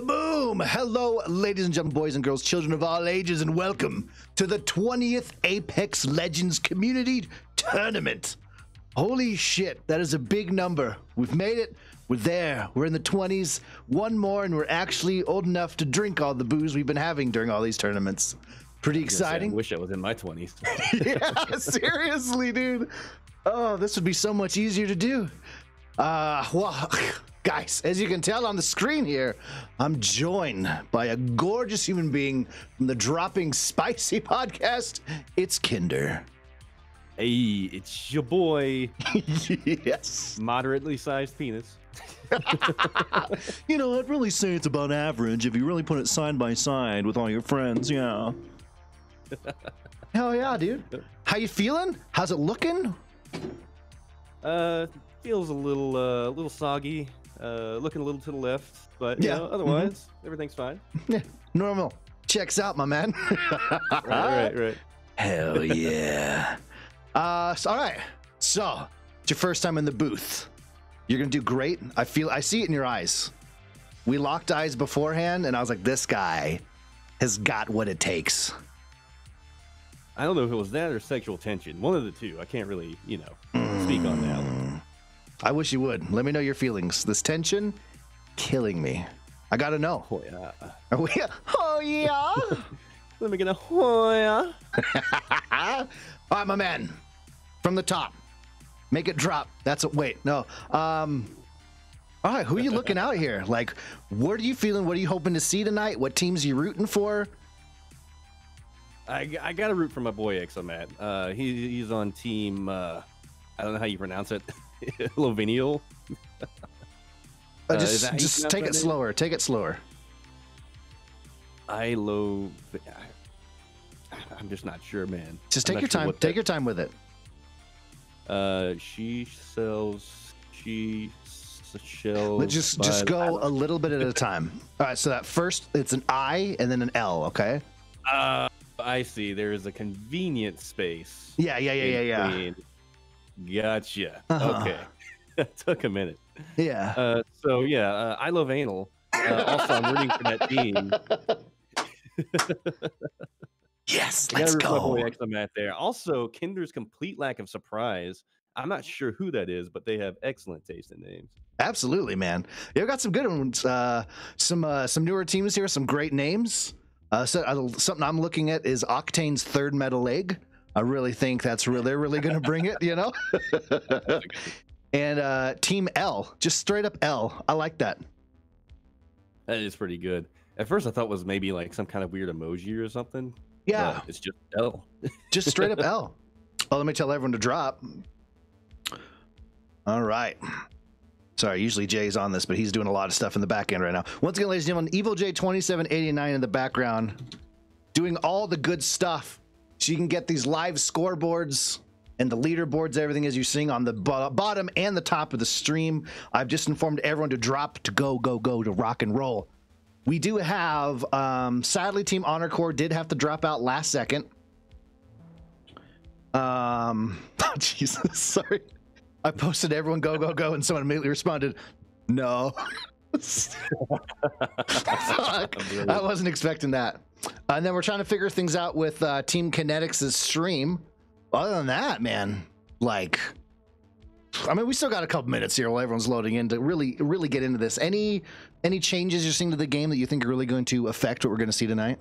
Boom! Hello, ladies and gentlemen, boys and girls, children of all ages, and welcome to the 20th Apex Legends Community Tournament. Holy shit, that is a big number. We've made it. We're there. We're in the 20s. One more, and we're actually old enough to drink all the booze we've been having during all these tournaments. Pretty I exciting. wish I was in my 20s. yeah, seriously, dude. Oh, this would be so much easier to do. Uh, well, guys, as you can tell on the screen here, I'm joined by a gorgeous human being from the Dropping Spicy podcast. It's Kinder. hey, it's your boy, yes. moderately sized penis. You know, I'd really say it's about average if you really put it side by side with all your friends, yeah. Hell yeah, dude. How you feeling? How's it looking? Uh, feels a little, uh, a little soggy. Uh, looking a little to the left, but Yeah, you know, otherwise everything's fine. Yeah, normal. Checks out, my man. Right, right, right. Hell yeah. uh, so, all right. So, it's your first time in the booth. You're gonna do great. I feel. I see it in your eyes. We locked eyes beforehand, and I was like, "This guy has got what it takes." I don't know if it was that or sexual tension. One of the two. I can't really, you know, speak on that one. I wish you would. Let me know your feelings. This tension, killing me. I gotta know. Oh yeah. Are we? Oh yeah. Let me get a oh yeah. All right, my man. From the top. Make it drop. That's a wait. No. Um All right, who are you looking out here? Like, what are you feeling? What are you hoping to see tonight? What teams are you rooting for? I, I got to root for my boy Exomat. Uh, he, he's on team. Uh, I don't know how you pronounce it. Lovenial. Uh, Uh, just that just take that it name? slower. Take it slower. I love. I'm just not sure, man. Just take your sure time. Take that- your time with it. Uh, she sells. She s- sells. But just just go a little bit at a time. All right, so that first it's an I and then an L, okay? Uh, I see. There is a convenient space. Yeah, yeah, yeah, yeah, yeah. Gotcha. Uh-huh. Okay. that took a minute. Yeah. Uh, so yeah, uh, I love anal. Uh, also, I'm rooting for that team. yes, let's root for my go. boy Exomat there. Also, Kinder's complete lack of surprise. I'm not sure who that is, but they have excellent taste in names. Absolutely, man. You've got some good ones. Uh, some uh, some newer teams here, some great names. Uh, so, uh, something I'm looking at is Octane's third metal leg. I really think that's real. They're really going to bring it, you know. and uh, Team L, just straight up L. I like that. That is pretty good. At first, I thought it was maybe like some kind of weird emoji or something. Yeah, it's just L. just straight up L. Oh, let me tell everyone to drop. All right. Sorry, usually Jay's on this, but he's doing a lot of stuff in the back end right now. Once again, ladies and gentlemen, Evil J 2789 in the background, doing all the good stuff. So you can get these live scoreboards and the leaderboards, everything as you sing on the bo- bottom and the top of the stream. I've just informed everyone to drop, to go, go, go, to rock and roll. We do have, um, sadly, Team Honor Corps did have to drop out last second. Um, oh, Jesus, sorry. I posted everyone go, go, go, and someone immediately responded, no. Fuck. I wasn't expecting that. And then we're trying to figure things out with uh, Team Kineticz' stream. Other than that, man, like, I mean, we still got a couple minutes here while everyone's loading in to really, really get into this. Any, any changes you're seeing to the game that you think are really going to affect what we're going to see tonight?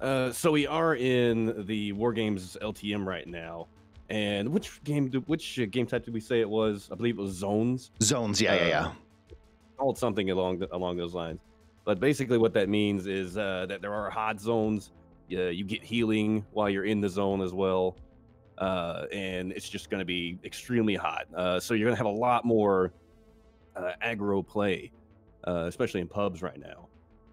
Uh, so we are in the War Games LTM right now. And which game? Do, which uh, game type did we say it was? I believe it was Zones. Zones, yeah, yeah, yeah. Uh, Called something along the, along those lines. But basically, what that means is uh, that there are hot zones. Uh, you get healing while you're in the zone as well, uh, and it's just going to be extremely hot. Uh, so you're going to have a lot more uh, aggro play, uh, especially in pubs right now.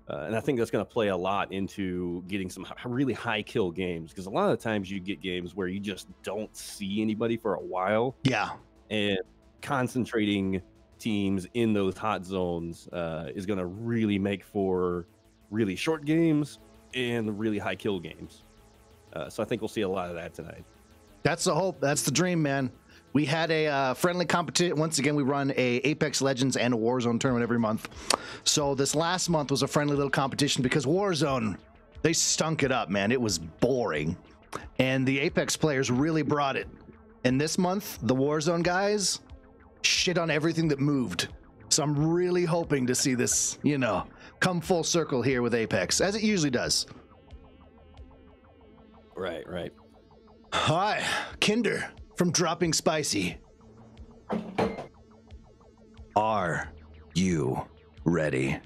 Uh, and I think that's going to play a lot into getting some really high kill games because a lot of the times you get games where you just don't see anybody for a while Yeah. and concentrating teams in those hot zones uh, is going to really make for really short games and really high kill games. Uh, so I think we'll see a lot of that tonight. That's the hope. That's the dream, man. We had a uh, friendly competition. Once again, we run a Apex Legends and a Warzone tournament every month. So this last month was a friendly little competition because Warzone, they stunk it up, man. It was boring, and the Apex players really brought it. And this month, the Warzone guys shit on everything that moved. So I'm really hoping to see this, you know, come full circle here with Apex, as it usually does. Right, right. Hi, Kinder from Dropping Spicy. Are you ready?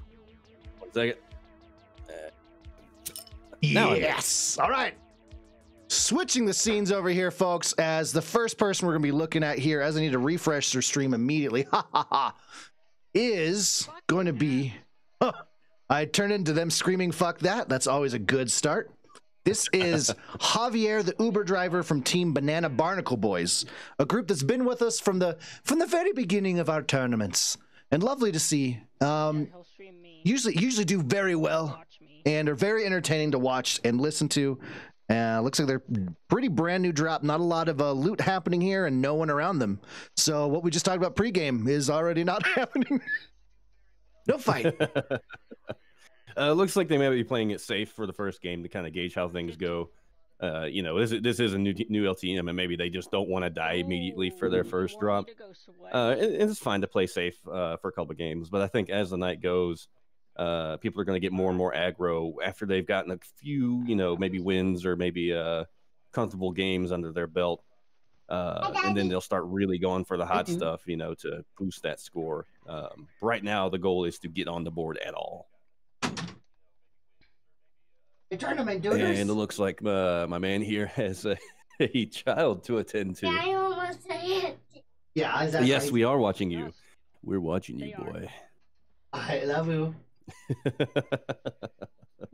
One second. I'm yes. All right. Switching the scenes over here, folks, as the first person we're going to be looking at here, as I need to refresh their stream immediately, ha ha ha, is going to be. Huh, I turned into them screaming, fuck that. That's always a good start. This is Javier, the Uber driver from Team Banana Barnacle Boys, a group that's been with us from the from the very beginning of our tournaments, and lovely to see. Um, He'll stream me. usually usually do very well and are very entertaining to watch and listen to. Uh, looks like they're pretty brand new drop. Not a lot of uh, loot happening here, and no one around them. So what we just talked about pregame is already not happening. no fight. Uh, looks like they may be playing it safe for the first game to kind of gauge how things go. Uh, you know, this is this is a new new LTM, and maybe they just don't want to die immediately for their first drop. me to go sweat. Uh, it, it's fine to play safe uh, for a couple of games, but I think as the night goes, uh, people are going to get more and more aggro after they've gotten a few, you know, maybe wins or maybe uh, comfortable games under their belt, uh, and then they'll start really going for the hot stuff, you know, to boost that score. Um, right now, the goal is to get on the board at all. Tournament And it looks like uh, my man here has a, a child to attend to. I almost said it. Yeah, is that Yes, right? we are watching you. We're watching you, They are. boy. I love you.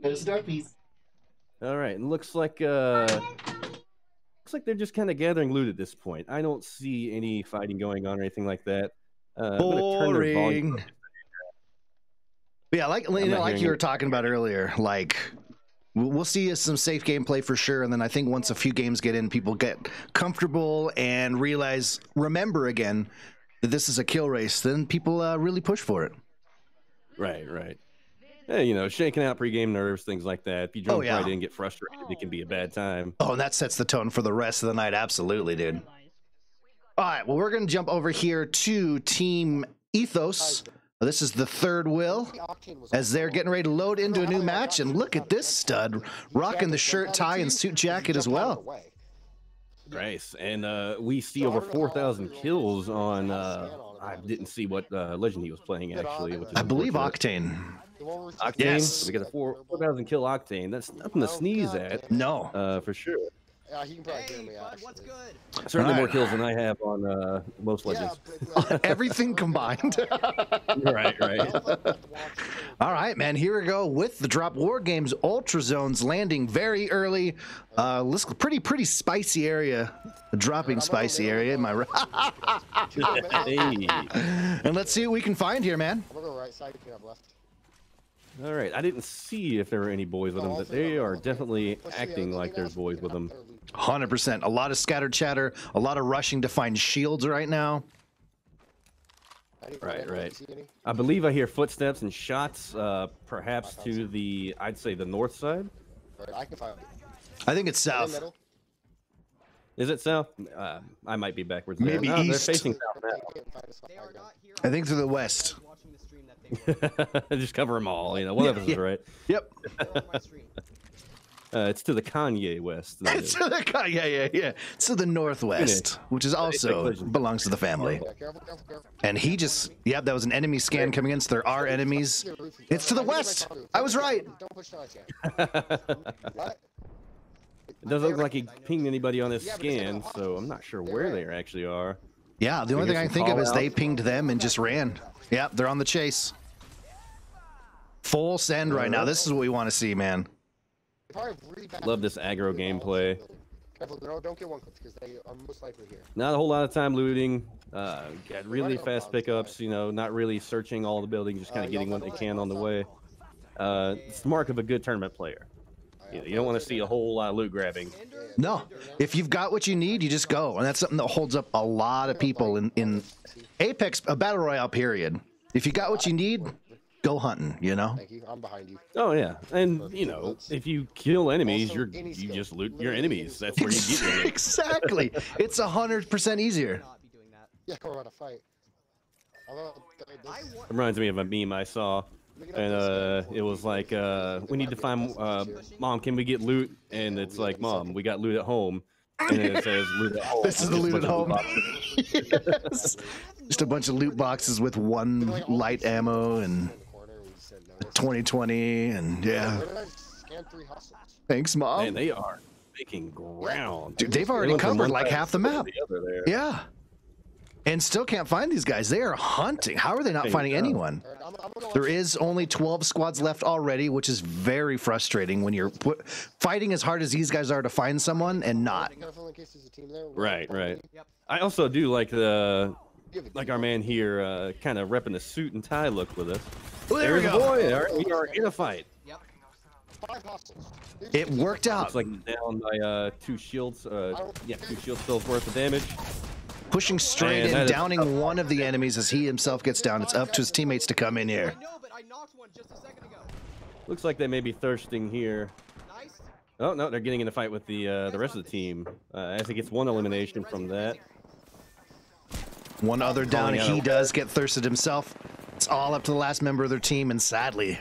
There's a piece. All right, and looks like uh, looks like they're just kind of gathering loot at this point. I don't see any fighting going on or anything like that. Uh, I'm gonna turn their volume Boring. Yeah, like you know, like hearing you were it. talking about earlier, like we'll we'll see some safe gameplay for sure, and then I think once a few games get in, people get comfortable and realize, remember again that this is a kill race. Then people uh, really push for it. Right, right. Yeah, you know, shaking out pregame nerves, things like that. If you jump Oh, yeah. right in, get frustrated, it can be a bad time. Oh, and that sets the tone for the rest of the night. Absolutely, dude. All right, well, we're going to jump over here to Team Ethos. This is the third will as they're getting ready to load into a new match. And look at this stud rocking the shirt, tie, and suit jacket as well. Nice, and uh, we see over four thousand kills on. Uh, I didn't see what uh, legend he was playing actually. Which I believe. Octane. Octane. Yes. So we got a four four thousand kill Octane. That's nothing to sneeze at, No. uh, for sure. Yeah, he can probably hear me. bud, actually. what's good? Certainly more kills than I have on uh, most Yeah, legends. but, uh, Everything combined. right, right. All right, man. Here we go with the drop war games. Ultra zones landing very early. Uh, let's pretty pretty spicy area. Dropping spicy area. Am I right? and let's see what we can find here, man. I'm gonna go right side. You can have left. All right, I didn't see if there were any boys with them, but they are definitely acting like there's boys with them. Hundred percent. A lot of scattered chatter. A lot of rushing to find shields right now. Right, right. I believe I hear footsteps and shots, uh, perhaps to the, I'd say the north side. I can find. I think it's south. Is it south? Uh, I might be backwards. Maybe. No, east. They're facing south I can't find us. They are not here. I think to the west. Watching the stream that they were. now. Just cover them all. You know, one of Yeah, us yeah. is right. Yep. They're on my stream. Uh, it's to the Kanye west. It's to the yeah yeah yeah. It's to the northwest, which is also belongs to the family. Yeah. And he just yep, that was an enemy scan coming in. So there are enemies. It's to the west. I was right. Don't push the cam. What? It doesn't look like he pinged anybody on his Yeah, but they scan, so I'm not sure where they actually are. Yeah, the only thing I can think of is they pinged them and just ran. Yep, they're on the chase. Full send right now. This is what we want to see, man. Probably have really bad Love this aggro gameplay. Careful, no, don't get one clip because they are most likely here. Not a whole lot of time looting. Uh, got really fast pickups. You know, not really searching all the buildings, just kind of getting what they can on the way. Uh, it's the mark of a good tournament player. You, know, you don't want to see a whole lot of loot grabbing. No, if you've got what you need, you just go, and that's something that holds up a lot of people in in Apex, a battle royale period. If you got what you need, go hunting. You know. Thank you. I'm behind you. Oh yeah, and you know, if you kill enemies, Also, you're any you just loot your enemies. That's where you get your loot. exactly. It's a hundred percent easier. Not be doing that. Yeah, we're about to fight. Although, th- I this- want. Reminds me of a meme I saw, and uh, it was like, uh, we need to find, uh, mom, can we get loot? And it's like, mom, we got loot at home, and then it says loot at home. This is the Just a loot at bunch of home. yes. Just a bunch of loot boxes with one light ammo and in the corner, we said no. 2020 and yeah. Where did I scan three hustles? Thanks, mom. Man, they are making ground. Dude, they've They already covered like half the map. there. Yeah. And still can't find these guys. They are hunting. How are they not finding anyone? Alright, I'm, I'm gonna There is only 12 squads left already, which is very frustrating when you're put, fighting as hard as these guys are to find someone and not. Be careful in case there's a team there. Right, right. I also do like the You have a like our man here, uh, kind of repping the suit and tie look with us. Oh, there we go. boy. All right, we are in a fight. Yep. Five hustles. It worked out. Looks like down by uh, two shields. Uh, yeah, two shield spells worth of damage. Pushing straight Man, that in, is downing one of the enemies as he himself gets down. It's up to his teammates to come in here. I know, but I knocked one just a second ago. Looks like they may be thirsting here. Nice. Oh no, they're getting in a fight with the uh, the rest of the team. Uh, as he gets one elimination from that. One other down, he does get thirsted himself. It's all up to the last member of their team, and sadly,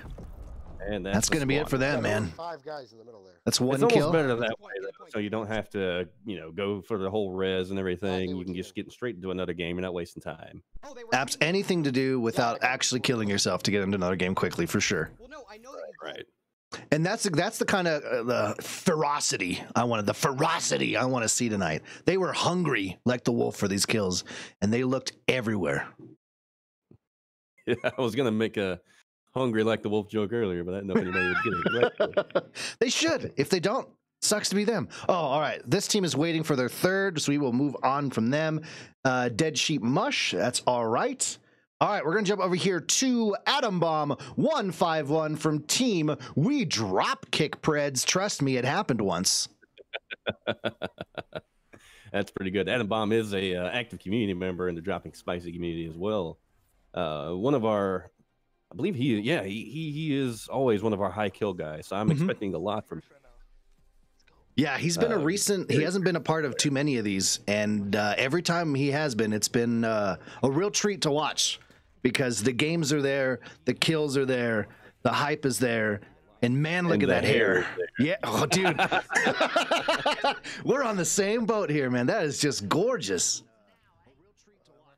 And that's, that's going to be it for them, man. Five guys in the middle there. That's It's one almost kill. better that way, though, so you don't have to, you know, go for the whole res and everything. You can just get straight into another game. You're not wasting time. Oh, they were. Apps anything to do without actually killing yourself to get into another game quickly, for sure. Well, no, I know that Right. And that's that's the kind of uh, the ferocity I wanted. The ferocity I want to see tonight. They were hungry like the wolf for these kills, and they looked everywhere. I was gonna make a hungry like the wolf joke earlier, but I didn't know if anybody would get it. they should. If they don't, sucks to be them. Oh, all right. This team is waiting for their third, so we will move on from them. Uh, Dead Sheep Mush. That's all right. All right, we're gonna jump over here to Atom Bomb 151 from Team We Drop Kick Preds. Trust me, it happened once. That's pretty good. Atom Bomb is a uh, active community member in the Dropping Spicy community as well. Uh, one of our, I believe he, yeah, he he, he is always one of our high kill guys. So I'm Mhm. expecting a lot from. him. Yeah, he's been a Uh, recent. He hasn't been a part of too many of these, and uh, every time he has been, it's been uh, a real treat to watch because the games are there, the kills are there, the hype is there, and man, look And at that hair hair. Yeah, oh, dude, we're on the same boat here, man. That is just gorgeous.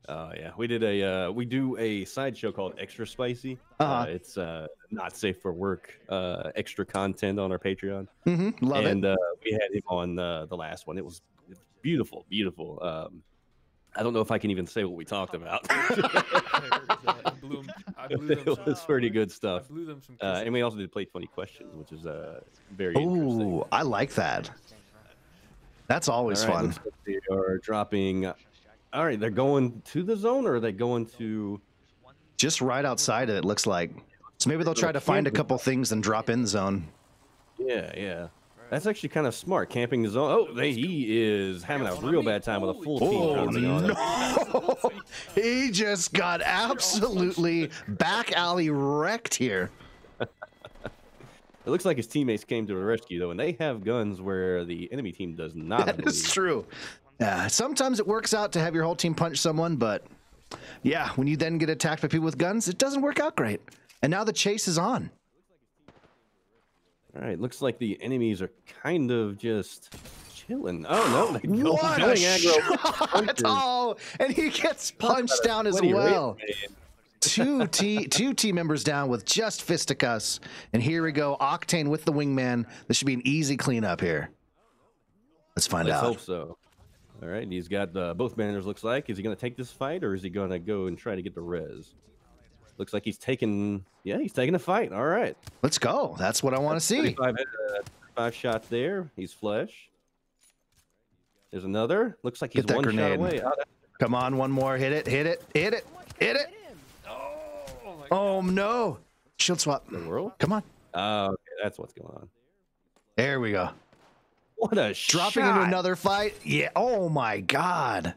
Uh, yeah, we did a uh, we do a sideshow called Extra Spicy. Uh-huh. Uh, it's uh, not safe for work. Uh, extra content on our Patreon. hmm Love and it. uh, we had him on uh, the last one. It was beautiful, beautiful. Um, I don't know if I can even say what we talked about. I blew 'em- I blew them it was pretty good I stuff. blew them some Uh, and we also did play funny questions, which is uh, very interesting. Ooh, I like that. That's always All right, fun. looks like They are dropping. All right, they're going to the zone, or are they going to? Just right outside it, it looks like. So maybe they'll try to find a couple things and drop in the zone. Yeah, yeah. That's actually kind of smart. Camping the zone. Oh, they, he is having a real bad time with a full team Oh, no. he just got absolutely back alley wrecked here. It looks like his teammates came to the rescue though, and they have guns where the enemy team does not. That is true. Yeah, sometimes it works out to have your whole team punch someone, but yeah, when you then get attacked by people with guns, it doesn't work out great. And now the chase is on. All right, looks like the enemies are kind of just chilling. Oh no, they go What a shot! Oh, and he gets punched down as well. Two T two team members down with just fisticuffs. And here we go, Octane with the wingman. This should be an easy cleanup here. Let's find Let's out. hope so. All right, he's got uh, both banners. Looks like is he going to take this fight or is he going to go and try to get the res? Looks like he's taking. Yeah, he's taking a fight. All right. Let's go. That's what I want to see. 35, uh, five shot there. He's flesh. There's another. Looks like he's Get that one grenade. shot away. Oh, Come on, one more. Hit it. Hit it. Hit it. Hit it. Oh my Oh no. Shield swap. the world. Come on. Oh, okay, that's what's going on. There we go. What a Dropping shot. into another fight. Yeah. Oh my god.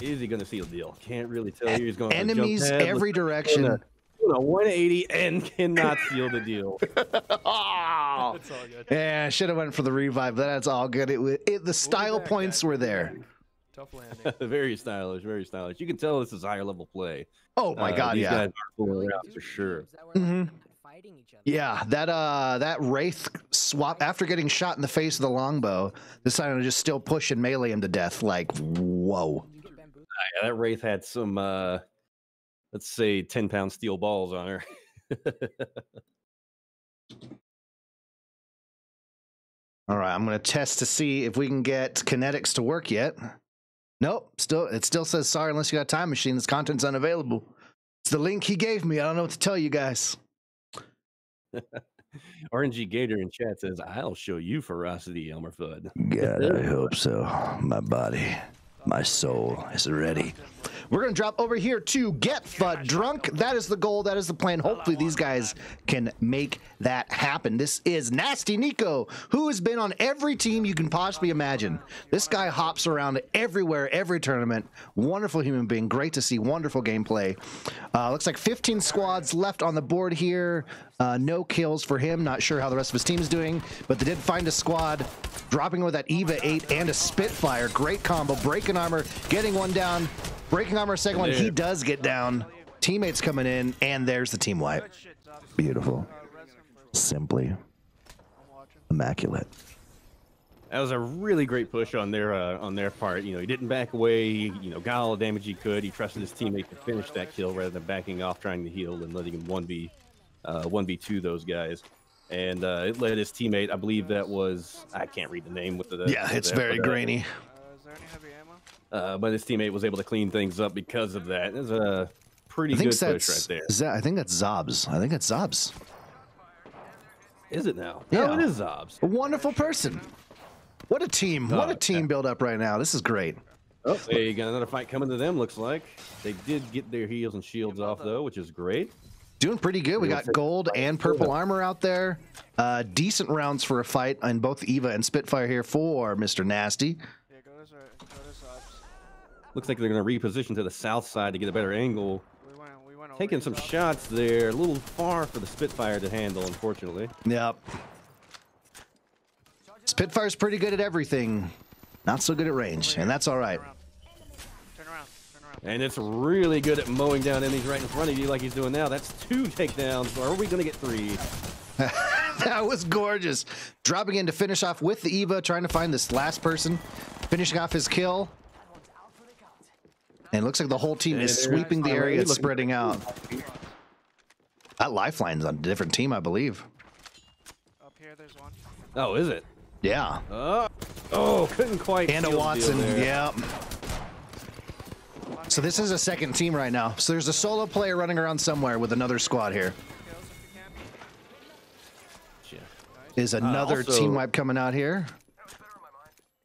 Is he going to seal the deal? Can't really tell you. He's going for a jump Enemies every direction. doing a- doing a 180 and cannot seal the deal. Oh. It's all good. Yeah, should have went for the revive. but That's all good. It, wa- it the style back, points guys. were there. Tough landing. very stylish, very stylish. You can tell this is higher level play. Oh my Uh, god, these yeah. guys are fooling Really for sure. teams that were, like. Fighting each other. Yeah, that uh that Wraith swap after getting shot in the face with the longbow, decided to just still push and melee him to death. Like, whoa. You. Yeah, that Wraith had some, uh, let's say, 10 pound steel balls on her. All right, I'm gonna test to see if we can get Kineticz to work yet. Nope, still it still says sorry unless you got a time machine. This content's unavailable. It's the link he gave me. I don't know what to tell you guys. RNG Gator in chat says, I'll show you ferocity, Elmer Fudd. God, I hope so. My body, my soul is ready. We're gonna drop over here to get Fudd drunk. That is the goal. That is the plan. Hopefully, these guys can make that happen. This is Nasty Nico, who has been on every team you can possibly imagine. This guy hops around everywhere, every tournament. Wonderful human being. Great to see. Wonderful gameplay. Uh, looks like 15 squads left on the board here. Uh, no kills for him. Not sure how the rest of his team is doing, but they did find a squad dropping with that Eva 8 and a Spitfire. Great combo. Breaking armor, getting one down. Breaking armor, second one. He does get down. Teammates coming in, and there's the team wipe. Beautiful. Simply immaculate. That was a really great push on their uh, on their part. You know, he didn't back away. He, you know, got all the damage he could. He trusted his teammate to finish that kill rather than backing off, trying to heal and letting him one v uh, one v two those guys. And uh, it led his teammate. I believe that was I can't read the name with the. Yeah, with it's that, very but, uh, grainy. Is there any heavy ammo? Uh, but his teammate was able to clean things up because of that. It was a pretty I think good push that's right there. is that- I think that's Zobs. I think that's Zobs. Is it now? Yeah. No, it is Zobs. A wonderful person. What a team. What a Oh, team build up right now. This is great. Oh, they got another fight coming to them. Looks like they did get their heals and shields off though, which is great. Doing pretty good. We got gold and purple armor out there. Uh, decent rounds for a fight on both Eva and Spitfire here for Mr. Nasty. Yeah, go to, Zar- go to Zobs. Looks like they're going to reposition to the south side to get a better angle. We went, we went Taking some shots there, a little far for the Spitfire to handle, unfortunately. Yep. Spitfire's pretty good at everything. Not so good at range, and that's all right. Turn around. Turn around. Turn around. And it's really good at mowing down enemies right in front of you like he's doing now. That's two takedowns. Or are we going to get three? That was gorgeous. Dropping in to finish off with the Eva, trying to find this last person, finishing off his kill. And it looks like the whole team is sweeping the area, look- spreading out. That lifeline's on a different team, I believe. Up here, there's one. Oh, is it? Yeah. Oh, oh couldn't quite. And a seal the deal Wattson. there. Yep. So this is a second team right now. So there's a solo player running around somewhere with another squad here. Is Kills if you can. Yeah. Is uh, another also- team wipe coming out here?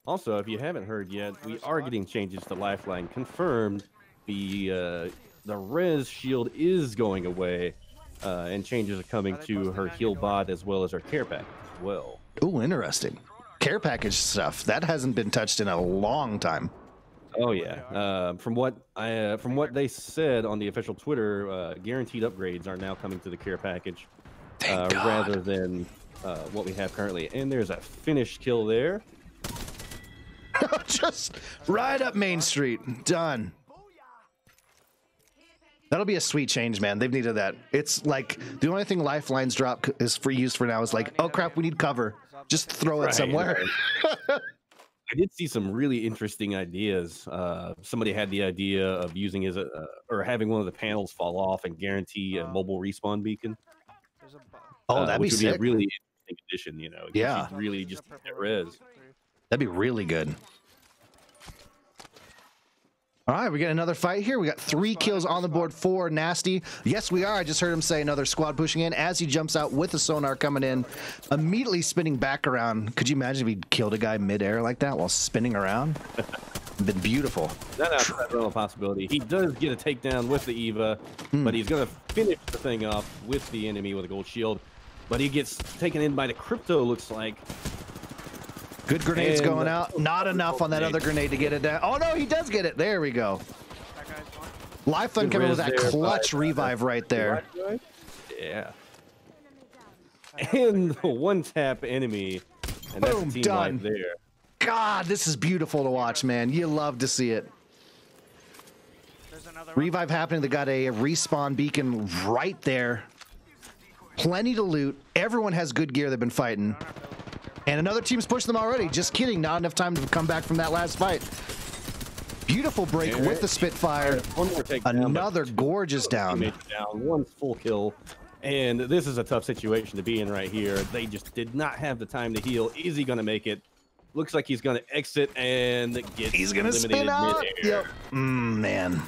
Also, if you haven't heard yet, we are getting changes to Lifeline confirmed. The uh, the res shield is going away, uh, and changes are coming to her heal bot as well as her care pack as well. Ooh, interesting. Care package stuff that hasn't been touched in a long time. Oh yeah. Uh, from what I uh, from what they said on the official Twitter, uh, guaranteed upgrades are now coming to the care package uh, rather than uh, what we have currently. And there's a finished kill there. Just right up Main Street. Done. That'll be a sweet change, man. They've needed that. It's like the only thing Lifelines drop is for use for now is like, oh crap, we need cover. Just throw it Right, somewhere. I did see some really interesting ideas. Uh, somebody had the idea of using his uh, or having one of the panels fall off and guarantee a mobile respawn beacon. Oh, uh, that'd be sick. be a really interesting addition. You know, Yeah. really just res. That'd be really good. All right, we got another fight here. We got three kills on the board four Nasty. Yes, we are. I just heard him say another squad pushing in as he jumps out with the sonar coming in, immediately spinning back around. Could you imagine if he killed a guy midair like that while spinning around? Been beautiful. Not outside realm of possibility. He does get a takedown with the Eva, Hmm. but he's gonna finish the thing off with the enemy with a gold shield. but he gets taken in by the crypto. Looks like Good grenades And- going out. Not enough on that other grenade to get it down. Oh no, he does get it. There we go. That guy's one. Lifeline coming with that there clutch revive right there. Yeah. And the one tap enemy, and that's Boom, team done. there. God, this is beautiful to watch, man. You love to see it. There's another. Revive happening. They got a respawn beacon right there. Plenty to loot. Everyone has good gear. They've been fighting. On our building. And another team's pushed them already. Just kidding. Not enough time to come back from that last fight. Beautiful break with the Spitfire. One more but Another two gorgeous down. down. One's full kill. And this is a tough situation to be in right here. They just did not have the time to heal. Is he going to make it? Looks like he's going to exit and get He's gonna spin out. Yep. Mm, man.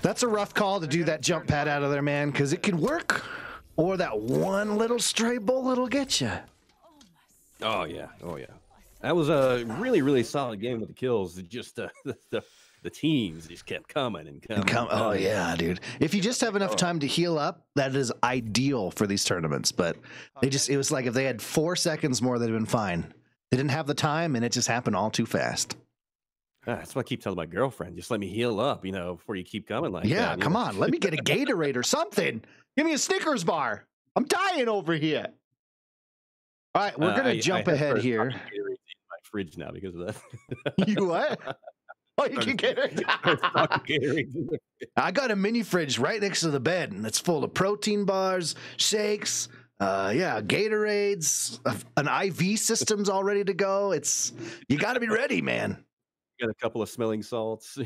That's a rough call to do that jump pad out of there, man, because it could work. Or that one little stray bullet will get you. Oh yeah, oh yeah. That was a really, really solid game with the kills. Just uh, the, the the teams just kept coming and coming. Come, and oh yeah, dude. If you just have enough time to heal up, that is ideal for these tournaments. But they just it was like if they had four seconds more, they'd have been fine. They didn't have the time, and it just happened all too fast. Ah, that's what I keep telling my girlfriend. Just let me heal up, you know, before you keep coming like yeah, that. come know? on, let me get a Gatorade or something. Give me a Snickers bar. I'm dying over here. All right, we're Uh, gonna I- I jump ahead here. my fridge now because of that. You what? Oh, you can get it. Stocking Gatorades in the- I got a mini fridge right next to the bed, and it's full of protein bars, shakes, uh, yeah, Gatorades, an IV system's all ready to go. It's you got to be ready, man. Got a couple of smelling salts.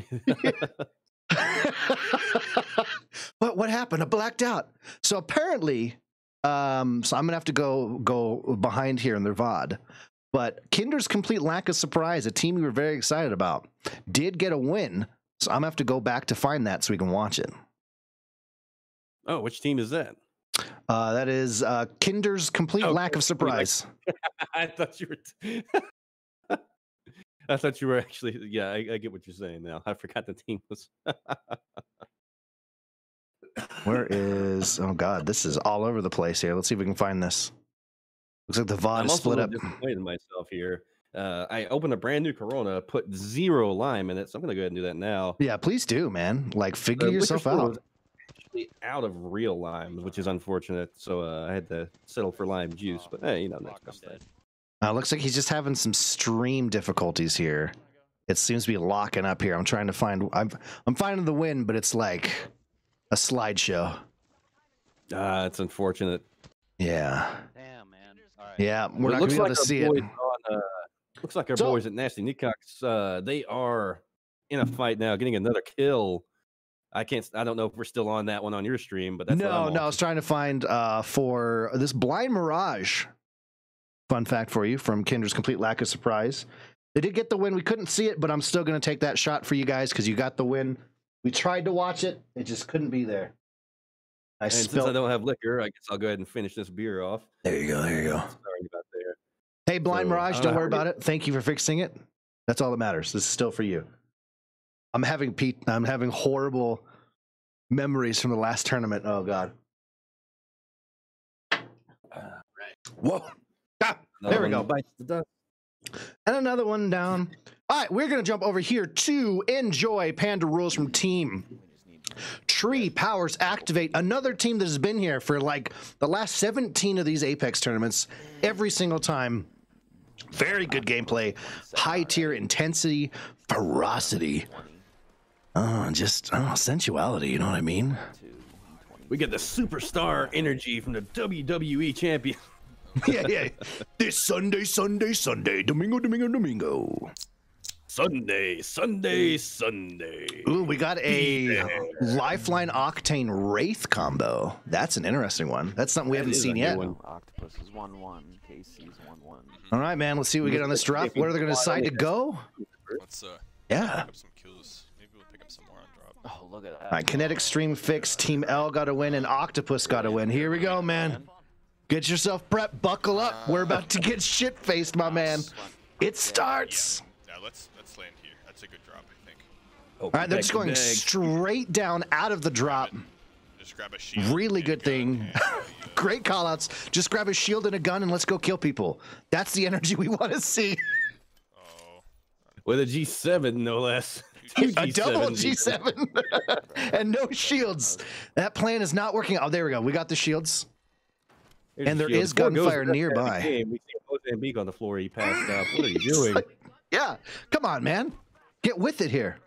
what what happened? I blacked out. So apparently, um, so I'm gonna have to go go behind here in their VOD. But Kinder's complete lack of surprise, a team we were very excited about, did get a win. So I'm gonna have to go back to find that so we can watch it. oh, which team is that? Uh, that is uh, Kinder's complete Oh, lack of surprise. I thought you were. T- I thought you were actually. Yeah, I, I get what you're saying now. I forgot the team was. Where is? Oh God, this is all over the place here. Let's see if we can find this. Looks like the VOD I'm is split up. disappointed in myself here. Uh, I opened a brand new Corona, put zero lime in it, so I'm gonna go ahead and do that now. Yeah, please do, man. Like figure liquor yourself out. actually out of real limes, which is unfortunate. So uh, I had to settle for lime juice. But hey, you know, next best thing. Uh, looks like he's just having some stream difficulties here. It seems to be locking up here. I'm trying to find. I'm I'm finding the win, but it's like a slideshow. Ah, it's unfortunate. Yeah, Damn, man. All right. yeah. We're It not gonna looks be able like to see it. On, uh, looks like our So- boys at Nasty Nicox, uh, they are in a fight now, getting another kill. I can't. I don't know if we're still on that one on your stream, but that's what no, I'm no. I was trying to find uh, for this blind mirage. Fun fact for you from Kinder's complete lack of surprise. They did get the win. We couldn't see it, but I'm still going to take that shot for you guys because you got the win. We tried to watch it, it just couldn't be there. I And since I don't have liquor, I guess I'll go ahead and finish this beer off. There you go. There you go. Sorry about there. Hey, blind So, mirage, uh, don't how worry about it. Thank you for fixing it. That's all that matters. This is still for you. I'm having Pete. I'm having horrible memories from the last tournament. Oh God. Whoa. Ah, there we go. the. And another one down. All right, we're going to jump over here to enjoy Panda Rules from Team Tree Powers Activate. Another team that has been here for like the last 17 of these Apex tournaments, every single time. Very good gameplay, high tier intensity, ferocity. Oh, just oh, sensuality. You know what I mean? We get the superstar energy from the WWE champion. yeah, yeah. This Sunday, Sunday, Sunday, Domingo, Domingo, Domingo. Sunday, Sunday, Sunday. Ooh, we got a Lifeline Octane Wraith combo. That's an interesting one. That's something we That haven't seen yet. one. Octopus is 1 1. KC's 1 1. All right, man. Let's see what we get on this drop. Where are they going to decide to go? Let's uh Yeah. pick up some kills. Maybe we'll pick up some more on drop. Oh, look at that. All right, Kinetic Stream Fix. Team L got to win, and Octopus got to win. Here we go, man. Get yourself prepped. Buckle up. We're about to get shit faced, my man. It starts. Yeah, let's let's land here. That's a good drop, I think. Oh, Oh, All right, they're just going bag. straight down out of the drop. Just Just grab a shield. Really good thing. and, Great callouts. Just grab a shield and a gun and let's go kill people. That's the energy we want to see. Oh, With a G7, no less. Two a double G7s. G7 and no shields. That plan is not working. Oh, there we go. We got the shields. Here's And the there shield. is Before it goes gunfire to the nearby. game, we see Mozambique on the floor. He passed up. What are you doing? like- yeah. Come on, man. Get with it here.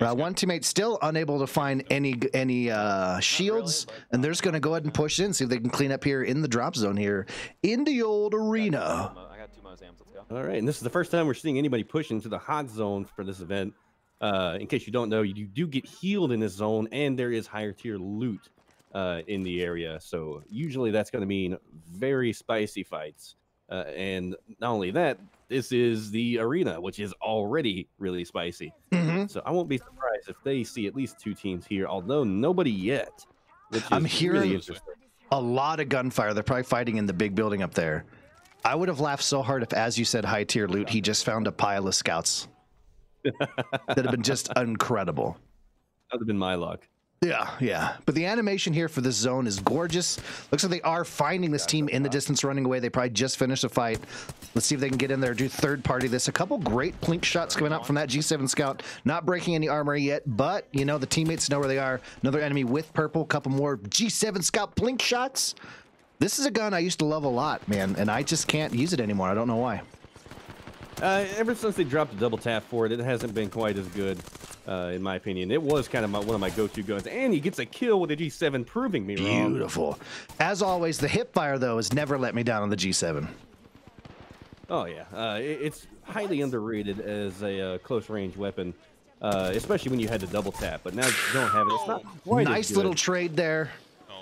Uh, one teammate still unable to find any any uh, shields, and they're just going to go ahead and push in, see if they can clean up here in the drop zone here in the old arena. I got two Mozams. Let's go. All right, and this is the first time we're seeing anybody push into the hot zone for this event. Uh, in case you don't know, you do get healed in this zone, and there is higher tier loot uh, in the area. So usually that's going to mean very spicy fights. Uh, and not only that, this is the arena, which is already really spicy. Mhm. So I won't be surprised if they see at least two teams here, although nobody yet. I'm hearing- interesting. A lot of gunfire. They're probably fighting in the big building up there. I would have laughed so hard if, as you said, high tier loot, he just found a pile of scouts. That'd have been just incredible. That would have been my luck. Yeah, yeah. But the animation here for this zone is gorgeous. Looks like they are finding this team in the distance running away. They probably just finished a fight. Let's see if they can get in there, do third party this. A couple great plink shots coming out from that G7 scout. Not breaking any armor yet, but you know, the teammates know where they are. Another enemy with purple, couple more G7 scout plink shots. This is a gun I used to love a lot, man, and I just can't use it anymore. I don't know why. Uh, ever since they dropped the double tap for it, it hasn't been quite as good, uh, in my opinion. It was kind of my, one of my go-to guns, and he gets a kill with a G7, proving me wrong. Beautiful. As always, the hip fire though has never let me down on the G7. Oh yeah, uh, it, it's highly underrated as a uh, close-range weapon, uh, especially when you had the double tap. But now you don't have it, it's not quite nice little trade there.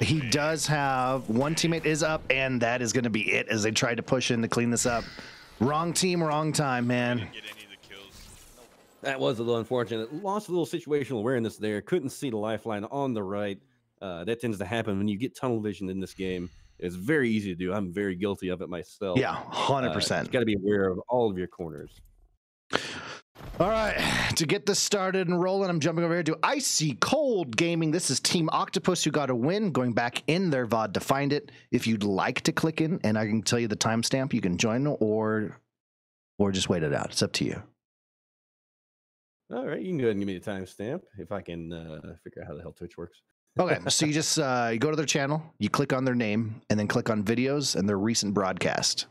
He does have one teammate is up, and that is going to be it as they try to push in to clean this up. Wrong team, wrong time, man. Get any of the kills. That was a little unfortunate. Lost a little situational awareness there. Couldn't see the lifeline on the right. Uh, that tends to happen when you get tunnel vision in this game. It's very easy to do. I'm very guilty of it myself. Yeah, hundred Uh, percent. You got to be aware of all of your corners. All right, to get this started and rolling, I'm jumping over here to Icy Cold Gaming. This is Team Octopus who got a win. Going back in their VOD to find it. If you'd like to click in, and I can tell you the timestamp, you can join or or just wait it out. It's up to you. All right, you can go ahead and give me the timestamp if I can uh, figure out how the hell Twitch works. Okay, so you just uh, you go to their channel, you click on their name, and then click on videos and their recent broadcast.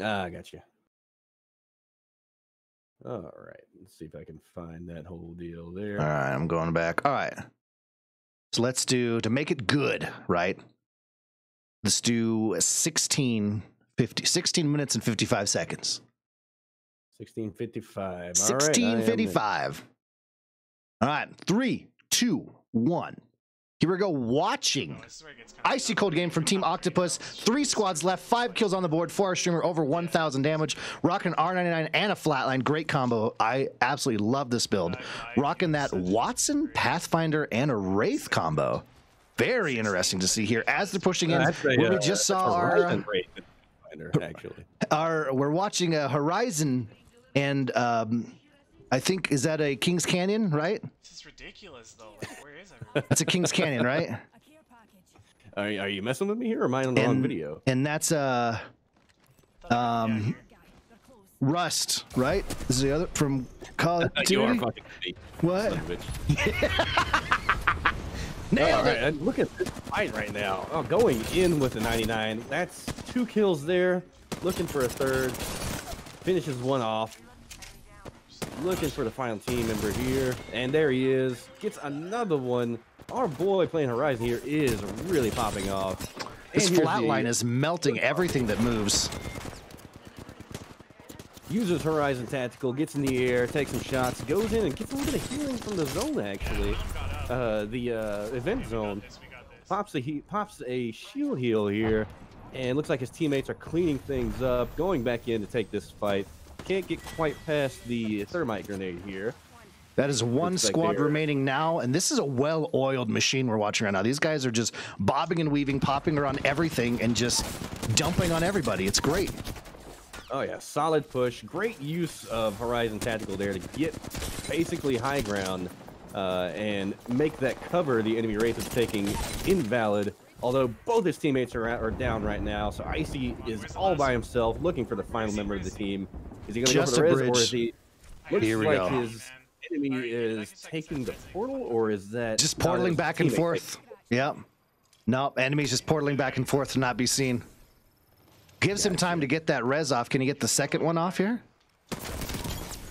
Ah, I got you. All right, let's see if I can find that whole deal there. All right, I'm going back. All right. So let's do to make it good, right? Let's do 16 50 16 minutes and 55 seconds. 1655. All right, am in. 1655. All right, three, two, one. Here we go. Watching Icy Cold game from Team Octopus. Three squads left, five kills on the board, four streamer, over 1,000 damage. Rocking R99 and a flatline. Great combo. I absolutely love this build. Rocking that Wattson, Pathfinder, and a Wraith combo. Very interesting to see here as they're pushing in. Where we uh, just saw our, Horizon rate finder, actually. our, we're watching a Horizon, and um, I think, is that a King's Canyon, right? This is ridiculous, though. Like, where is everybody? That's a King's Canyon, right? Are, are you messing with me here, or am I on the wrong And- video? And that's uh um Rust, right? This is the other from Call of Duty. you are fucking fake, What? son of a bitch. Nailed All right, it. look at this fight right now. Oh, going in with the 99. That's two kills there. Looking for a third. Finishes one off. Looking for the final team member here. And there he is. Gets another one. Our boy playing Horizon here is really popping off. This And here's flat the- line is melting everything that moves. uses Horizon Tactical, gets in the air, takes some shots, goes in and gets a little bit of healing from the zone actually. Uh, the uh, event zone pops a he pops a shield heal here, and looks like his teammates are cleaning things up, going back in to take this fight. Can't get quite past the thermite grenade here. That is one Looks squad they're- remaining now, and this is a well-oiled machine we're watching right now. These guys are just bobbing and weaving, popping around everything, and just dumping on everybody. It's great. Oh yeah, solid push. Great use of Horizon Tactical there to get basically high ground uh, and make that cover the enemy wraith is taking invalid. Although both his teammates are out, are down right now, so Icy is all by himself, looking for the final member of the team. Is he going to go Just for the a res, or bridge. is he? I Looks Here we like go. his enemy Alright, is taking the portal, or is that Just not portaling back and teammate forth. Yep. Nope. Enemy's just portaling back and forth to not be seen. Gives him time to get that res off. Can he get the second one off here?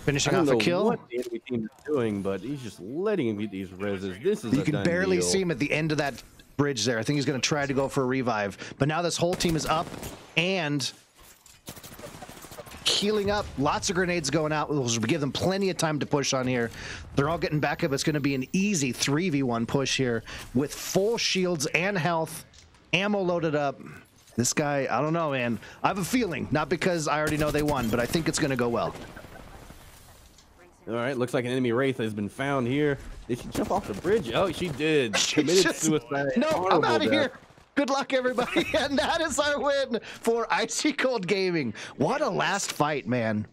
Finishing I don't off know a kill. what the enemy team is doing, but he's just letting him get these reses. This is You a can barely deal. see him at the end of that bridge there. I think he's going to try to go for a revive. But now this whole team is up and healing up. Lots of grenades going out. We'll give them plenty of time to push on here. They're all getting back up. It's going to be an easy 3v1 push here with full shields and health, ammo loaded up. This guy, I don't know, man. I have a feeling, not because I already know they won, but I think it's going to go well. All right, looks like an enemy wraith has been found here. Did she jump off the bridge? Oh, she did. She Committed Just- suicide. No, I'm out of here. Good luck, everybody. and that is our win for Icy Cold Gaming. What a last fight, man.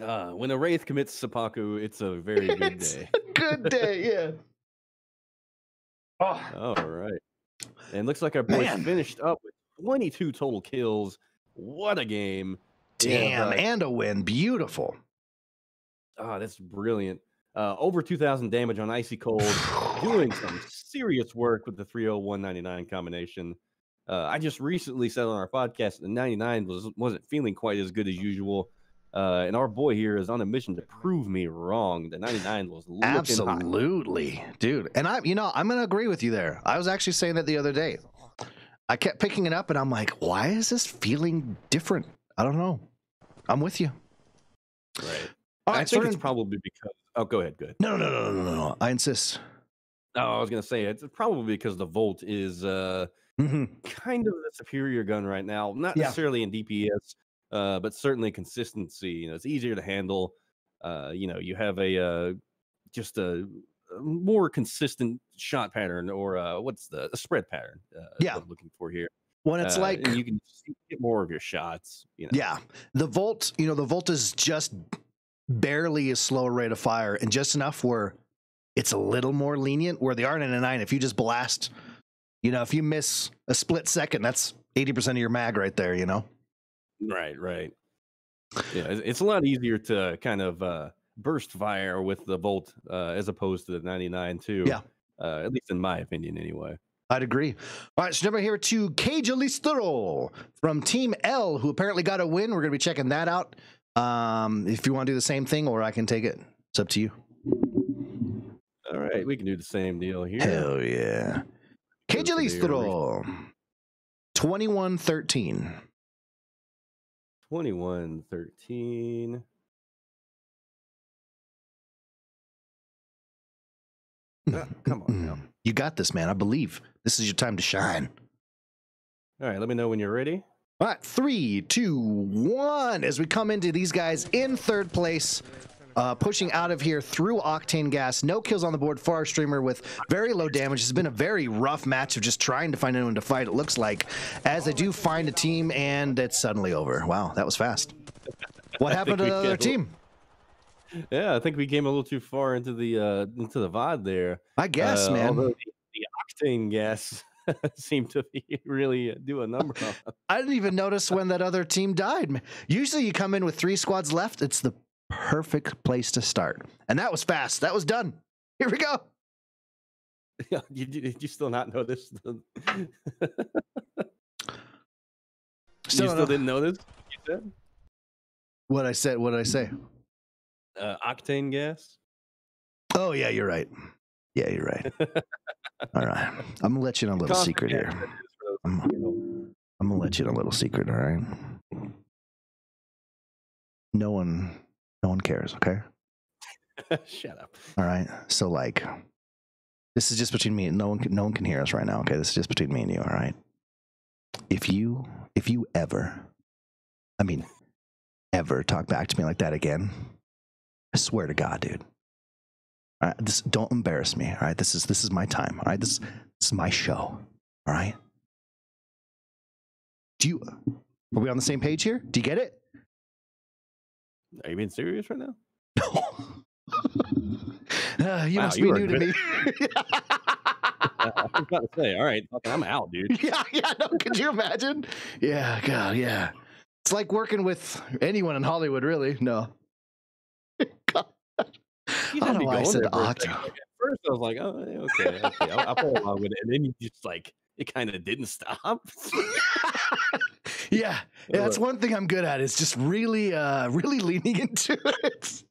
Uh, when a wraith commits seppuku, it's a very good It's day. a good day, yeah. Oh, All right. And looks like our boys Man. finished up with 22 total kills. What a game. damn, uh, and a win. Beautiful. Ah, that's brilliant. Uh, over 2,000 damage on Icy Cold. doing some serious work with the 30199 combination. Uh, I just recently said on our podcast the 99 was wasn't feeling quite as good as usual. Uh, and our boy here is on a mission to prove me wrong. The 99 was hot. Absolutely, dude. And I, you know, I'm gonna agree with you there. I was actually saying that the other day. I kept picking it up, and I'm like, why is this feeling different? I don't know. I'm with you. Right. All I think starting- it's probably because. Oh, go ahead. Good. no, no, no, no, no, no. I insist. Oh, I was gonna say it's probably because the Volt is uh, hmm kind of the superior gun right now. Not Yeah. necessarily in DPS, uh, but certainly consistency. You know, it's easier to handle. Uh, you know, you have a uh, just a, more consistent shot pattern, or uh, what's the a spread pattern? Uh, Yeah. I'm looking for here. When it's like, you can get more of your shots. You know, Yeah, the Volt, you know, the Volt is just barely a slower rate of fire and just enough where it's a little more lenient. Where the R99, if you just blast, you know, if you miss a split second, that's 80% of your mag right there, you know? Right, right. Yeah, it's, a lot easier to kind of uh, burst fire with the Volt uh, as opposed to the 99 too. Yeah. Uh, at least in my opinion, anyway. I'd agree. All right, so jump over here to Cage Alistro from Team L, who apparently got a win. We're going to be checking that out. Um, if you want to do the same thing, or I can take it. It's up to you. All right, we can do the same deal here. Hell yeah. Cage Go for the 2113. 21 13. Ah, come on now. You got this, man. I believe this is your time to shine. All right, let me know when you're ready. All right, three, two, one. As we come into these guys in third place, uh, pushing out of here through octane gas. No kills on the board for our streamer with very low damage. It's been a very rough match of just trying to find anyone to fight. It looks like as they do find a team, and it's suddenly over. Wow, that was fast. What happened to the other team? Yeah, I think we came a little too far into the uh into the VOD there. I guess, Uh, man. The, the octane gas seemed to be really uh, do a number on. I didn't even notice when that other team died. Usually, you come in with three squads left. It's the perfect place to start, and that was fast. That was done. Here we go. Yeah, you, did you still not notice? The... Still you don't still know didn't notice? You said what I said. What did I say? uh, octane gas. Oh yeah, you're right. Yeah, you're right. All right, I'm gonna let you in a little Constant secret here. that is for those I'm. I'm gonna let you in a little secret. All right. No one, no one cares. Okay. Shut up. All right. So like, this is just between me. and No one, can, no one can hear us right now. Okay. This is just between me and you. All right. If you, if you ever, I mean, ever talk back to me like that again, I swear to God, dude. All right. This don't embarrass me. All right. This is this is my time. All right. This, this is my show. All right. Do you? Are we on the same page here? Do you get it? Are you being serious right now? Uh, you Wow, must you be new to me. I was about to say, all right, I'm out, dude. yeah, yeah. No, could you imagine? Yeah, God, yeah. It's like working with anyone in Hollywood, really. No. God. I don't know why I said there for a Octo. Like, at first, I was like, oh, okay, okay, I'll, I'll follow along with it, and then you just like it kind of didn't stop. Yeah, yeah, that's one thing I'm good at is just really, uh, really leaning into it.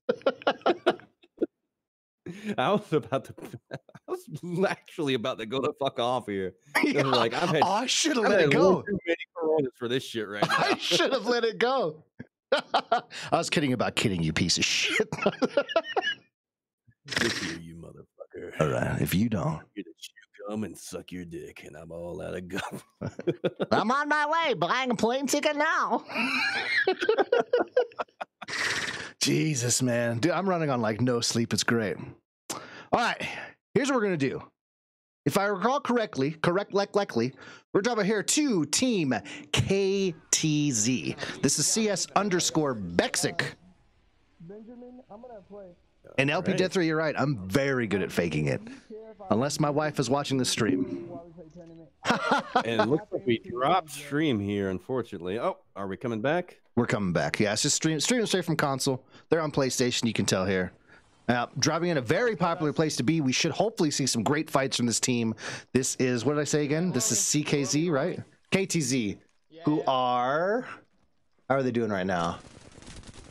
I was about to, I was actually about to go the fuck off here. Yeah. Like I've had, oh, I should have let it go. too many Coronas for this shit right now. I should have let it go. I was kidding about kidding, you piece of shit. Look here, you motherfucker. All right, if you don't, Here to chew gum and suck your dick, and I'm all out of gum. I'm on my way, buying a plane ticket now. Jesus, man. Dude, I'm running on like no sleep. It's great. All right, here's what we're going to do. If I recall correctly, correct, like, likely, we're dropping here to Team KTZ. This is CS underscore Bexic. Benjamin, I'm going to play. And LP right. Death Ray, you're right. I'm very good at faking it. Unless my wife is watching the stream. and it looks like we dropped stream here, unfortunately. Oh, are we coming back? We're coming back. Yeah, it's just stream, streaming straight from console. They're on PlayStation. You can tell here. Uh, driving in a very popular place to be. We should hopefully see some great fights from this team. This is what did I say again? This is CKZ, right? KTZ, who are how are they doing right now?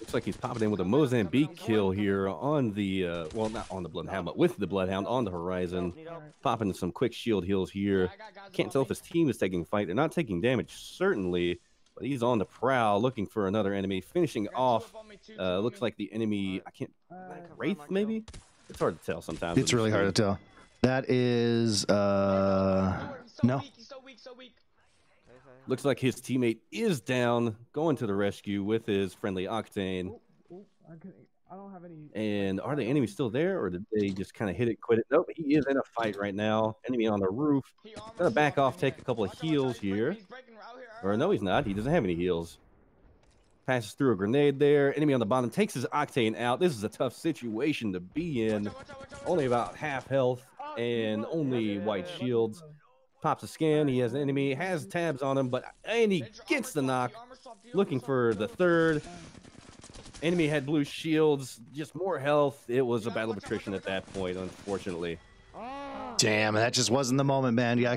Looks like he's popping in with a Mozambique kill here on the, uh, well, not on the Bloodhound, but with the Bloodhound on the horizon. Popping some quick shield heals here. Can't tell if his team is taking fight. They're not taking damage, certainly, but he's on the prowl looking for another enemy. Finishing off, uh, looks like the enemy, I can't, like Wraith maybe? It's hard to tell sometimes. It's really hard to tell. That is uh no. Looks like his teammate is down, going to the rescue with his friendly Octane. Oh, oh, I don't have any. And are the enemies still there, or did they just kind of hit it, quit it? Nope, he is in a fight right now. Enemy on the roof. Gonna back off, take a couple of heals here. Or no, he's not. He doesn't have any heals. Passes through a grenade there. Enemy on the bottom takes his Octane out. This is a tough situation to be in. Only about half health oh, and only white shields. Pops a scan. He has an enemy, has tabs on him, but and he gets the knock. Looking for the third. Enemy had blue shields, just more health. It was a battle of attrition at that point, unfortunately. Damn, that just wasn't the moment, man. Yeah,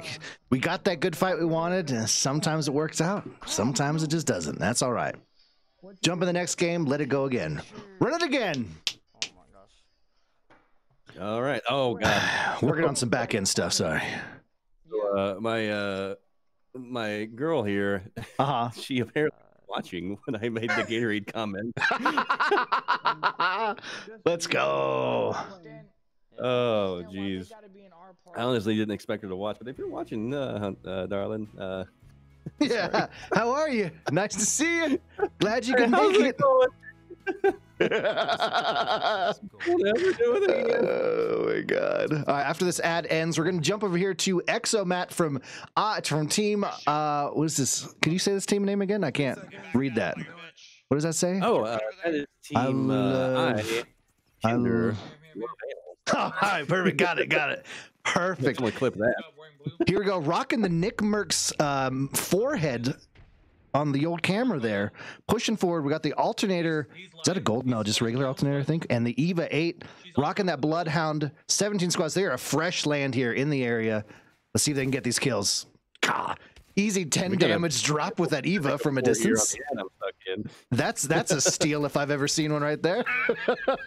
we got that good fight we wanted, and sometimes it works out. Sometimes it just doesn't. That's all right. Jump in the next game, let it go again. Run it again. All right. Oh god. Working on some back end stuff, sorry. Uh, my uh, my girl here, Uh-huh. she apparently watching when I made the Gatorade comment. Let's go. Oh jeez. I honestly didn't expect her to watch, but if you're watching, uh, uh darling, uh, Yeah. How are you? Nice to see you. Glad you can make it it. going? Never doing it again. Oh my god! All right, after this ad ends, we're gonna jump over here to Exomat from uh from team uh what is this? Can you say this team name again? I can't read that. What does that say? Oh, uh, that is I team. uh, love- I, I love- All right, perfect. Got it. Got it. Perfect. Clip that. Here we go. Rocking the NickMercs' um, forehead on the old camera there. Pushing forward. We got the alternator. Is that a gold? No, just regular alternator, I think. And the EVA 8. Rocking that Bloodhound. 17 squads. They are a fresh land here in the area. Let's see if they can get these kills. God. Easy 10 We a- damage drop with that EVA from a Four year on distance. the end I'm stuck in. That's that's a steal if I've ever seen one right there.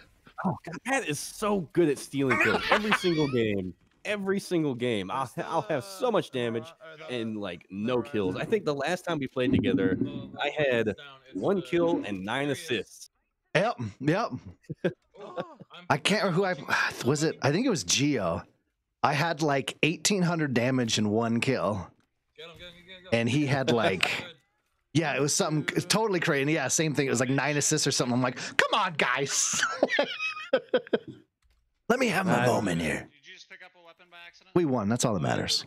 Oh, God, Pat is so good at stealing kills every single game. Every single game, I'll, I'll have so much damage and like no kills. I think the last time we played together, I had one kill and nine assists. Yep, yep. I can't remember who I was it. I think it was Geo. I had like 1800 damage in one kill. And he had like yeah, it was something totally crazy. Yeah, same thing. It was like nine assists or something. I'm like, come on, guys. Let me have my moment here. We won. That's all that matters.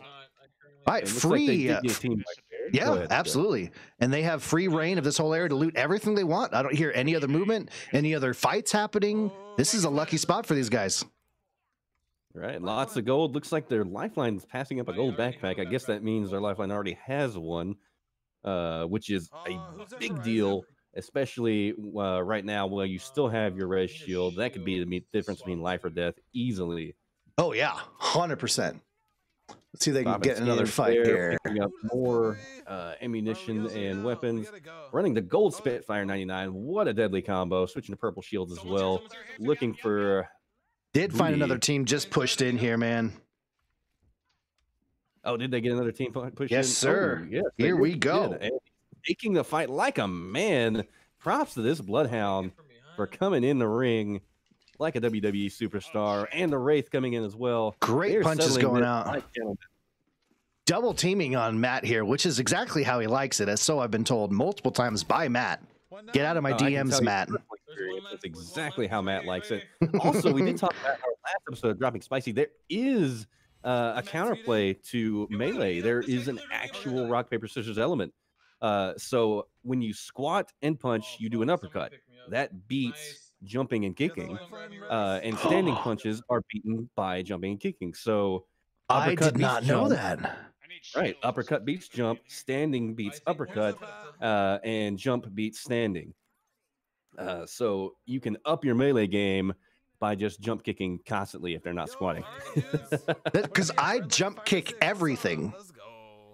All right, It looks like free. uh, get teamed by Yeah, ahead, Joe. absolutely. And they have free reign of this whole area to loot everything they want. I don't hear any other movement, any other fights happening. This is a lucky spot for these guys. Right, lots of gold. Looks like their lifeline's passing up a gold backpack. I guess that means their lifeline already has one, uh, which is a big deal, especially uh, right now while you still have your red shield. That could be the difference between life or death easily. Oh yeah, hundred percent. Let's see if they can get another fight there, here. Picking up more uh, ammunition and weapons. Running the gold Spitfire 99. What a deadly combo. Switching to purple shields as well. Looking for. Did find another team just pushed in here, man. Oh, did they get another team pu- push Yes, in? sir. Oh, yes, Here we go. taking the fight like a man. Props to this Bloodhound for coming in the ring like a WWE superstar, and the Wraith coming in as well. Great They're punches going out. Double teaming on Matt here, which is exactly how he likes it, as so I've been told multiple times by Matt. Get out of my Oh, DMs, Matt. That's exactly how Matt likes it. Also, we did talk about our last episode of Dropping Spicy. There is uh, a counterplay to melee. There is an actual rock paper scissors element. Uh, so when you squat and punch, you do an uppercut. That beats jumping and kicking. Uh, and standing punches are beaten by jumping and kicking. So I uppercut did not know jump. that. Right, uppercut beats jump, standing beats uppercut, uh, and jump beats standing. Uh, so you can up your melee game by just jump kicking constantly if they're not squatting. Because I jump kick everything.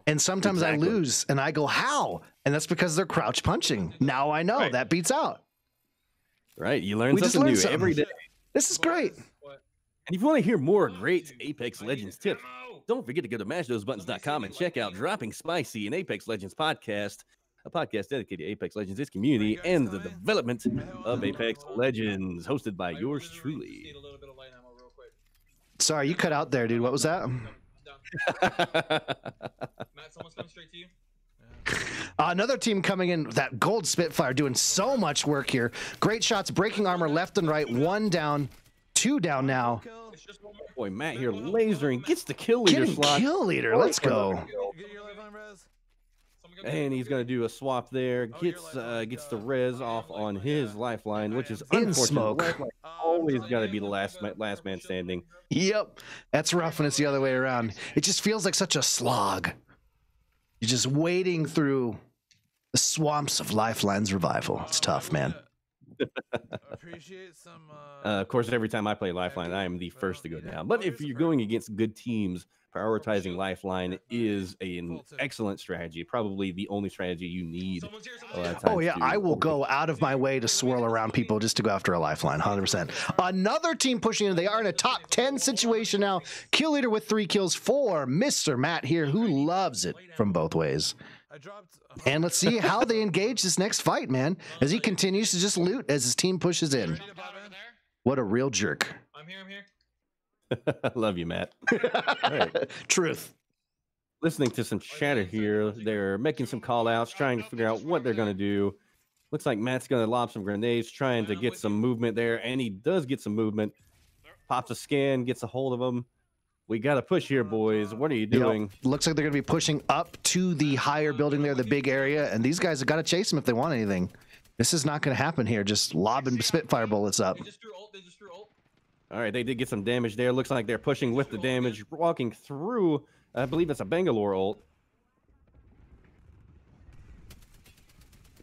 And sometimes Exactly. I lose and I go, how? And that's because they're crouch punching. Now I know that beats out. Right, you learn We just something new something. every day. This is great. And if you want to hear more great Apex Legends tips, don't forget to go to mashthosebuttons.com and check out Dropping Spicy, an Apex Legends podcast, a podcast dedicated to Apex Legends, its community, and the development of Apex Legends, hosted by yours truly. Sorry, you cut out there, dude. What was that? Uh, another team coming in, that gold Spitfire, doing so much work here. Great shots, breaking armor left and right. One down, two down now. Boy, Matt here lasering gets the kill leader Getting slot. kill leader. Let's go. And he's gonna do a swap there. Gets uh, gets the res off on his lifeline, which is In unfortunate. smoke. Lifeline always got to be the last ma- last man standing. Yep. That's rough when it's the other way around. It just feels like such a slog. You're just wading through the swamps of Lifeline's revival. It's tough, man. Appreciate some. Uh, of course, every time I play Lifeline, I am the first to go down. But if you're going against good teams, prioritizing Lifeline is an excellent strategy. Probably the only strategy you need. a lot of Oh yeah, I will go out of my way to swirl around people just to go after a lifeline. 100%. Another team pushing in. They are in a top 10 situation now. Kill leader with three kills for Mr. Matt here, who loves it from both ways. And let's see how they engage this next fight, man, as he continues to just loot as his team pushes in. What a real jerk. I'm here. I'm here. Love you, Matt. right. Truth. Listening to some chatter here, they're making some call outs, trying to figure out what they're going to do. Looks like Matt's going to lob some grenades, trying to get some movement there, and he does get some movement. Pops a scan, gets a hold of him. We got to push here, boys. What are you Yep. doing? Looks like they're going to be pushing up to the higher building there, the big area, and these guys have got to chase them if they want anything. This is not going to happen here. Just lobbing Spitfire bullets up. All right, they did get some damage there. Looks like they're pushing with the damage, walking through. I believe it's a Bangalore ult.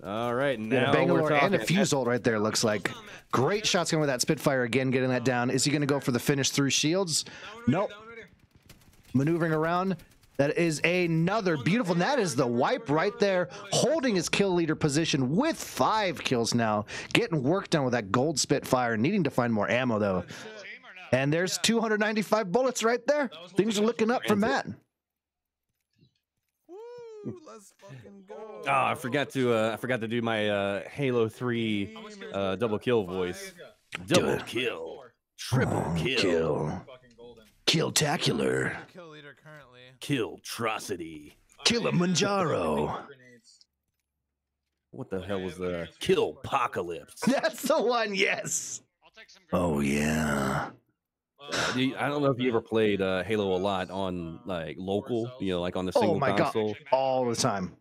All right, now Yeah, we're Bangalore and a fuse ult right there looks like. Great shots going with that Spitfire again, getting that down. Is he going to go for the finish through shields? Nope. Maneuvering around. That is another beautiful. And that is the wipe right there, holding his kill leader position with five kills now. Getting work done with that gold Spitfire. Needing to find more ammo though. And there's 295 bullets right there. Things are looking up for Matt. Oh, I forgot to uh, I forgot to do my uh, Halo Three uh, double kill voice. Double kill, triple kill, kill. Killtacular. Kill leader currently. killtrocity. Killimanjaro. What the hell was the kill apocalypse? That's the one, yes. Oh yeah. Uh, do you- I don't know if you ever played uh, Halo a lot on like local, you know, like on the Oh single my god. console. All the time.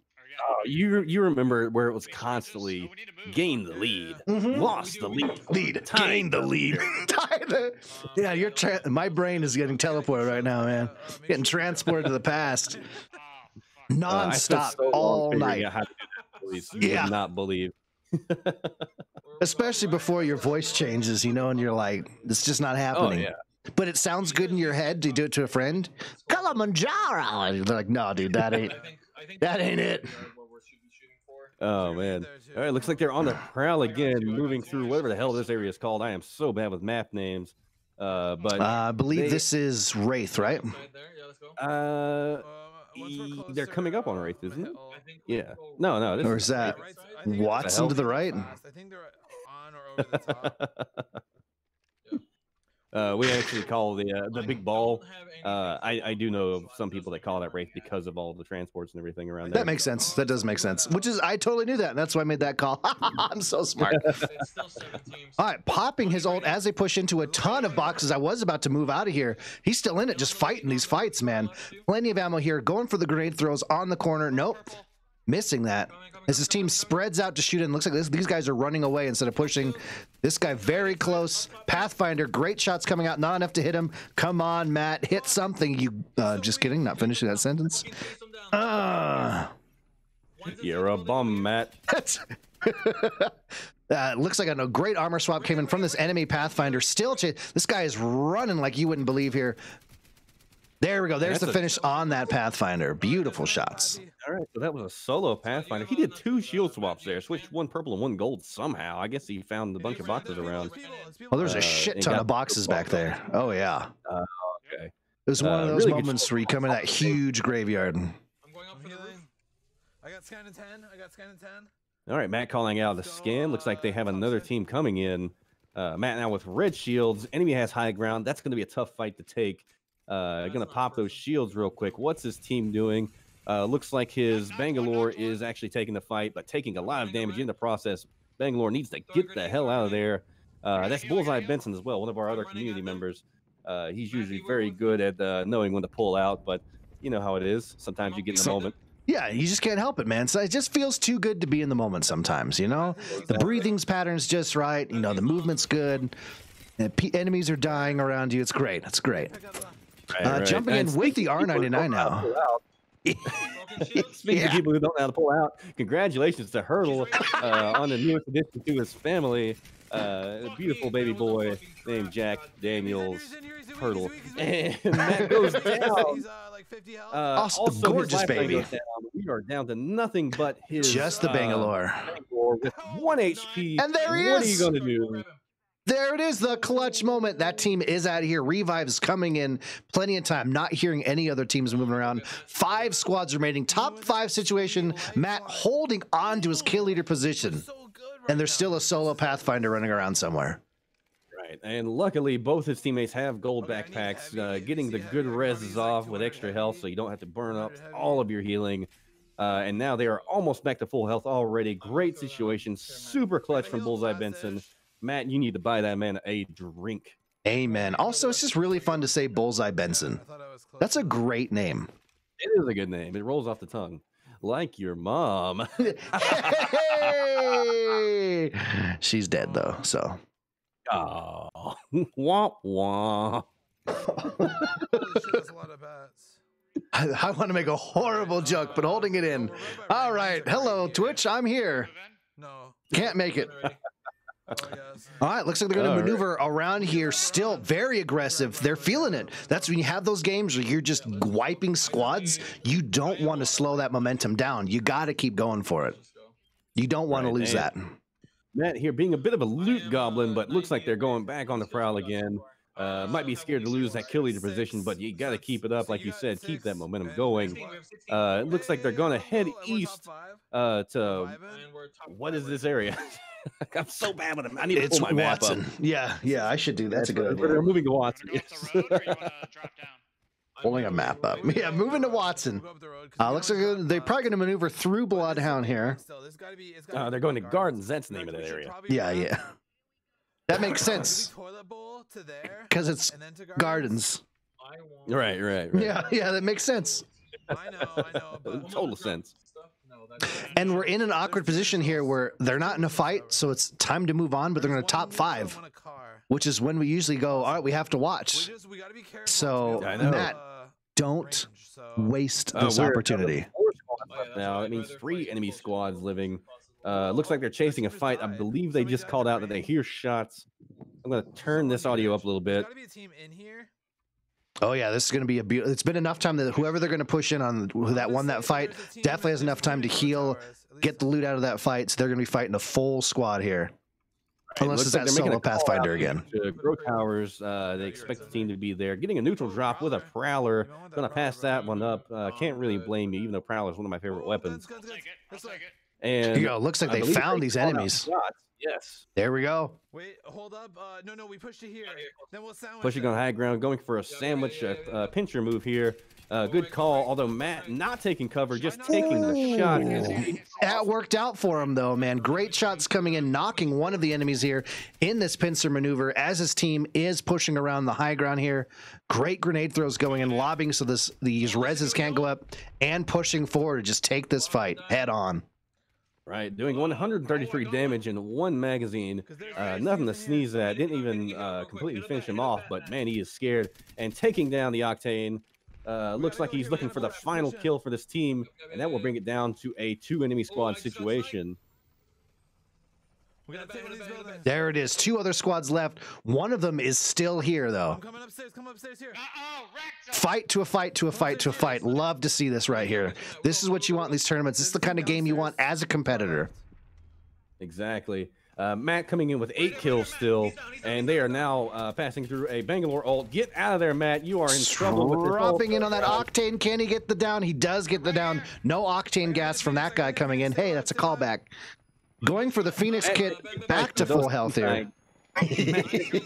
Oh, you you remember where it was constantly gain the lead, Mhm. lost the lead, Lead, Tied gain the lead. Tied the- yeah, you're tra- my brain is getting teleported right now, man. Getting transported to the past, Uh, I nonstop so all night. out how to do that, Luis. You Yeah. not believe. Especially before your voice changes, you know, and you're like, it's just not happening. Oh happening. yeah. But it sounds good in your head. Do you do it to a friend? Killimanjaro. And They're like, no, dude, that ain't that ain't it. Oh man. All right, looks like they're on the prowl again, moving through whatever the hell this area is called. I am so bad with map names. Uh, but Uh, I believe they- this is Wraith, right? uh, once we're close they're coming up on Wraith, Wraith, isn't it? Yeah. No, no. This Or is that Right side- I think it's Watson to the right? I think they're on or over the top. Uh, we actually call the uh, the big ball. Uh, I I do know some people that call that wraith because of all the transports and everything around there. That makes sense. That does make sense. Which is, I totally knew that. And that's why I made that call. I'm so smart. All right, popping his ult as they push into a ton of boxes. I was about to move out of here. He's still in it, just fighting these fights, man. Plenty of ammo here. Going for the grenade throws on the corner. Nope. Missing that. As his team spreads out to shoot in, looks like this, these guys are running away instead of pushing. This guy very close. Pathfinder, great shots coming out, not enough to hit him. Come on, Matt, hit something. You, uh, just kidding, not finishing that sentence. Uh, You're a bum, Matt. that's uh, looks like a great armor swap came in from this enemy Pathfinder. Still, this guy is running like you wouldn't believe here. There we go. There's That's the a- finish on that Pathfinder. Beautiful shots. All right, so that was a solo Pathfinder. He did two shield swaps there, switched one purple and one gold somehow. I guess he found a bunch of boxes around. Well, there's Uh, a shit ton got of boxes back there. Oh yeah. Okay. It was one Uh, of those really moments where you come in that huge graveyard. I'm going up for the roof. I got scan in 10. I got scan in 10. All right, Matt calling out the scan. Looks like they have another team coming in. Uh, Matt now with red shields. Enemy has high ground. That's going to be a tough fight to take. Uh, going to pop those shields real quick. What's his team doing? Uh, looks like his Bangalore is actually taking the fight, but taking a lot of damage in the process. Bangalore needs to get the hell out of there. Uh, that's Bullseye Benson as well, one of our other community members. Uh, he's usually very good at uh, knowing when to pull out, but you know how it is. Sometimes you get in the moment. Yeah, you just can't help it, man. So it just feels too good to be in the moment sometimes, you know? The breathing's pattern's just right. You know, the movement's good. enemies are dying around you. It's great. It's great. Right, Uh, right. jumping And in with the speaking of people who R99 don't know how to now. Speaking Yeah. of people who don't know how to pull out, congratulations to Hurdle uh, on the newest addition to his family. Uh, a beautiful baby boy named Jack Daniels Hurdle. And that goes down. Uh, like 50 health. Also, the gorgeous baby. We are down to nothing but his. Just the uh, Bangalore. Bangalore with one HP. And there he what is. What are you going to do? There it is, the clutch moment. That team is out of here. Revive's coming in. Plenty of time. Not hearing any other teams moving around. Five squads remaining. Top five situation. Matt holding on to his kill leader position. And there's still a solo Pathfinder running around somewhere. Right, and luckily both his teammates have gold backpacks, uh, getting the good reses off with extra health, so you don't have to burn up all of your healing. Uh, and now they are almost back to full health already. Great situation, super clutch from Bullseye Benson. Ish. Matt, you need to buy that man a drink. Amen. Also, it's just really fun to say Bullseye Benson. I thought I was close. That's a great name. It is a good name. It rolls off the tongue, like your mom. Hey! She's dead though, so. Oh, wah wah. Holy shit, that's a lot of bats. I, I want to make a horrible joke, but holding it in. All right. Hello, Twitch. I'm here. No. Can't make it. All right, looks like they're going to right. maneuver around here. Still very aggressive. They're feeling it. That's when you have those games where you're just wiping squads. You don't want to slow that momentum down. You got to keep going for it. You don't want to lose that. Matt here being a bit of a loot goblin, but looks like they're going back on the prowl again. Uh, might be scared to lose that kill leader position, but you got to keep it up, like you said, keep that momentum going. Uh, it looks like they're going to head and we're top east uh, to what is this area? I'm so bad with them. I need to It's pull my map Watson. up. Yeah, yeah, I should do that. That's a good They're moving to Watson. Going yes. up the road, or you want to drop down? Pulling a map up. Yeah, moving to Watson. We'll go up the road, 'cause Uh, looks like they're probably going to maneuver through But this Bloodhound here. still, there's gotta be- it's Uh, they're going to Gardens. Gardens. That's the In name of that area. Yeah, yeah. That makes sense toilet bowl to there, because it's and then to gardens. Right, right, right. Yeah, yeah, that makes sense. I know, I know, Total sense. And we're in an awkward position here where they're not in a fight, so it's time to move on, but they're going to top five, which is when we usually go, all right, we have to watch. So, Yeah, I know. Matt, don't waste Uh, this we're down to opportunity. four squads now that means three enemy squads living. Uh, looks like they're chasing a fight. I believe they just called out that they hear shots. I'm gonna turn this audio up a little bit. Gotta be a team in here. Oh yeah, this is going to be a beautiful. It's been enough time that whoever they're going to push in on who that won that fight definitely has enough time to heal, get the loot out of that fight. So they're going to be fighting a full squad here, unless it's like that solo a Pathfinder again. To Grow Towers, uh, they expect the team to be there. Getting a neutral drop with a Prowler. Gonna pass that one up. Uh, can't really blame you, even though Prowler is one of my favorite weapons. Take it. It. And Here. Looks like they believe found these enemies. shots. Yes. There we go. Wait, hold up. Uh, no, no, we pushed it here. Then we'll sandwich Pushing it. on high ground, going for a sandwich, uh, uh, pincher move here. Uh, good call. Although Matt not taking cover, just taking the shot. That worked out for him, though, man. Great shots coming in, knocking one of the enemies here in this pincer maneuver as his team is pushing around the high ground here. Great grenade throws going in, lobbing so this these reses can't go up, and pushing forward to just take this fight head on. Right, doing 133 damage in one magazine. Uh, nothing to sneeze at. Didn't even uh, completely finish him off, but man, he is scared. And taking down the Octane. Uh, looks like he's looking for the final kill for this team, and that will bring it down to a two enemy squad situation. We gotta take one of these buildings. There it is. Two other squads left. One of them is still here, though. I'm coming upstairs. Come upstairs here. Uh-oh. Fight to a fight to a fight to a fight. Love to see this right here. This is what you want in these tournaments. This is the kind of game you want as a competitor. Exactly. Uh, Matt coming in with eight kills still, and they are now uh, passing through a Bangalore ult. Get out of there, Matt. You are in trouble with this. Dropping in on that octane. Can he get the down? He does get the down. No octane gas from that guy coming in. Hey, that's a callback. Going for the Phoenix kit back to full health here.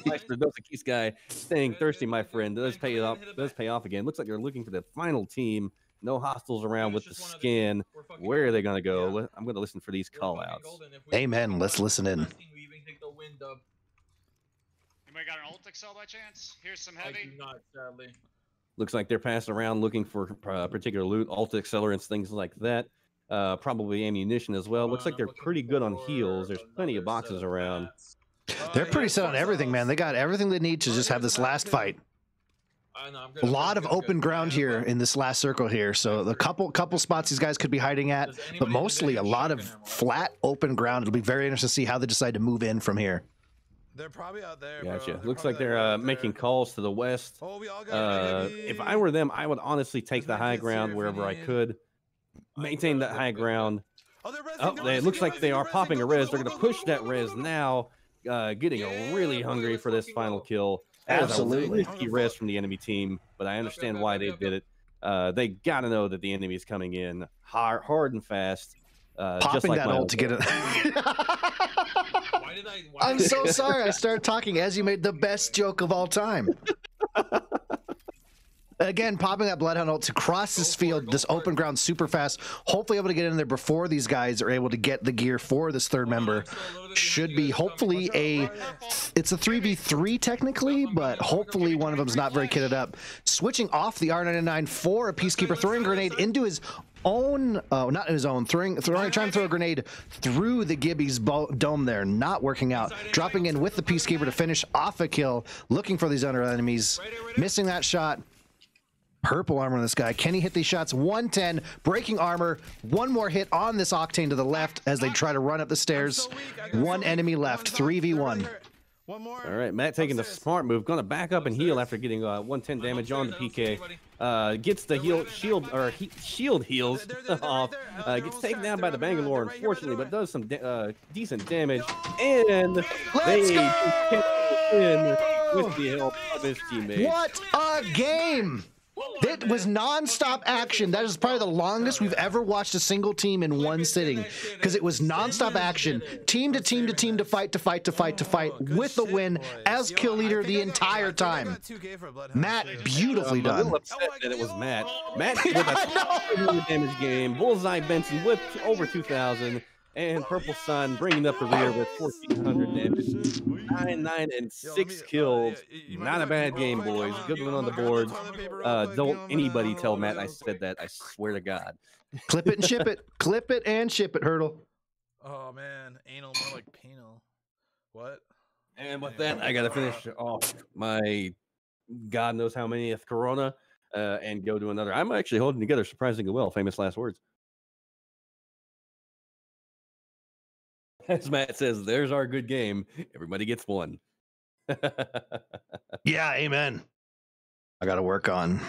Meister Dos guy staying thirsty, my friend. Does pay off. Does pay off again. Looks like they're looking for the final team. No hostiles around with the skin. Where are they gonna go? Let- I'm gonna listen for these call outs. Amen. Let's listen in. Anybody got an ult excel by chance? Here's some heavy. I do not, sadly. Looks like they're passing around looking for uh, particular loot, alt accelerants, things like that. Uh, probably ammunition as well. Looks like they're pretty good on heals. There's plenty of boxes around. They're pretty set on everything, man. They got everything they need to just have this last fight. A lot of open ground here in this last circle here. So the couple couple spots these guys could be hiding at, but mostly a lot of flat open ground. It'll be very interesting to see how they decide to move in from here. They're probably out there. Gotcha. They're Looks like they're uh, making calls to the west. Oh, we all got Uh, if I were them, I would honestly take the high ground wherever I could. Maintain that high ground. Oh, they're Oh, it looks like they are popping a resing. Res. They're going to push that go, res go, go. now, uh, getting really hungry for this final kill. That is a Absolutely. risky res from the enemy team, but I understand why they did it. Uh, they got to know that the enemy is coming in hard, hard and fast. Uh, just Popping like that my ult to get it. I'm so sorry. I started talking as you made the best joke of all time. Again, popping that Bloodhound ult to cross this field, this open ground super fast. Hopefully, able to get in there before these guys are able to get the gear for this third member. Should be hopefully a. It's a 3v3 technically, but hopefully one of them's not very kitted up. Switching off the R99 for a Peacekeeper, throwing a grenade into his own, oh, not his own, throwing, throwing, trying to throw a grenade through the Gibby's dome there, not working out. Dropping in with the Peacekeeper to finish off a kill, looking for these other enemies, missing that shot. Purple armor on this guy. Can he hit these shots? 110, breaking armor. One more hit on this Octane to the left as they try to run up the stairs. One enemy left, 3v1. One more. All right, Matt taking the smart move, going to back up and heal after getting uh, 110 damage on the PK. Uh, gets the heal shield or he, shield heals off. Uh, gets taken down by the Bangalore, unfortunately, but does some da- uh, decent damage. And they go! win with the help of his teammates. What a game! It was non-stop action. That is probably the longest we've ever watched a single team in one sitting because it was non-stop action, team to team to team to fight to fight to fight to fight with the win as kill leader the entire time. Matt, beautifully I'm a done. little upset that it was Matt. Matt with a 200 damage game. Bullseye Benson with over 2,000. And Purple Sun bringing up the rear with 1,400 damage. 9, 9, and 6 kills. Not a bad game, boys. Good one on the board. Uh, don't anybody tell Matt I said that. I swear to God. Clip it and ship it. Clip it and ship it, Hurdle. Oh man, anal more like penal. What? And with that, I got to finish off my God knows how many of Corona uh, and go to another. I'm actually holding together surprisingly well. Famous last words. As Matt says, there's our good game. Everybody gets one. Yeah, amen. I got to work on.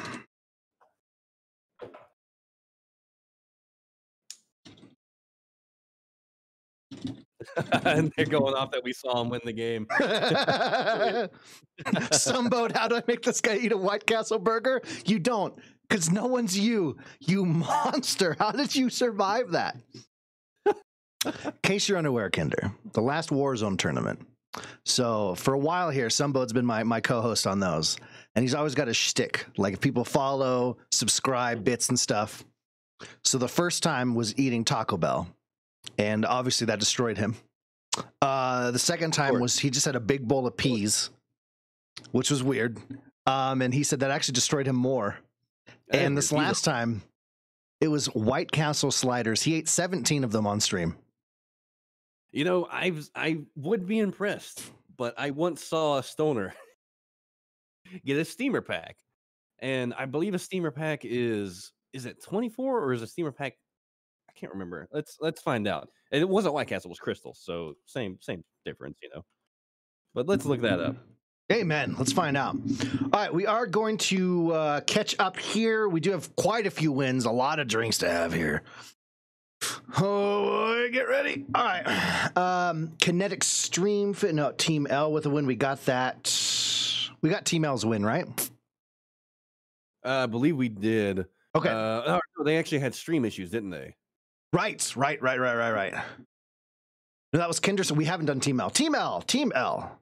and they're going off that we saw him win the game. Someboat, how do I make this guy eat a White Castle burger? You don't, because no one's you. You monster. How did you survive that? In case you're unaware, Kinder, the last Warzone tournament. So for a while here, Someboat's been my, my co-host on those. And he's always got a shtick. Like if people follow, subscribe, bits and stuff. So the first time was eating Taco Bell. And obviously that destroyed him. Uh, the second time was he just had a big bowl of peas, which was weird. Um, and he said that actually destroyed him more. And this last time, it was White Castle sliders. He ate 17 of them on stream. You know, I I would be impressed, but I once saw a stoner get a steamer pack, and I believe a steamer pack is is it twenty four or is a steamer pack? I can't remember. Let's let's find out. And it wasn't White Castle; it was Crystal, so same same difference, you know. But let's look that up. Amen. Let's find out. All right, we are going to uh, catch up here. We do have quite a few wins, a lot of drinks to have here. Oh, boy, get ready. All right. Um, Kinetic Stream Fit. No, Team L with a win. We got that. We got Team L's win, right? Uh, I believe we did. Okay. Uh, oh, they actually had stream issues, didn't they? Right, right, right, right, right, right. No, that was Kinder. So we haven't done Team L. Team L. Team L.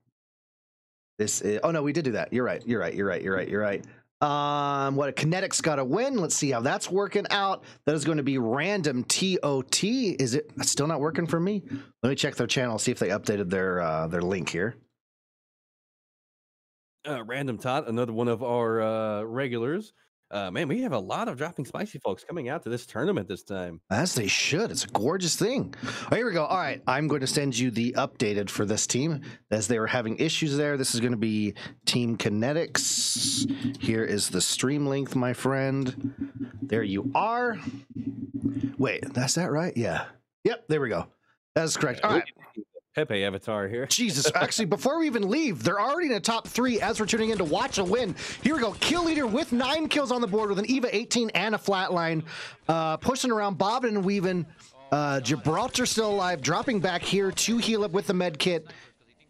This is, oh no, we did do that. You're right. You're right. You're right. You're right. You're right. Um, what a Kineticz got to win. Let's see how that's working out. That is going to be random TOT. Is it still not working for me? Let me check their channel, see if they updated their uh, their link here. Uh, Random Tot, another one of our uh, regulars. Uh, man, we have a lot of dropping spicy folks coming out to this tournament this time. As they should. It's a gorgeous thing. Oh, here we go. All right. I'm going to send you the updated for this team as they were having issues there. This is going to be Team Kineticz. Here is the stream length, my friend. There you are. Wait, that's that right? Yeah. Yep. There we go. That's correct. All right. Pepe avatar here. Jesus. Actually, before we even leave, they're already in the top three as we're tuning in to watch a win. Here we go. Kill leader with nine kills on the board with an EVA 18 and a flatline. Uh, pushing around, bobbing and weaving. Uh, Gibraltar still alive, dropping back here to heal up with the med kit.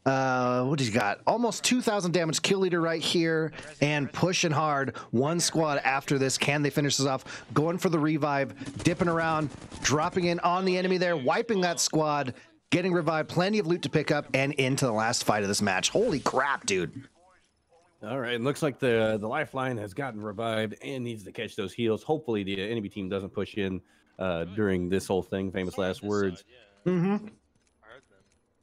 Uh, what does he got? Almost 2,000 damage. Kill leader right here and pushing hard. One squad after this. Can they finish this off? Going for the revive, dipping around, dropping in on the enemy there, wiping that squad, getting revived. Plenty of loot to pick up and into the last fight of this match. Holy crap, dude. All right, it looks like the the lifeline has gotten revived and needs to catch those heals. Hopefully, the enemy team doesn't push in uh, during this whole thing. Famous last words. Mm-hmm.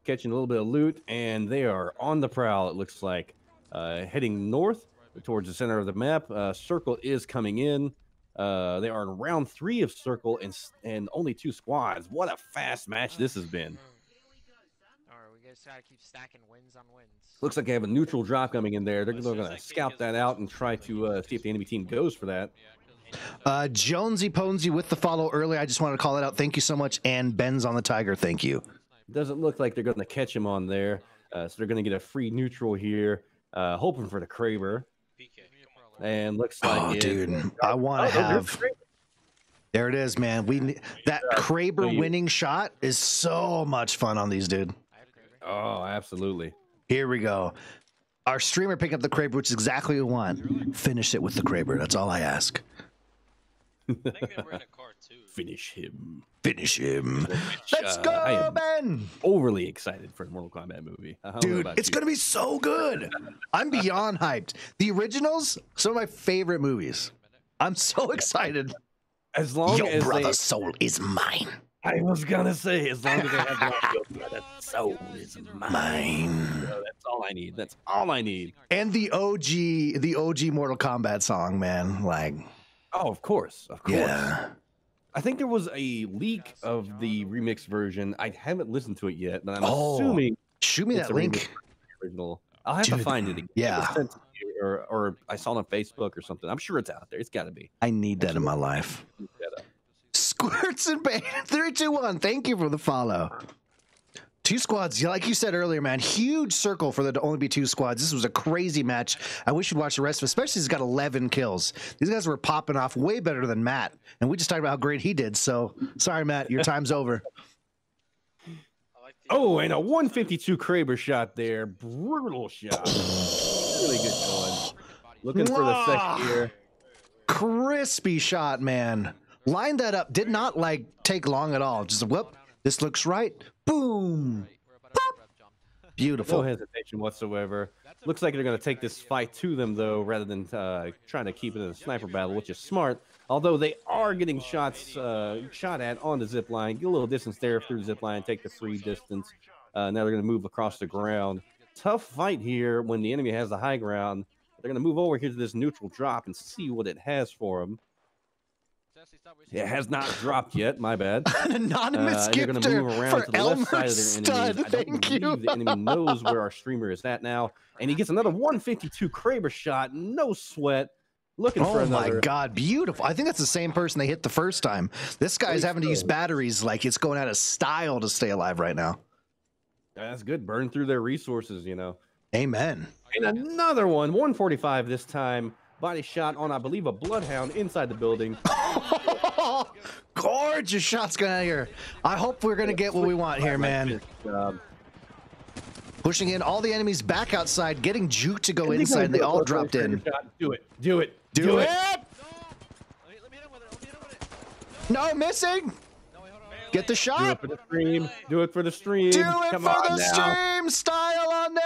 Catching a little bit of loot, and they are on the prowl. It looks like uh, heading north towards the center of the map. Uh, Circle is coming in. Uh, they are in round three of Circle and and only two squads. What a fast match this has been. Alright, just gotta keep stacking wins on wins. Looks like they have a neutral drop coming in there. They're, they're going to scout that out and try to uh, see if the enemy team goes for that. Uh, Jonesy Ponesy with the follow early. I just wanted to call that out. Thank you so much. And Ben's on the Tiger. Thank you. Doesn't look like they're going to catch him on there. Uh, so they're going to get a free neutral here, uh, hoping for the Kraber. And looks like Oh, it- dude. I want Oh, to there's have. There it is, man. We that Kraber winning shot is so much fun on these, dude. Oh, absolutely. Here we go. Our streamer picked up the Kraber, which is exactly what we want. Finish it with the Kraber. That's all I ask. i think Finish him. Finish him. Let's uh, go, I am Ben. Overly excited for the Mortal Kombat movie. I Dude, it's going to be so good. I'm beyond hyped. The originals, some of my favorite movies. I'm so excited. As long Your as brother's they, soul is mine. I was gonna say, as long as I have the audio, that soul is mine. Mine. That's all I need. That's all I need. And the OG, the OG Mortal Kombat song, man. Like, Oh, of course, of course. yeah. I think there was a leak of the remix version. I haven't listened to it yet, but I'm Oh, assuming Shoot me it's that a link. the original. I'll have to find it again. Yeah. sent or, or I saw it on Facebook or something. I'm sure it's out there. It's got to be. I need that in my life. Look. Squirts and Bane. Three, two, one. Thank you for the follow. Two squads, like you said earlier, man. Huge circle for there to only be two squads. This was a crazy match. I wish you'd watch the rest of it, especially he's got 11 kills. These guys were popping off way better than Matt. And we just talked about how great he did. So sorry, Matt, your time's over. Oh, and a 152 Kraber shot there. Brutal shot. really good going. Looking for the Mwah! second here. Crispy shot, man. Lined that up. Did not like take long at all. Just whoop. This looks right. Boom. No Beautiful. No hesitation whatsoever. Looks like they're going to take this fight to them, though, rather than uh, trying to keep it in a sniper battle, which is smart. Although they are getting shots uh, shot at on the zip line. Get a little distance there through the zip line, take the free distance. Uh, now they're going to move across the ground. Tough fight here when the enemy has the high ground. They're going to move over here to this neutral drop and see what it has for them. It has not dropped yet. My bad. An anonymous Uh, and they're going to gifter move around for to the Elmer left side of their Stud. enemies. I don't Thank believe you. the enemy knows where our streamer is at now, and he gets another 152 Kraber shot. No sweat. Looking for Oh my god, beautiful. I think that's the same person they hit the first time. This guy's Believe having to use batteries like it's going out of style to stay alive right now. That's good. Burn through their resources, you know. Amen. And another one, 145 this time. Body shot on, I believe, a bloodhound inside the building. Oh, gorgeous shots going out here. I hope we're gonna get what we want here, man. Pushing in all the enemies back outside, getting Juke to go inside, and they all dropped in. Do it. Do it. Do, it. Let me, let me hit him with it. Let me hit him with it. No, missing. No, wait, hold on. Get the shot. Do it for the stream. Do it for the stream. Do it Come for on the now. stream style on them.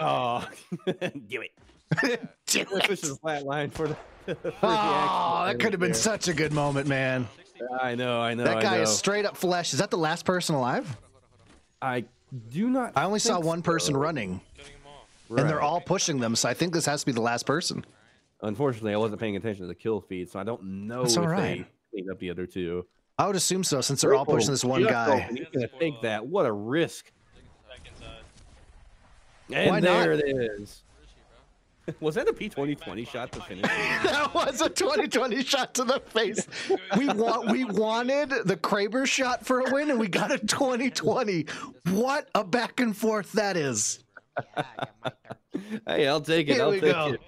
Oh, do it. Do This it. is flat line for the. for the Oh, action that could have been there. such a good moment, man. I know, I know. That I guy know. is straight up flesh. Is that the last person alive? I do not. I only saw think one person so. running, Getting them all. and they're all pushing them. So I think this has to be the last person. Unfortunately, I wasn't paying attention to the kill feed, so I don't know That's if all they cleaned up the other two. I would assume so, since they're all oh, pushing this one guy. open. He's gonna take that. What a risk! And Why not? there it is. Was that a P2020 shot to finish? That was a 2020 shot to the face. We want we wanted the Kraber shot for a win, and we got a 2020. What a back and forth that is. You might there. hey, I'll take it. Here I'll we take go. it.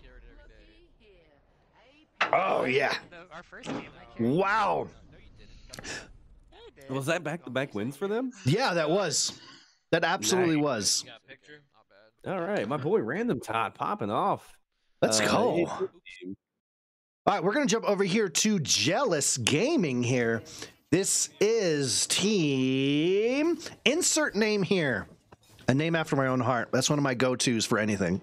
Oh yeah! The- Our first game. I carried. Wow. Yeah, I did. Was that back-to-back wins for them? Yeah, that was. That absolutely Nice. was. All right, my boy Random Tot popping off. Let's Uh, go. All right, we're gonna jump over here to Jellis Gaming here. This is team. Insert name here. A name after my own heart. That's one of my go-tos for anything.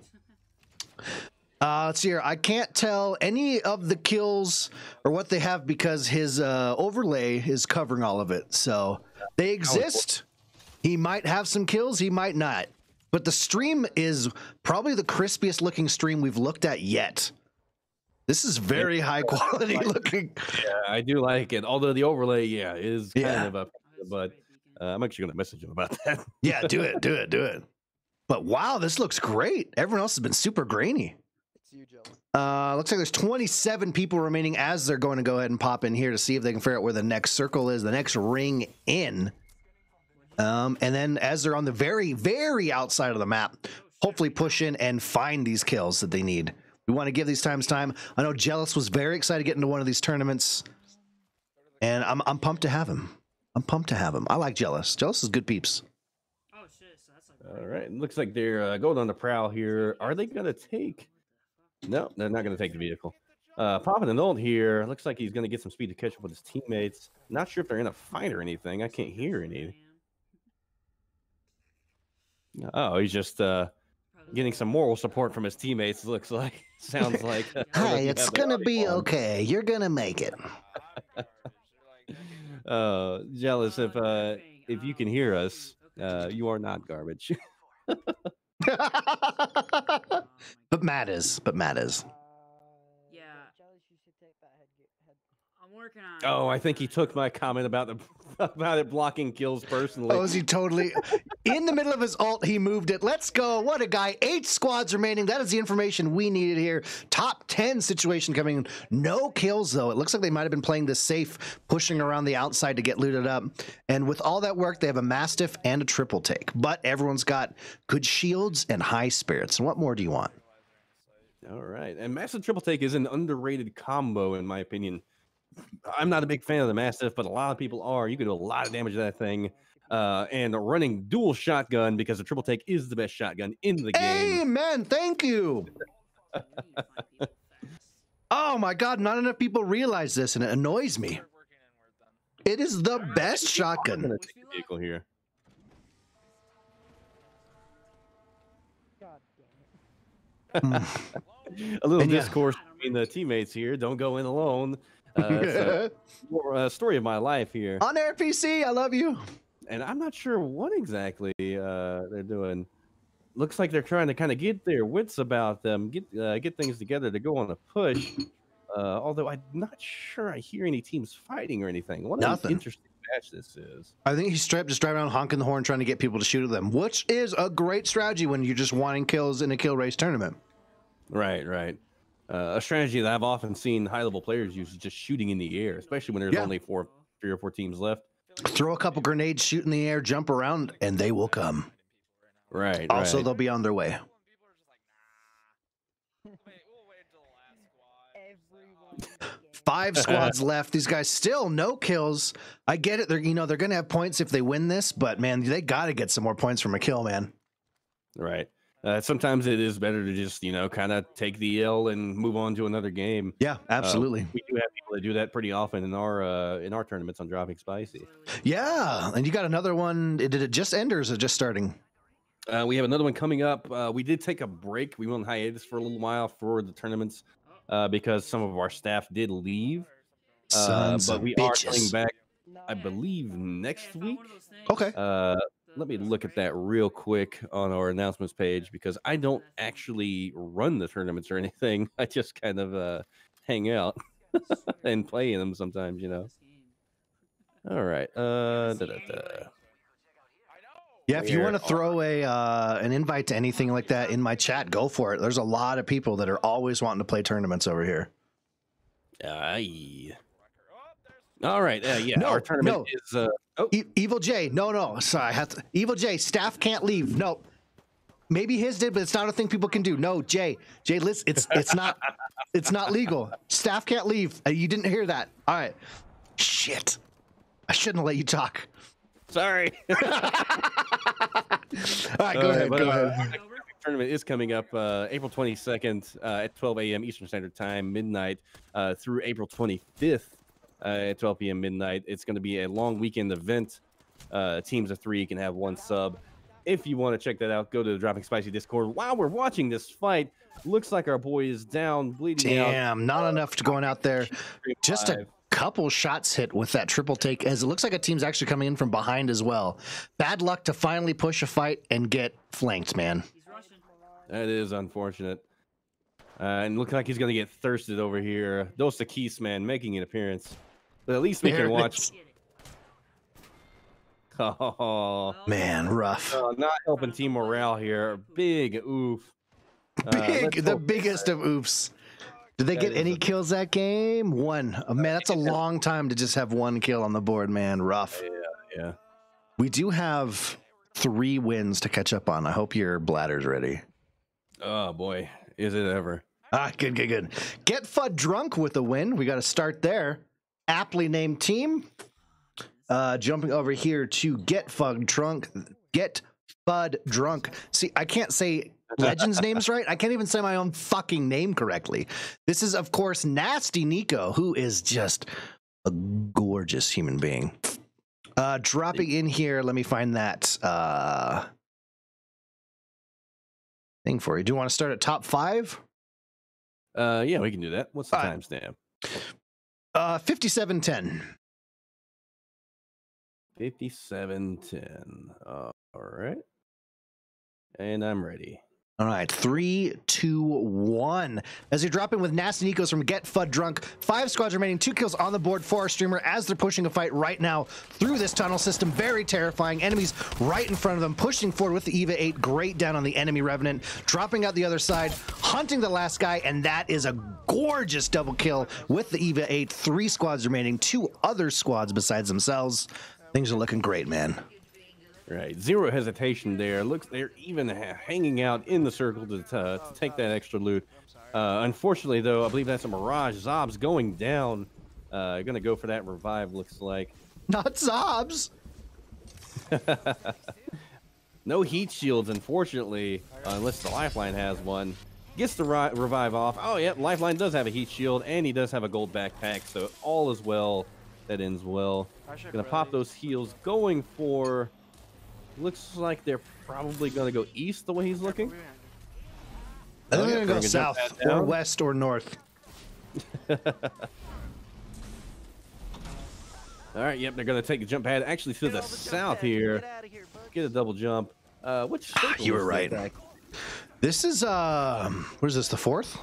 Uh, let's see here. I can't tell any of the kills or what they have because his uh, overlay is covering all of it. So they exist. He might have some kills. He might not. But the stream is probably the crispiest looking stream we've looked at yet. This is very high quality looking. Yeah, I do like it. Although the overlay, yeah, is kind Yeah. of up. But uh, I'm actually gonna message him about that. Yeah, do it, do it, do it. But wow, this looks great. Everyone else has been super grainy. It's you, Joe. Uh, looks like there's 27 people remaining as they're going to go ahead and pop in here to see if they can figure out where the next circle is, the next ring in. Um, and then as they're on the very, very outside of the map, hopefully push in and find these kills that they need. We want to give these times time. I know Jellis was very excited to get into one of these tournaments, and I'm I'm pumped to have him. I'm pumped to have him. I like Jellis. Jellis is good peeps. All right, looks like they're uh, going on the prowl here. Are they gonna take? No, they're not gonna take the vehicle. Uh, popping an old here. Looks like he's gonna get some speed to catch up with his teammates. Not sure if they're in a fight or anything. I can't hear any. Oh, he's just uh, getting some moral support from his teammates. Looks like. Sounds like. I don't know if Hey, it's gonna be on. okay. You're gonna make it. Uh, Jellis if uh, if you can hear us. Uh, you are not garbage. but Matt is. But Matt is. Yeah, I'm working on. Oh, I think he took my comment about the about it blocking kills personally. Oh, is he totally in the middle of his ult? He moved it. Let's go. What a guy. Eight squads remaining. That is the information we needed here. Top 10 situation coming. No kills, though. It looks like they might have been playing this safe, pushing around the outside to get looted up. And with all that work, they have a Mastiff and a triple take. But everyone's got good shields and high spirits. And what more do you want? All right, and Mastiff Triple Take is an underrated combo in my opinion. I'm not a big fan of the Mastiff, but a lot of people are. You can do a lot of damage to that thing. Uh, and running dual shotgun because the triple take is the best shotgun in the game. Amen. Thank you. oh my God. Not enough people realize this, and it annoys me. It is the best shotgun. gonna take the vehicle here. a little yeah. discourse between the teammates here. Don't go in alone. Uh, so, uh, story of my life here, On air PC, I love you. and I'm not sure what exactly uh, they're doing. Looks like they're trying to kind of get their wits about them, get uh, get things together to go on a push. Uh, although I'm not sure I hear any teams fighting or anything. What Nothing. an interesting match this is. I think he's just driving around honking the horn trying to get people to shoot at them, which is a great strategy when you're just wanting kills in a kill race tournament. Right, right. Uh, a strategy that I've often seen high level players use is just shooting in the air, especially when there's Yeah. only four, three or four teams left. Throw a couple grenades, shoot in the air, jump around, and they will come. Right. Also, right. they'll be on their way. Five squads left. These guys still no kills. I get it. They're you know they're gonna have points if they win this, but man, they got to get some more points from a kill, man. Right. Uh, sometimes it is better to just you know kind of take the L and move on to another game. Yeah, absolutely. We do have people that do that pretty often in our uh, in our tournaments on Dropping Spicy. yeah, and you got another one. Did it just end or is it just starting? Uh, we have another one coming up. Uh, we did take a break. We went on hiatus for a little while for the tournaments uh, because some of our staff did leave. Uh, Sons but we are coming back, I believe, next week. Okay. Let me look at that real quick on our announcements page because I don't actually run the tournaments or anything. I just kind of uh, hang out and play in them sometimes, you know. All right. Uh, da, da, da. Yeah, if you want to throw a uh, an invite to anything like that in my chat, go for it. There's a lot of people that are always wanting to play tournaments over here. Aye. All right. Uh, yeah, No, our tournament no. is. Uh, oh, E- Evil J, no, no, sorry, to. Evil J, staff can't leave. No, maybe his did, but it's not a thing people can do. No, Jay, Jay, listen, it's it's not it's not legal. Staff can't leave. Uh, You didn't hear that. All right. Shit, I shouldn't let you talk. sorry. All right, go ahead, but, go ahead. the tournament is coming up uh, April 22nd uh, at 12 a.m. Eastern Standard Time, midnight, uh, through April 25th uh, at 12 p.m. midnight. It's going to be a long weekend event. Uh, teams of three can have one sub. If you want to check that out, go to the Dropping Spicy Discord. While we're watching this fight, looks like our boy is down, bleeding out. Damn, not enough to going out there. Just a couple shots hit with that triple take, as it looks like a team's actually coming in from behind as well. Bad luck to finally push a fight and get flanked, man. That is unfortunate. Uh, and looking like he's going to get thirsted over here. Dos man, making an appearance. But at least we There can watch. Oh, Man, rough. uh, not helping team morale here. Big oof. Uh, Big, let's the hope- biggest of oofs. Did they That get any a- kills that game? One. Oh, man, that's a long time to just have one kill on the board, man. Rough. Yeah. We do have three wins to catch up on. I hope your bladder's ready. Oh boy, is it ever? Ah, good, good, good. Get Fudd drunk with a win. We got to start there. Aptly named team. Uh, jumping over here to Get Fudd drunk. Get Fudd drunk. See, I can't say legends names right. I can't even say my own fucking name correctly. This is, of course, Nasty Nico, who is just a gorgeous human being. Uh, dropping in here, let me find that uh, thing for you. Do you want to start at top five? Uh, yeah, we can do that. What's the timestamp? Uh, fifty-seven ten. Fifty-seven ten. Uh, all right. And I'm ready. All right, three, two, one. As they drop in with Nasty Nikos from Get Fudd Drunk, five squads remaining, two kills on the board for our streamer as they're pushing a fight right now through this tunnel system. Very terrifying. Enemies right in front of them, pushing forward with the EVA 8. Great down on the enemy Revenant, dropping out the other side, hunting the last guy, and that is a gorgeous double kill with the EVA 8. Three squads remaining, two other squads besides themselves. Things are looking great, man. Right, zero hesitation there. Looks they're even ha- hanging out in the circle to, to, to take that extra loot. Uh, unfortunately, though, I believe that's a Mirage. Zob's going down. Uh, gonna go for that revive. Looks like Not Zobs. no heat shields, unfortunately, uh, unless the lifeline has one. Gets the ri- revive off. Oh, yeah, lifeline does have a heat shield, and he does have a gold backpack, so all is well. That ends well. Gonna pop those heals. Going for. Looks like they're probably gonna go east the way he's looking. I think Oh, they're gonna go bring a south or west or north. All right, yep, they're gonna take a jump pad actually to the south here. Get a double jump. Uh, which Ah, you were right. that? This is um, what is this? The fourth?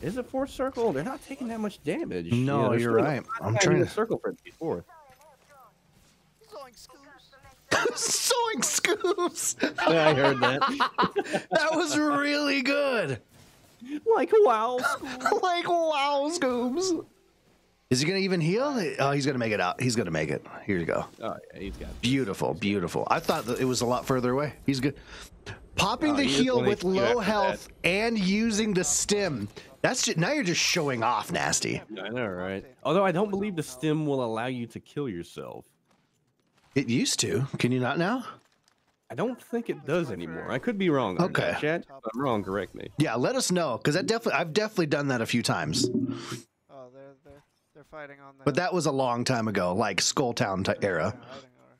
Is it fourth circle? They're not taking that much damage. No, Yeah, you're still right. I'm trying to- circle for it to be fourth. Sewing scoops. Yeah, I heard that. that was really good. like wow, like wow, scoops. Is he gonna even heal? Oh, he's gonna make it out. He's gonna make it. Here you go. Oh yeah, he's got. Beautiful, beautiful. I thought that it was a lot further away. He's good. Popping Oh, the he is heal with low after health and using the stim. That's just, now you're just showing off, nasty. I know, right? Although I don't believe the stim will allow you to kill yourself. It used to. Can you not now? I don't think it does anymore. I could be wrong. Okay. that, Chat. If I'm wrong. Correct me. Yeah, let us know because I definitely I've definitely done that a few times. Oh, they're they're they're fighting on the. But that was a long time ago, like Skulltown t- era.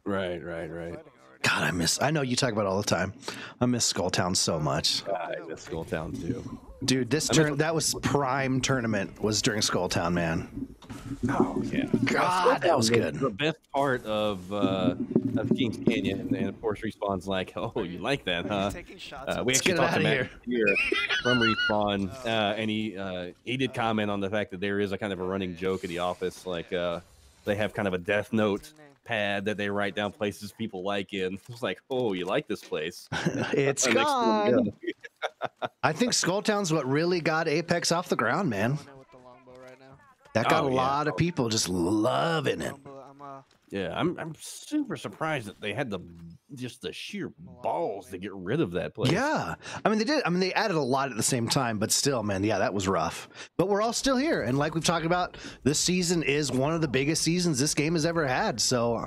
Right, right, right. God, I miss. I know you talk about it all the time. I miss Skulltown so much, I miss Skulltown too. dude. This turn that was prime tournament was during Skulltown, man. Oh yeah. God, that was good. The best part of uh, of Kings Canyon, and of course Respawn's like, oh, you like that, huh? taking shots Uh, we actually talked to outta Matt here from Respawn, uh, and he uh, he did comment on the fact that there is a kind of a running joke at the office, like uh, they have kind of a Death Note pad that they write down places people like in. It's like, oh, you like this place? It's Next one to gone. I think Skulltown's what really got Apex off the ground, man. That got Oh, a yeah. lot of people just loving it. Yeah, I'm I'm super surprised that they had the just the sheer balls to get rid of that place. Yeah, I mean they did. I mean they added a lot at the same time, but still, man, yeah, that was rough. But we're all still here, and like we've talked about, this season is one of the biggest seasons this game has ever had. So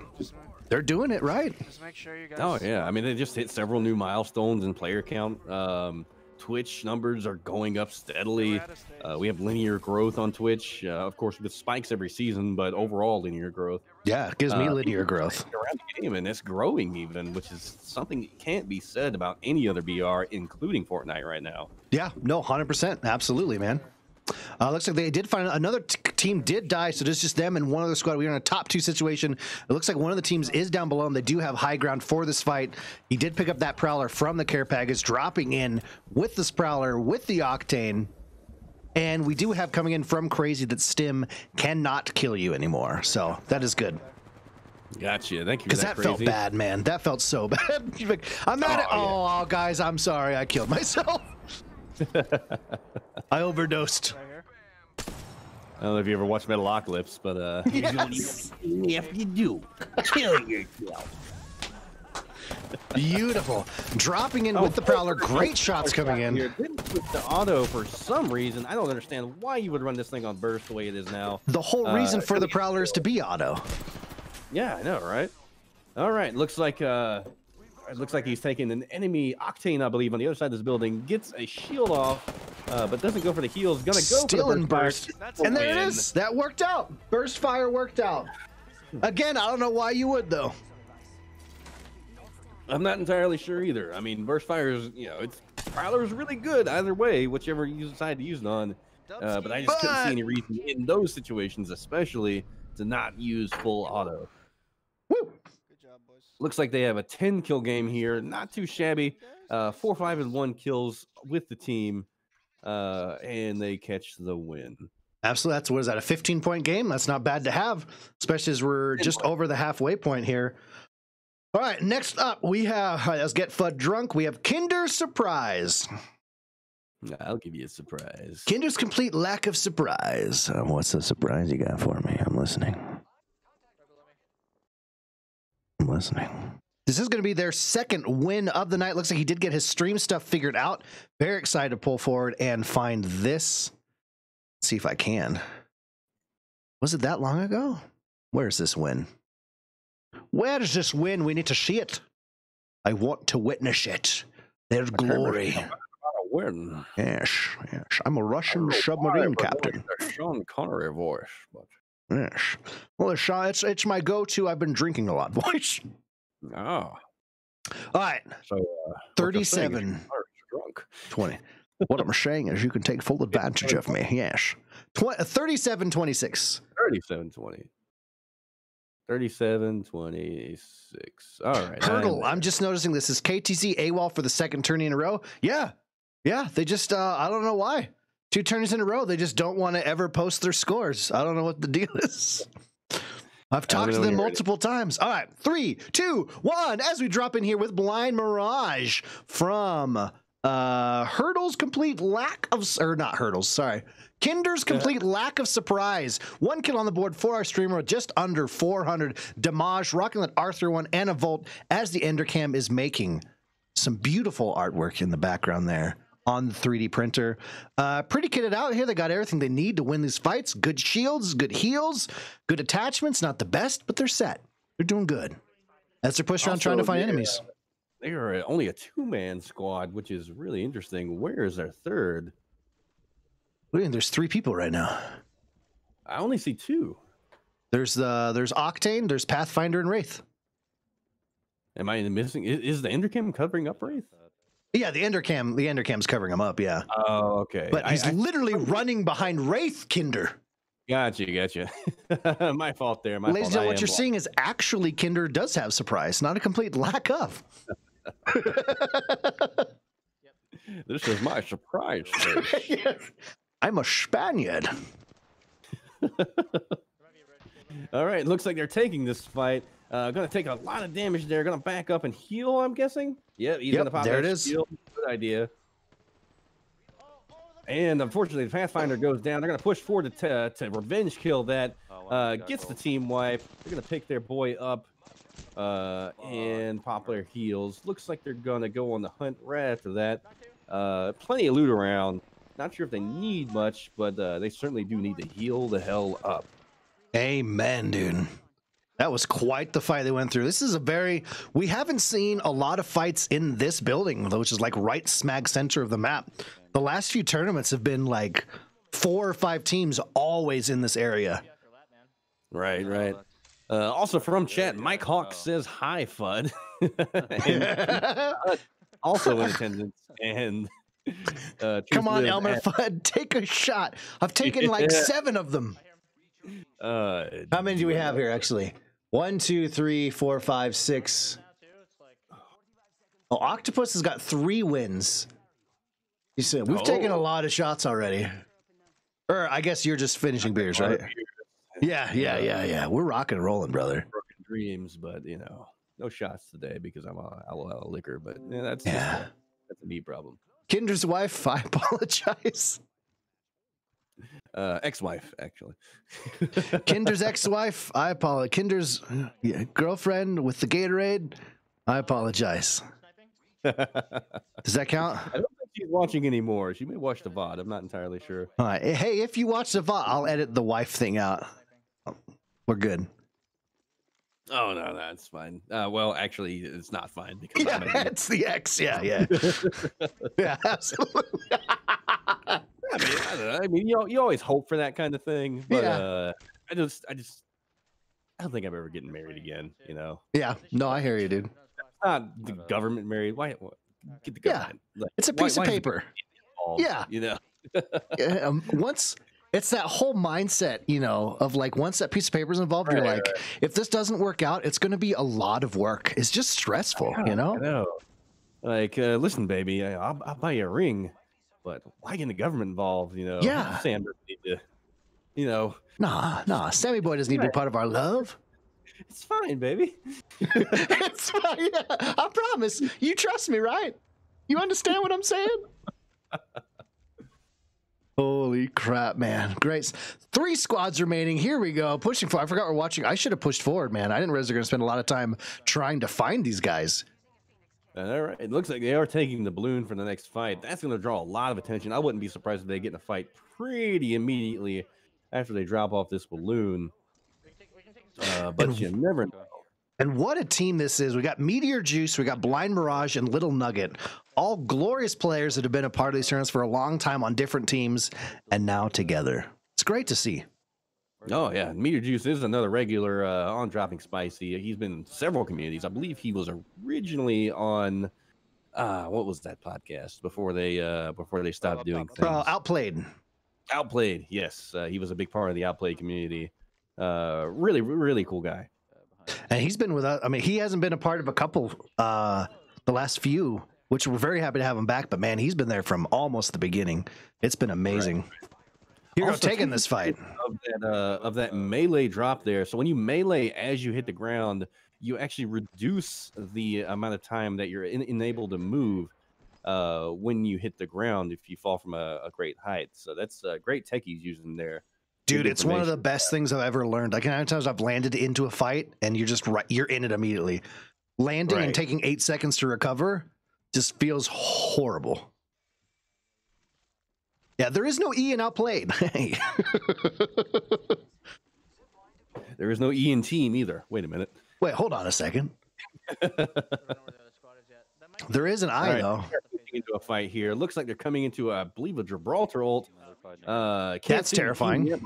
they're doing it right. Just make sure you guys. Oh yeah, I mean they just hit several new milestones in player count. Um, Twitch numbers are going up steadily. Uh, we have linear growth on Twitch, uh, of course, with spikes every season, but overall linear growth. Yeah, it gives me Uh, linear growth. around the game, and it's growing even, which is something that can't be said about any other BR, including Fortnite right now. Yeah, no, hundred percent, absolutely, man. Uh, looks like they did find another t- team did die, so it's just them and one other squad. We are in a top two situation. It looks like one of the teams is down below, and they do have high ground for this fight. He did pick up that prowler from the care package, dropping in with the prowler with the octane. And we do have coming in from Crazy that Stim cannot kill you anymore. So that is good. Gotcha. Thank you. Because that, that, felt bad, man. That felt so bad. I'm mad at. Oh, Oh, guys, I'm sorry. I killed myself. I overdosed. I don't know if you ever watched Metalocalypse, but uh, Yes. if you do, kill yourself. Beautiful. Dropping in with the Prowler. Great shots coming in. Here. Didn't put the auto for some reason. I don't understand why you would run this thing on burst the way it is now. The whole Uh, reason for the Prowler is to be auto. Yeah, I know, right? All right, looks like uh, it looks like he's taking an enemy octane, I believe, on the other side of this building. Gets a shield off, uh, but doesn't go for the heals. Gonna go Still for in the burst. And there it Win. is. That worked out. Burst fire worked out. Again, I don't know why you would though. I'm not entirely sure either. I mean, burst fire is, you know, it's Prowler is really good either way, whichever you decide to use it on. Uh, but I just couldn't see any reason in those situations, especially, to not use full auto. Looks like they have a 10 kill game here. Not too shabby. Uh, four, five, and one kills with the team, uh, and they catch the win. Absolutely. That's what is that? A 15 point game? That's not bad to have, especially as we're just over the halfway point here. All right. Next up, we have let's get Fudd drunk. We have Kinder Surprise. I'll give you a surprise. Kinder's complete lack of surprise. Uh, what's the surprise you got for me? I'm listening. I'm listening. This is going to be their second win of the night. Looks like he did get his stream stuff figured out. Very excited to pull forward and find this. Let's see if I can. Was it that long ago? Where's this win? Where is this win? We need to see it. I want to witness it. Their glory. Win. Yes, yes. I'm a Russian submarine captain. Sean Connery voice. But... Yes. Well, it's, uh, it's it's my go-to. I've been drinking a lot, voice. Oh. All right. So, uh, what you're saying is 37, drunk. 20. what I'm saying is you can take full advantage of me. Yes. Tw- 37, 26. 37 20. 37 26. All right. Hurdle. I'm- I'm just noticing this is KTZ AWOL for the second tourney in a row. Yeah. Yeah. They just, uh, I don't know why. Two turns in a row. They just don't want to ever post their scores. I don't know what the deal is. I've talked to them you're ready. multiple times. All right. Three, two, one. As we drop in here with Blind Mirage from uh Hurdle's complete lack of, or not Hurdles, sorry. Kinder's complete lack of surprise. One kill on the board for our streamer, just under 400. Damage rocking that R301 and a Volt as the Endercam is making some beautiful artwork in the background there on the 3D printer. Uh, pretty kitted out here. They got everything they need to win these fights. Good shields, good heals, good attachments. Not the best, but they're set. They're doing good. As they're pushing around trying to find they're, enemies. uh, They are only a two man squad, which is really interesting. Where is their third? What do you mean? There's three people right now. I only see two. There's the there's Octane, there's Pathfinder, and Wraith. Am I missing? Is, is the Endercam covering up Wraith? Yeah, the Endercam, the Endercam's covering him up. Yeah, Oh, okay. but he's I- literally running behind Wraith Kinder. Gotcha, gotcha. my fault there. My Ladies and gentlemen, what you're blind. seeing is actually Kinder does have surprise, not a complete lack of. This is my surprise. face. I'm a Spaniard. All right, looks like they're taking this fight. Uh, gonna take a lot of damage there. Gonna back up and heal. I'm guessing. Yep, he's Yep, gonna pop there it is. shield. Good idea. And unfortunately, the Pathfinder goes down. They're gonna push forward to, uh, to revenge kill that. Uh, gets the team wipe. They're gonna pick their boy up. Uh, and pop their heals. Looks like they're gonna go on the hunt right after that. Uh, plenty of loot around. Not sure if they need much, but uh, they certainly do need to heal the hell up. Amen, dude. That was quite the fight they went through. This is a very we haven't seen a lot of fights in this building, which is like right smack center of the map. The last few tournaments have been like four or five teams always in this area. Right, right. Uh, also from chat, Mike Hawk says hi, Fudd. And Fudd also in attendance. And uh, Come on, Elmer lives Fudd, take a shot. I've taken like Yeah. seven of them. uh, How many do we have here, actually? One, two, three, four, five, six. Oh, Octopus has got three wins. You said we've taken a Oh. lot of shots already. Or I guess you're just finishing beers, right? Yeah, yeah, yeah, yeah. We're rocking and rolling, brother. broken dreams, but you know, no shots today because I'm uh, out of liquor. But yeah, that's Yeah. just, that's a me problem. Kinder's wife, I apologize. Uh, ex-wife, actually. Kinder's ex-wife, I apologize. Kinder's yeah, girlfriend with the Gatorade, I apologize. Does that count? I don't think she's watching anymore. She may watch the VOD. I'm not entirely sure. All right. Hey, if you watch the VOD, I'll edit the wife thing out. We're good. Oh no, that's fine. Uh, well, actually, it's not fine because Yeah, I'm gonna be- it's the X. Yeah, yeah. yeah, absolutely. I mean, I don't know. I mean, you you always hope for that kind of thing, but Yeah. uh, I just, I just, I don't think I'm ever getting married again. You know, Yeah. No, I hear you, dude. not the government married. Why? what- Get the Yeah. Like, It's a piece why of is paper. involved, Yeah. You know. Yeah, um, once it's that whole mindset, you know, of like once that piece of paper is involved, you're Right, like, if this doesn't work out, it's going to be a lot of work. It's just stressful, you I know. know. Like, uh, listen, baby, I- I'll, I'll buy you a ring, but why get the government involved? You know, Yeah. Sam need to. You know, Nah, nah. Sammy Boy doesn't need to be part of our love. it's fine, baby. it's fine. Yeah, I promise. You trust me, right? You understand what I'm saying? Holy crap, man. Great. Three squads remaining. Here we go. Pushing forward. I forgot we're watching. I should have pushed forward, man. I didn't realize they're going to spend a lot of time trying to find these guys. All right. It looks like they are taking the balloon for the next fight. That's going to draw a lot of attention. I wouldn't be surprised if they get in a fight pretty immediately after they drop off this balloon. Uh, but And- you never know. And what a team this is. We got Meteor Juice, we got Blind Mirage, and Little Nugget. All glorious players that have been a part of these tournaments for a long time on different teams and now together. It's great to see. Oh yeah, Meteor Juice is another regular uh, on Dropping Spicy. He's been in several communities. I believe he was originally on uh what was that podcast before they uh before they stopped doing things. Uh, outplayed. Outplayed, yes, uh, he was a big part of the Outplayed community. Uh, really, really cool guy. And he's been with us. I mean, he hasn't been a part of a couple, uh, the last few, which we're very happy to have him back. But man, he's been there from almost the beginning. It's been amazing. Here, go Also, taking this fight. of that uh, of that melee drop there. So when you melee as you hit the ground, you actually reduce the amount of time that you're in, enabled to move uh, when you hit the ground if you fall from a, a great height. So that's uh, great tech he's using there. Dude, it's one of the best things I've ever learned. Like, how many times I've landed into a fight and you're just right, you're in it immediately. Landing and taking eight seconds to recover just feels horrible. Yeah, there is no E in outplayed. Hey. There is no E in team either. Wait a minute. Wait, hold on a second. There is an I, right. though. Into a fight here. Looks like they're coming into, uh, I believe, a Gibraltar ult. Uh, That's the team terrifying. yet,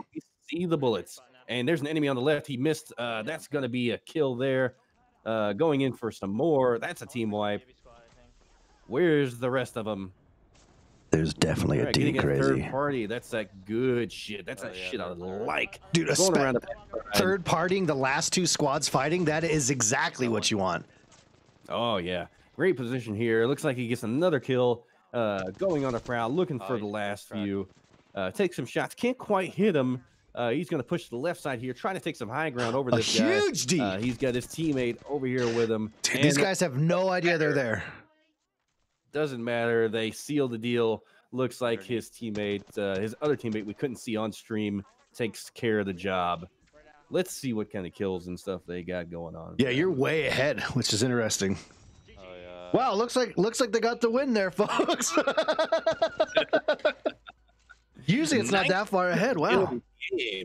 see the bullets, and there's an enemy on the left. He missed. Uh, that's going to be a kill there. Uh, going in for some more. That's a team wipe. Where's the rest of them? There's definitely a Alright, team getting a crazy. third party. That's that good shit. That's that shit I like. Dude, a Going spe- the third partying the last two squads fighting, that is exactly what you want. Oh yeah, great position here. Looks like he gets another kill. Uh, going on a prowl, looking for the last few. Uh, take some shots. Can't quite hit him. Uh, he's going to push to the left side here, trying to take some high ground over A this guy. huge D. Uh, he's got his teammate over here with him. Dude, these guys have no idea they're there. Doesn't matter. They seal the deal. Looks like his teammate, uh, his other teammate, we couldn't see on stream, takes care of the job. Let's see what kind of kills and stuff they got going on. Yeah, you're way ahead, which is interesting. Wow, looks like looks like they got the win there, folks. Usually it's not that far ahead. Wow.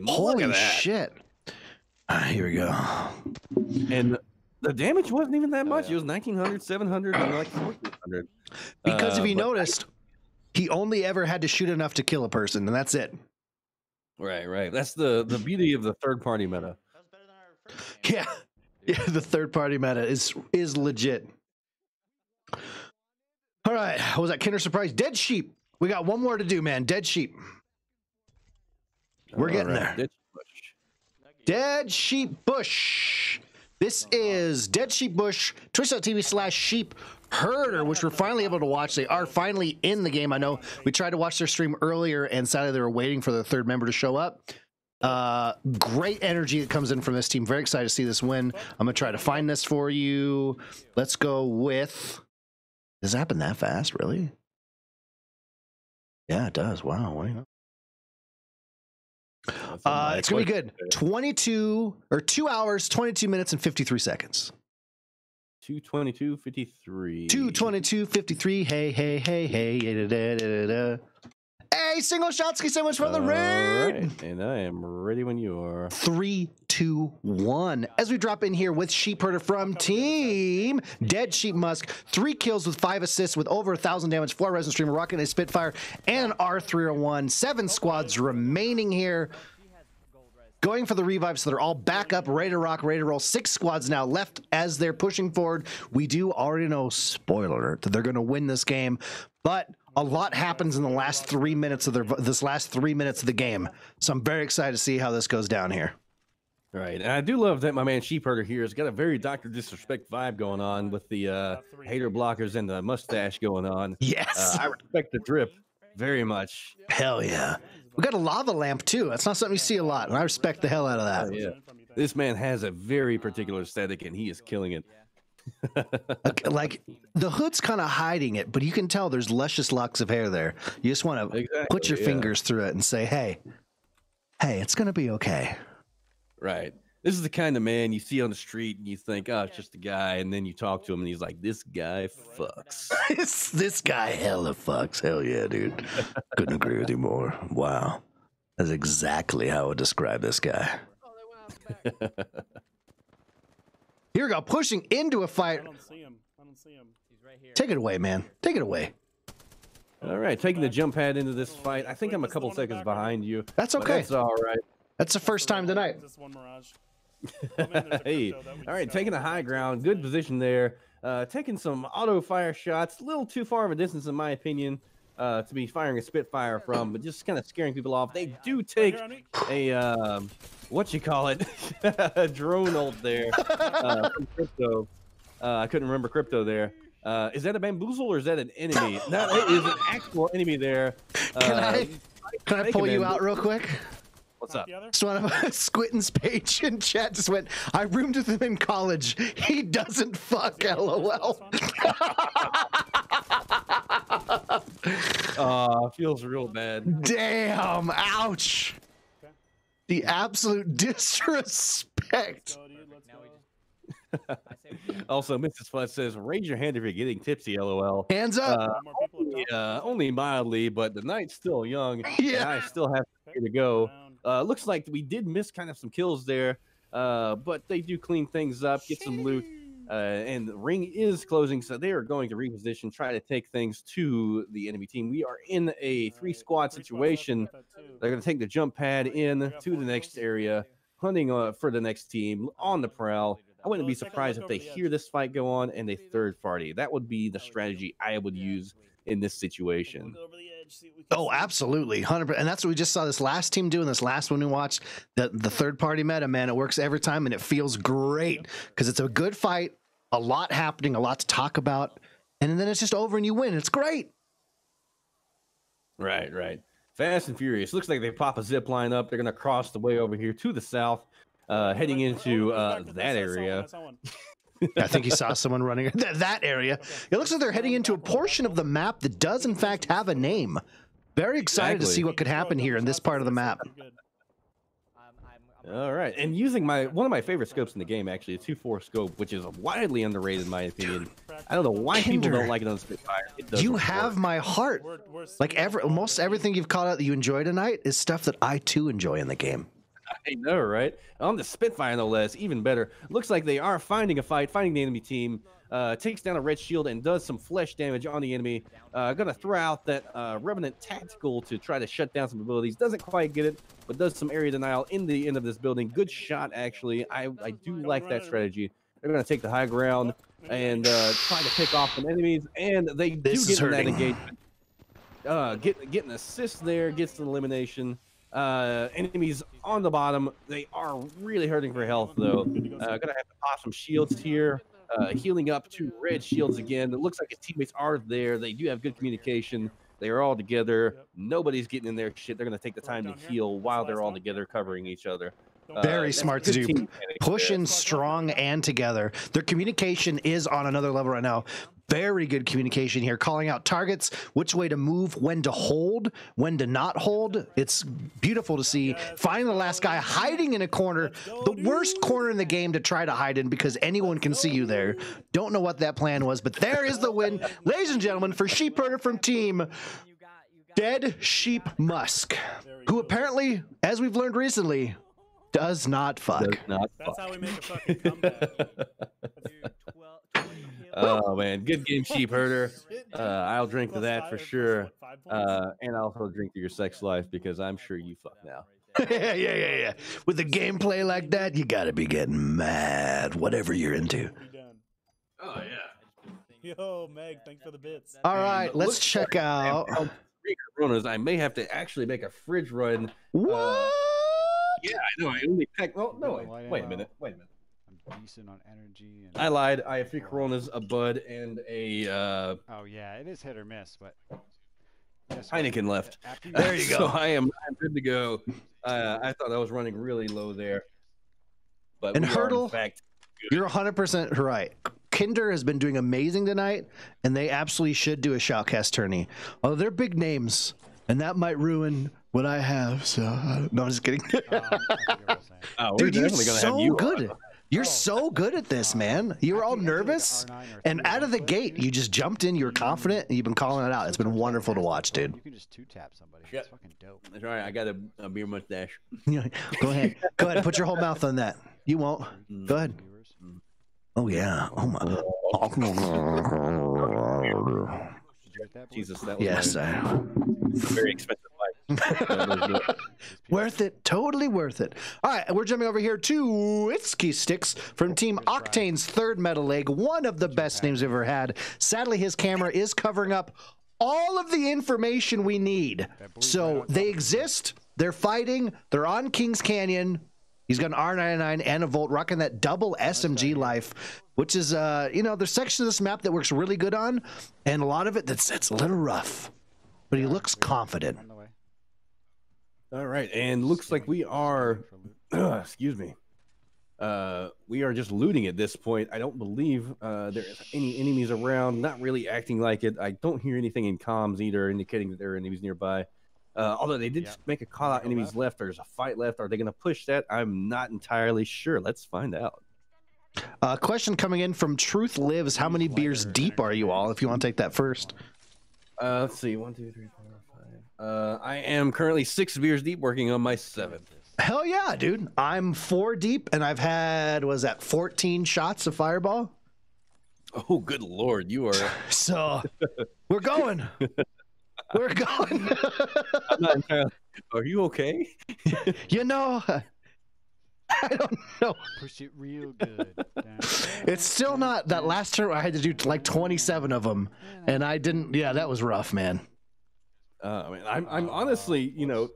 Holy shit. Ah, here we go. And the damage wasn't even that much. It was 1900, 700, and like 1400. Because if Uh, you but- noticed, he only ever had to shoot enough to kill a person, and that's it. Right, right. That's the the beauty of the third party meta. Yeah. Yeah, the third party meta is is legit. All right. What was that Kinder Surprise? Dead Sheep. We got one more to do, man. Dead Sheep. We're getting Alright, there. ditch push. Dead Sheep Mush. This is Dead Sheep Mush, twitch.tv slash sheep herder, which we're finally able to watch. They are finally in the game. I know we tried to watch their stream earlier, and sadly they were waiting for the third member to show up. Uh, great energy that comes in from this team. Very excited to see this win. I'm gonna try to find this for you. Let's go with. Does it happen that fast? Really? Yeah, it does. Wow. Wait. That's Uh, it's gonna be good. 22 or two hours, 22 minutes, and 53 seconds. 222, 53. 222, 53. Hey, hey, hey, hey. da, da, da, da, da. Hey, single shotsky sandwich from the raid. right, And I am ready when you are. Three, two, one. As we drop in here with Sheep Herder from Team Dead Sheep Mush, three kills with five assists with over a thousand damage, four resin streamer, rocking a Spitfire, and an R301. Seven squads remaining here. Going for the revive, so they're all back up, ready to rock, ready to roll. Six squads now left as they're pushing forward. We do already know, spoiler alert, that they're going to win this game. But a lot happens in the last three minutes of their this last three minutes of the game. So I'm very excited to see how this goes down here. Right, and I do love that my man Sheepherder here has got a very Doctor Disrespect vibe going on with the uh, hater blockers and the mustache going on. Yes. Uh, I respect the drip very much. Hell yeah. We got a lava lamp too. That's not something you see a lot, and I respect the hell out of that. Oh, yeah, this man has a very particular aesthetic, and he is killing it. Like- like the hood's kind of hiding it, but you can tell there's luscious locks of hair there. You just want to Exactly, put your yeah. fingers through it and say, "Hey, hey, it's gonna be okay." Right. This is the kind of man you see on the street and you think, oh, it's just a guy. And then you talk to him and he's like, this guy fucks. this, this guy hella fucks. Hell yeah, dude. Couldn't agree with you more. Wow. That's exactly how I would describe this guy. Here we go, pushing into a fight. I don't see him. I don't see him. He's right here. Take it away, man. Take it away. All right. Taking the jump pad into this fight. I think I'm a couple seconds behind you. That's okay. That's all right. That's the first time tonight. Just one Mirage. Man, there's a hey, crypto that we all right, taking the high ground, good position there. Uh, taking some auto fire shots, a little too far of a distance, in my opinion, uh, to be firing a Spitfire from, but just kind of scaring people off. They do take Here on me. a um, what you call it, a drone ult there uh, Crypto. Uh, I couldn't remember Crypto there. Uh, is that a bamboozle or is that an enemy? no, it is an actual enemy there. Can Uh, I can I pull you out real quick? What's up? The other? Just one of Squinton's page in chat just went, I roomed with him in college. He doesn't fuck, lol. Uh, feels real bad. Damn, ouch. Okay. The absolute disrespect. Let's go. we just. I say Also, Mrs. Fletch says, raise your hand if you're getting tipsy, lol. Hands up. Uh, More people up only, uh, only mildly, but the night's still young, and Yeah. I still have to go. Uh, looks like we did miss kind of some kills there, uh, but they do clean things up, get some loot, uh, and the ring is closing, so they are going to reposition, try to take things to the enemy team. We are in a three squad three squads left, situation. we got that too. They're going to take the jump pad in to the next area, hunting uh, for the next team on the prowl. I wouldn't be a surprised if they hear this fight go on and they third party. That would be the strategy I would use in this situation. Look over the edge, see what we can Oh, see. absolutely, hundred percent. And that's what we just saw this last team doing. This last one we watched, the the third party meta, man, it works every time, and it feels great because it's a good fight, a lot happening, a lot to talk about, and then it's just over and you win. It's great. Right, right. Fast and Furious. Looks like they pop a zip line up. They're going to cross the way over here to the south, uh, heading into look uh, back to this, that I saw one, area. I saw one. I think he saw someone running that, that area. It looks like they're heading into a portion of the map that does, in fact, have a name. Very excited to see what could happen here in this part of the map. All right, and using my one of my favorite scopes in the game, actually, a two four scope, which is widely underrated in my opinion. I don't know why people don't like it on Spitfire. It doesn't You work. have my heart. We're, we're Like every, most everything you've called out that you enjoy tonight is stuff that I too enjoy in the game. I know, right? On the Spitfire, no less, even better. Looks like they are finding a fight, finding the enemy team. Uh, takes down a red shield and does some flesh damage on the enemy. Uh, gonna throw out that uh, Revenant tactical to try to shut down some abilities. Doesn't quite get it, but does some area denial in the end of this building. Good shot, actually. I, I do like that strategy. They're gonna take the high ground and uh, try to pick off some enemies, and they This do get that engagement. Uh, get get an assist there, gets an elimination. Uh, enemies on the bottom. They are really hurting for health though. Uh, gonna have to pop some shields here. Uh, healing up two red shields again. It looks like his teammates are there. They do have good communication. They are all together. Nobody's getting in their shit. They're gonna take the time to heal while they're all together, covering each other. Uh, Very smart to do. team mechanics there. Pushing strong and together. Their communication is on another level right now. Very good communication here, calling out targets, which way to move, when to hold, when to not hold. It's beautiful to see. Finding the last guy hiding in a corner, the worst corner in the game to try to hide in because anyone can see you there. Don't know what that plan was, but there is the win, ladies and gentlemen, for Sheep Herder from Team you got, you got. Dead Sheep Mush, who apparently, as we've learned recently, does not fuck. Does not That's fuck. how we make a fucking comeback. Dude, 12, 20 kills. Oh man, good game, sheep herder. Uh. I'll drink to that for sure. what, five points? Uh, and I'll also drink to your sex life because I'm sure you fuck now. yeah, yeah, yeah, yeah. With a gameplay like that, you gotta be getting mad, whatever you're into. Oh yeah. Yo, Meg, thanks for the bits. All right, And let's check like I have out. Coronas. I may have to actually make a fridge run. What? Yeah, I know. I only packed. Well, no, Light wait, wait a minute. Wait a minute. I'm decent on energy. And I lied. I have three Coronas, a Bud, and a uh, Oh yeah, it is hit or miss, but guess what? Heineken left. After There you go. So go. I am I'm good to go. Uh, I thought I was running really low there, but And we in Hurdle? fact, You're 100% right. Kinder has been doing amazing tonight, and they absolutely should do a shoutcast tourney. Although they're big names, and that might ruin what I have. So, uh, no, I'm just kidding. Um, I forget what I was saying. oh, we're Dude, you're gonna have so you good. On. You're so good at this, man. You were all After you enter, like, a nervous, and out of the gate, you just jumped in. You were confident, and you've been calling it out. It's been wonderful to watch, dude. You can just two tap somebody. Yep. It's fucking dope. That's right. I got a, a beer mustache. Yeah, Go ahead. Go ahead. Put your whole mouth on that. You won't. Mm. Go ahead. Oh yeah. Oh my. Did you get that? boy? Jesus, that was Yes. my I- very expensive bike. Worth it. Totally worth it. All right, we're jumping over here to Whiskey Sticks from Team Octane's third metal leg, one of the best names we've ever had. Sadly, his camera is covering up all of the information we need. So they exist, they're fighting, they're on Kings Canyon. He's got an R99 and a Volt, rocking that double SMG life, which is, uh, you know, there's sections of this map that works really good on, and a lot of it that's, that's a little rough. But he looks confident. On the way. All right, and looks like we are. Excuse me. Uh, we are just looting at this point. I don't believe uh, there's any enemies around. Not really acting like it. I don't hear anything in comms either, indicating that there are enemies nearby. Uh, although they did Yeah. make a call out Go enemies left. left. There's a fight left. Are they going to push that? I'm not entirely sure. Let's find out. Uh, question coming in from Truth Lives. How many beers deep are you all? If you want to take that first. Uh, let's see. One, two, three, four, five. Uh, I am currently six beers deep, working on my seventh. Hell yeah, dude. I'm four deep and I've had, was that 14 shots of Fireball? Oh, good lord! You are. So we're going. We're going. I'm not entirely. Are you okay? you know, I don't know. Push it real good. It's still not that last turn I had to do like 27 of them. And I didn't, yeah, that was rough, man. Uh, I mean, I'm, I'm honestly, you know,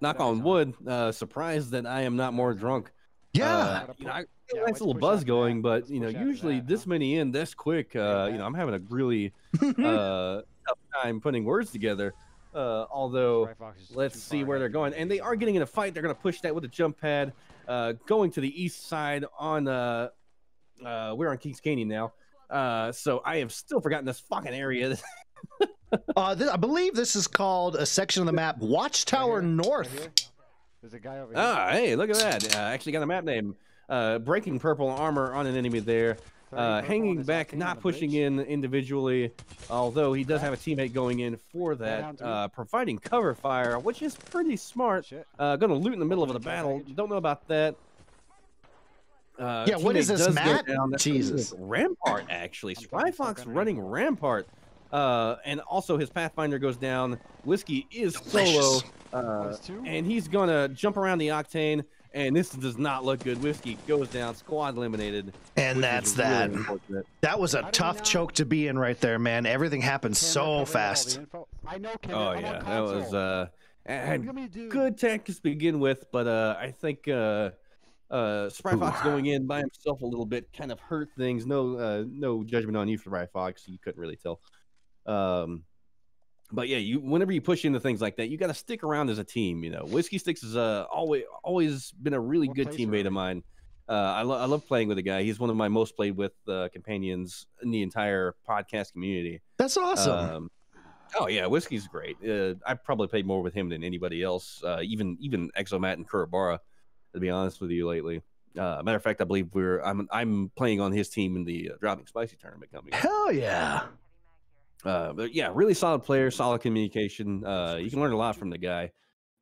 knock on wood, uh, surprised that I am not more drunk. Yeah. Uh, you know, I got Yeah, a nice little buzz going, that. but Let's you know, usually that, this huh? many in this quick, uh, you know, I'm having a really uh, tough time putting words together. Uh, although, Spry Fox is let's see where they're going, and they are getting in a fight. They're going to push that with a jump pad, uh, going to the east side on. Uh, uh, we're on Kings Canyon now. Uh, so I have still forgotten this fucking area. Uh, th- I believe this is called a section of the map, Watchtower Right here, right North. here. There's a guy over here. Ah, hey, look at that. Uh, actually got a map name. Uh, breaking purple armor on an enemy there. Uh, hanging back, not pushing in individually, although he does have a teammate going in for that, uh, providing cover fire, which is pretty smart. Shit. Uh, gonna loot in the middle of the battle. Don't know about that. Uh, Yeah, what is this does map? Jesus. Rampart, actually. I'm Spry fucking Fox running Rampart. Uh, and also his Pathfinder goes down. Whiskey is solo. Delicious. Uh, and he's gonna jump around the octane, and this does not look good. Whiskey goes down, squad eliminated. And that's really that. unfortunate. That was a How do we tough not- choke to be in right there, man. Everything happened Cameron, so cover fast. I know, Cameron. Oh I'm on yeah, that was uh, What had do you want me to do? good tactics to begin with, but uh, I think uh, uh, Spry Fox going in by himself a little bit kind of hurt things. No, uh, no judgment on you, Spry Fox. You couldn't really tell. Um, but yeah, you whenever you push into things like that, you got to stick around as a team. You know, Whiskey Sticks has uh, always always been a really What good teammate of mine. Uh, I, lo- I love playing with the guy. He's one of my most played with uh, companions in the entire podcast community. That's awesome. Um, oh yeah, whiskey's great. Uh, I probably played more with him than anybody else, uh, even even Exomat and Kurabara. To be honest with you, lately. Uh, matter of fact, I believe we're I'm I'm playing on his team in the uh, dropping spicy tournament coming. Hell yeah. Uh, but yeah, really solid player, solid communication. Uh, you can learn a lot from the guy.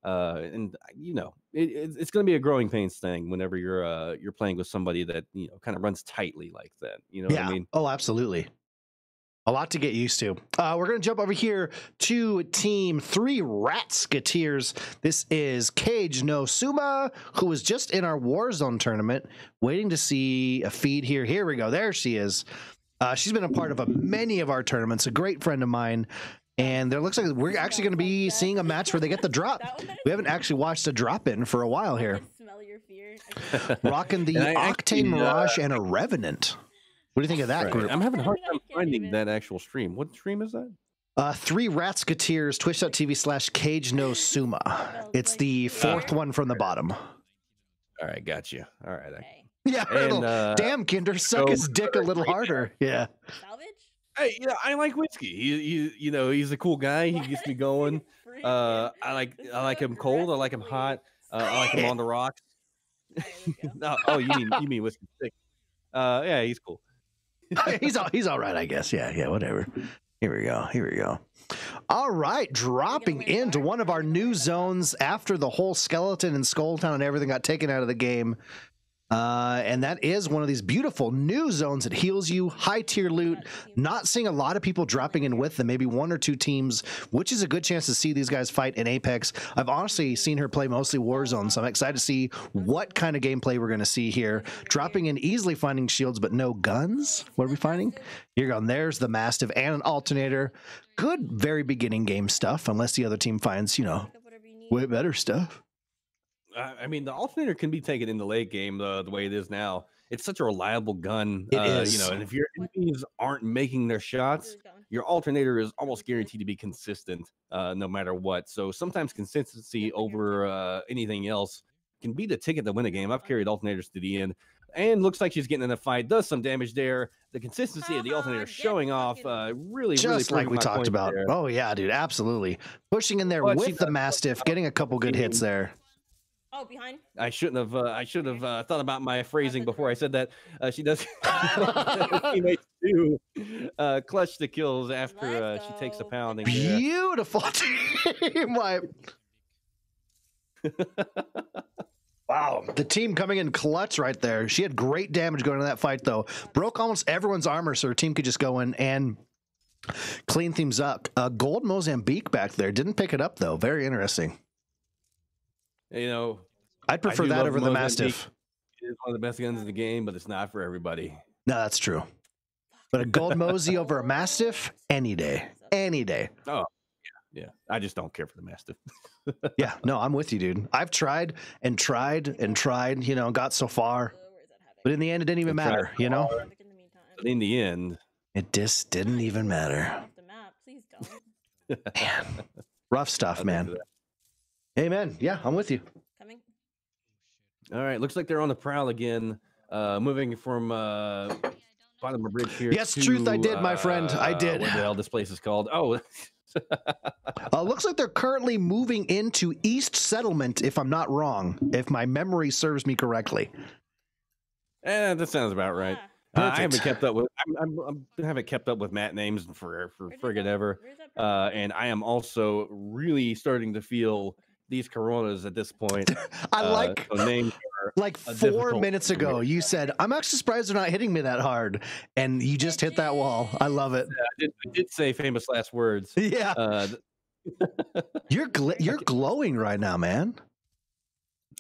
Uh, and you know, it, it, it's going to be a growing pains thing whenever you're uh you're playing with somebody that you know kind of runs tightly like that. You know yeah. what I mean? Oh, absolutely. A lot to get used to. Uh, we're going to jump over here to Team Three Ratskoteers. This is Cage No Suma, who was just in our Warzone tournament, waiting to see a feed here. Here we go. There she is. Uh, she's been a part of a, many of our tournaments. A great friend of mine. And there looks like we're actually going to be seeing a match where they get the drop. We haven't actually watched a drop in for a while here. Smell your fear. Rocking the Octane actually, Mirage uh, and a Revenant. What do you think of that Right. group? I'm having a hard time finding even- that actual stream. What stream is that? Uh, three Ratskoteers, twitch.tv slash cage no suma. It's the fourth one from the bottom. All right, got you. All right. I- Yeah, And, uh, damn Kinder, suck so- his dick a little harder. Yeah. Salvage? Hey, you know, I like whiskey. He, he, you know, he's a cool guy. He gets me going. Uh, I like, I like him cold. I like him hot. Uh, I like him on the rocks. no, oh, you mean, you mean whiskey thick? Uh, yeah, he's cool. he's all he's all right, I guess. Yeah, yeah, whatever. Here we go. Here we go. All right, dropping into one of our new zones after the whole skeleton and skull town and everything got taken out of the game. Uh, and that is one of these beautiful new zones that heals you, high tier loot. Not seeing a lot of people dropping in with them, maybe one or two teams, which is a good chance to see these guys fight in Apex. I've honestly seen her play mostly Warzone, so I'm excited to see what kind of gameplay we're going to see here. Dropping in, easily finding shields, but no guns. What are we finding? Here you go. There's the Mastiff and an alternator. Good, very beginning game stuff, unless the other team finds, you know, way better stuff. I I mean, the alternator can be taken in the late game uh, the way it is now. It's such a reliable gun. It uh, is. You know, and if your enemies aren't making their shots, your alternator is almost guaranteed to be consistent uh, no matter what. So sometimes consistency over uh, anything else can be the ticket to win a game. I've carried alternators to the end. And looks like she's getting in a fight, does some damage there. The consistency of the alternator showing off uh, really, really like we my talked point about. there. Oh, yeah, dude. Absolutely. Pushing in there But with the Mastiff, getting a couple good hits there. Oh, behind. I shouldn't have. Uh, I should have uh, thought about my phrasing before I said that. Uh, she does. teammates do uh, clutch the kills after uh, she takes a pounding. Beautiful team wipe. wow, the team coming in clutch right there. She had great damage going into that fight, though. Broke almost everyone's armor, so her team could just go in and clean things up. Uh, Gold Mozambique back there didn't pick it up though. Very interesting. You know, I'd prefer that over the Mastiff. It is one of the best guns in the game, but it's not for everybody. No, that's true. But a Gold Mosey over a Mastiff, any day, any day. Oh, yeah, yeah. I just don't care for the Mastiff. Yeah, no, I'm with you, dude. I've tried and tried and tried, you know, got so far, but in the end, it didn't even I matter, you know. But in the end, It just didn't even matter. The map, please don't. Man, rough stuff, man. Do that. Amen. Yeah, I'm with you. Coming. all right, looks like they're on the prowl again. Uh, moving from uh, bottom of bridge here. Yes, truth, I did, my friend, I uh, did. What the hell this place is called? Oh, Uh, looks like they're currently moving into East Settlement, if I'm not wrong, if my memory serves me correctly. eh, that sounds about right. Uh, I haven't kept up with. I'm, I'm, I'm, I haven't kept up with Matt names for for friggin' ever. Uh, and I am also really starting to feel these coronas at this point. I Uh, like so names like four minutes ago, you said, I'm actually surprised they're not hitting me that hard. And you just hit that wall. I love it. I did, I did say famous last words. Yeah. Uh, You're gl- you're glowing right now, man.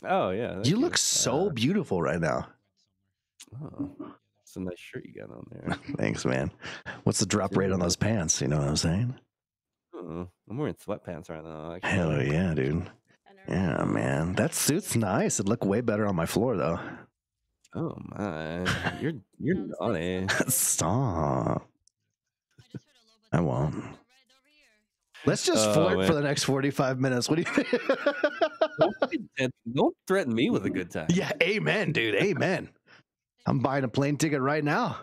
oh yeah. You look so Uh, beautiful right now. oh, it's a nice shirt you got on there. Thanks, man. What's the drop rate on those pants? You know what I'm saying? Uh-uh. I'm wearing sweatpants right now. Actually. Hell yeah, dude. Yeah, man. That suit's nice. It'd look way better on my floor, though. Oh my, you're you're naughty. Stop. I won't. Let's just Oh, flirt for the next 45 minutes. What do you think? Don't, don't threaten me with a good time. yeah, amen, dude. Amen. I'm buying a plane ticket right now.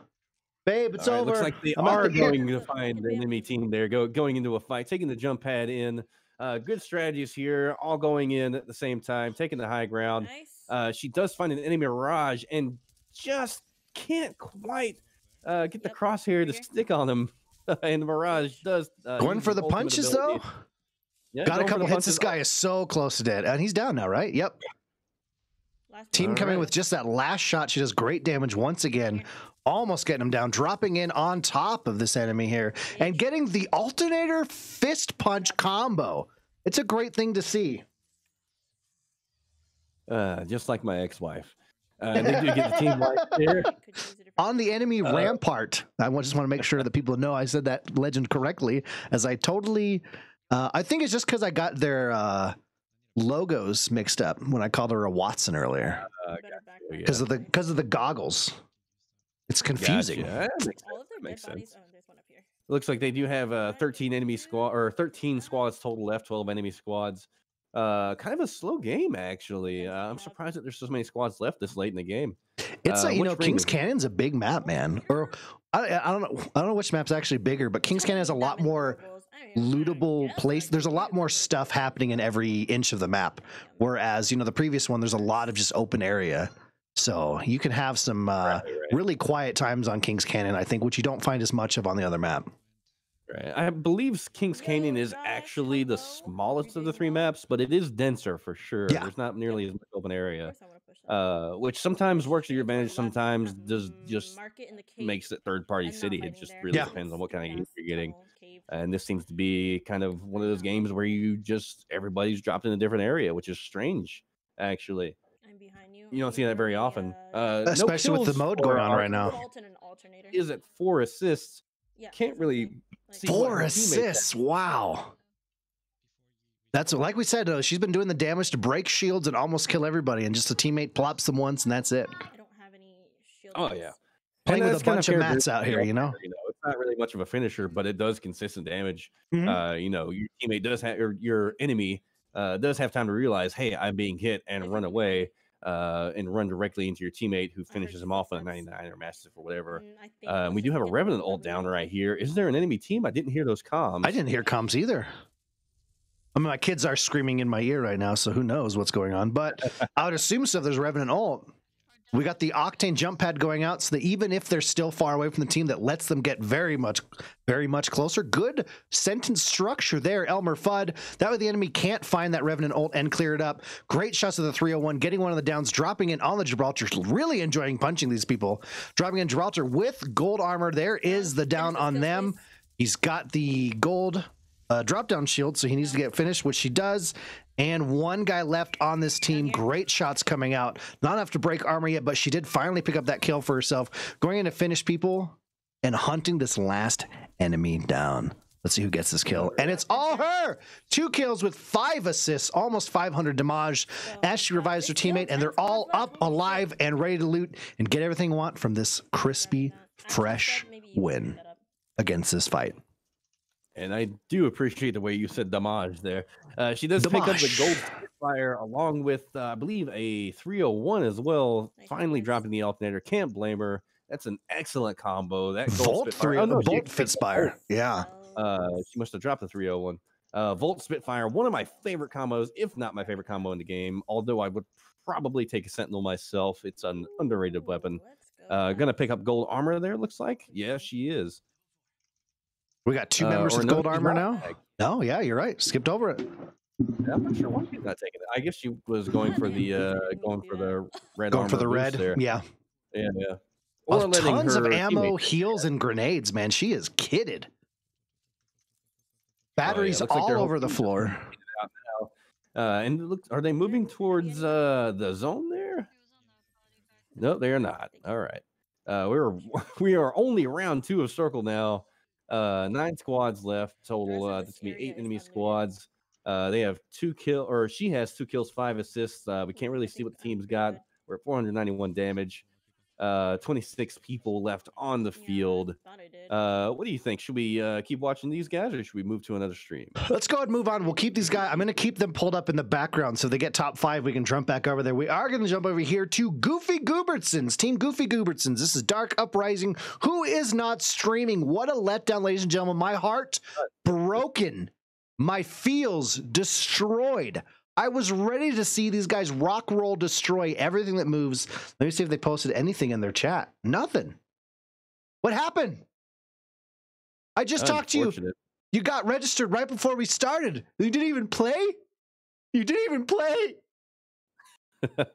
Babe, it's All right, over. Looks like they I'm are the going to find the enemy team there, go, going into a fight, taking the jump pad in. Uh, good strategies here, all going in at the same time, taking the high ground. Uh, she does find an enemy mirage and just can't quite uh, get the crosshair to stick on him. and the mirage does uh, Going for the punches, ability. though? Yeah, Got a going for the couple hits. This guy is so close to dead. And he's down now, right? Yep. Team coming right. with just that last shot. She does great damage once again. Almost getting him down, dropping in on top of this enemy here, and getting the alternator fist punch combo. It's a great thing to see. Uh, just like my ex-wife. Uh, they do get the team life there. On the enemy Uh, rampart, I just want to make sure that people know I said that legend correctly, as I totally. Uh, I think it's just because I got their uh, logos mixed up when I called her a Wattson earlier Uh, yeah. because of the because of the goggles. It's confusing. Gotcha. That makes, All of their makes dead bodies. sense. Oh, there's one up here. Looks like they do have uh, 13 enemy squad or 13 squads total left, 12 enemy squads. Uh, kind of a slow game actually. Uh, I'm surprised that there's so many squads left this late in the game. It's Uh, like you know, Kings is? Canyon's a big map, man. Or I, I don't know. I don't know which map's actually bigger, but Kings Canyon has a lot more lootable place. There's a lot more stuff happening in every inch of the map. Whereas you know the previous one, there's a lot of just open area. So you can have some uh, really quiet times on Kings Canyon, I think, which you don't find as much of on the other map. Right. I believe Kings Canyon is actually the smallest of the three maps, but it is denser for sure. Yeah. There's not nearly as much open area, uh, which sometimes works to your advantage, sometimes does just makes it third party city. It just really Yeah. depends on what kind of game you're getting. And this seems to be kind of one of those games where you just everybody's dropped in a different area, which is strange, actually. You don't see that very often, uh, no Especially with the mode going on right now. Volt and an alternator. Is it four assists. Yeah, Can't really see Four assists. Wow. That's like we said. Uh, she's been doing the damage to break shields and almost kill everybody, and just a teammate plops them once, and that's it. Oh yeah, Playing with a kinda bunch of mats out here, you know? You know, it's not really much of a finisher, but it does consistent damage. Mhm. Uh, you know, your teammate does have or your enemy uh, does have time to realize, hey, I'm being hit, and run away. Uh, and run directly into your teammate who finishes him off on a 99 or mastiff or whatever. Uh, and we do have a revenant ult down right here. Is there an enemy team? I didn't hear those comms. I didn't hear comms either. I mean, my kids are screaming in my ear right now, so who knows what's going on. But I would assume so. If there's Revenant ult, we got the Octane jump pad going out, so that even if they're still far away from the team, that lets them get very much, very much closer. Good sentence structure there, Elmer Fudd. That way the enemy can't find that Revenant ult and clear it up. Great shots of the 301, getting one of the downs, dropping it on the Gibraltar. Really enjoying punching these people. Dropping in Gibraltar with gold armor. There is the down on them. He's got the gold uh, drop down shield, so he needs to get finished, which he does. And one guy left on this team. Great shots coming out. Not enough to break armor yet, but she did finally pick up that kill for herself. Going in to finish people and hunting this last enemy down. Let's see who gets this kill. And it's all her. Two kills with five assists, almost 500 damage as she revives her teammate. And they're all up, alive, and ready to loot and get everything they want from this crispy, fresh win against this fight. And I do appreciate the way you said damage there. Uh, she does pick up the gold fire along with, uh, I believe, a 301 as well. Finally dropping the alternator. Can't blame her. That's an excellent combo. That gold Volt Spitfire- three, oh, no, she Bolt picked up Fitspire. Yeah. Uh, she must have dropped the 301. Uh, Volt Spitfire, one of my favorite combos, if not my favorite combo in the game. Although I would probably take a Sentinel myself. It's an underrated weapon. Uh, gonna pick up gold armor there. Looks like, yeah, she is. We got two Uh, members or with no, gold armor now. No, yeah, you're right. Skipped over it. Yeah, I'm not sure why she's not taking it. I guess she was going for the uh, going for the red. Going for the red. There. Yeah. yeah, yeah. Oh, letting tons of ammo, heals, and grenades, man. She is kitted. Batteries Oh, like all they're over the floor. get it out now. Uh, and it looks, are they moving towards uh, the zone there? No, they are not. All right. Uh, we're we are only round two of circle now. Uh, nine squads left total. Uh, this will be eight enemy squads. Uh, they have two kill, or she has two kills, five assists. Uh, we can't really see what the team's got. We're at 491 damage. Uh, 26 people left on the field. Uh, what do you think? Should we uh, keep watching these guys, or should we move to another stream? Let's go ahead and move on. We'll keep these guys. I'm going to keep them pulled up in the background. So if they get top five, we can jump back over there. We are going to jump over here to Goofy Goobertsons, Team Goofy Goobertsons. This is Dark Uprising. Who is not streaming? What a letdown, ladies and gentlemen. My heart broken. My feels destroyed. I was ready to see these guys rock roll, destroy everything that moves. Let me see if they posted anything in their chat. Nothing. What happened? I just talked to you. You got registered right before we started. You didn't even play? You didn't even play?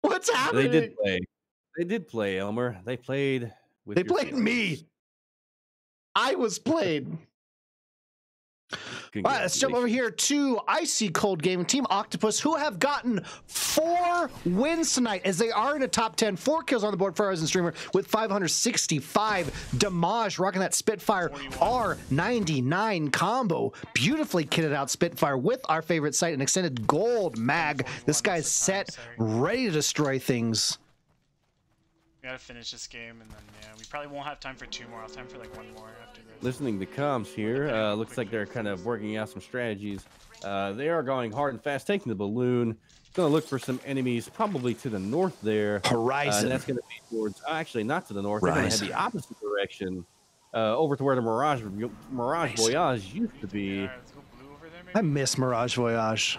What's happening? They did play. They did play, Elmer. They played. With They played me. I was played. All right, let's jump over here to Icy Cold Gaming Team Octopus, who have gotten four wins tonight as they are in a top 10. Four kills on the board for Horizon Streamer with 565. Damage rocking that Spitfire R99 combo. Beautifully kitted out Spitfire with our favorite sight, an extended gold mag. This guy's set, ready to destroy things. We gotta finish this game, and then yeah, we probably won't have time for two more. I'll have time for like one more after this. Listening to comms here, uh, looks like they're kind of working out some strategies. Uh, they are going hard and fast, taking the balloon. Going to look for some enemies, probably to the north there. Uh, Horizon. and that's going to be towards, uh, actually, not to the north. They're going to Rise. head the opposite direction, uh, over to where the Mirage Mirage Voyage used to be. I miss Mirage Voyage.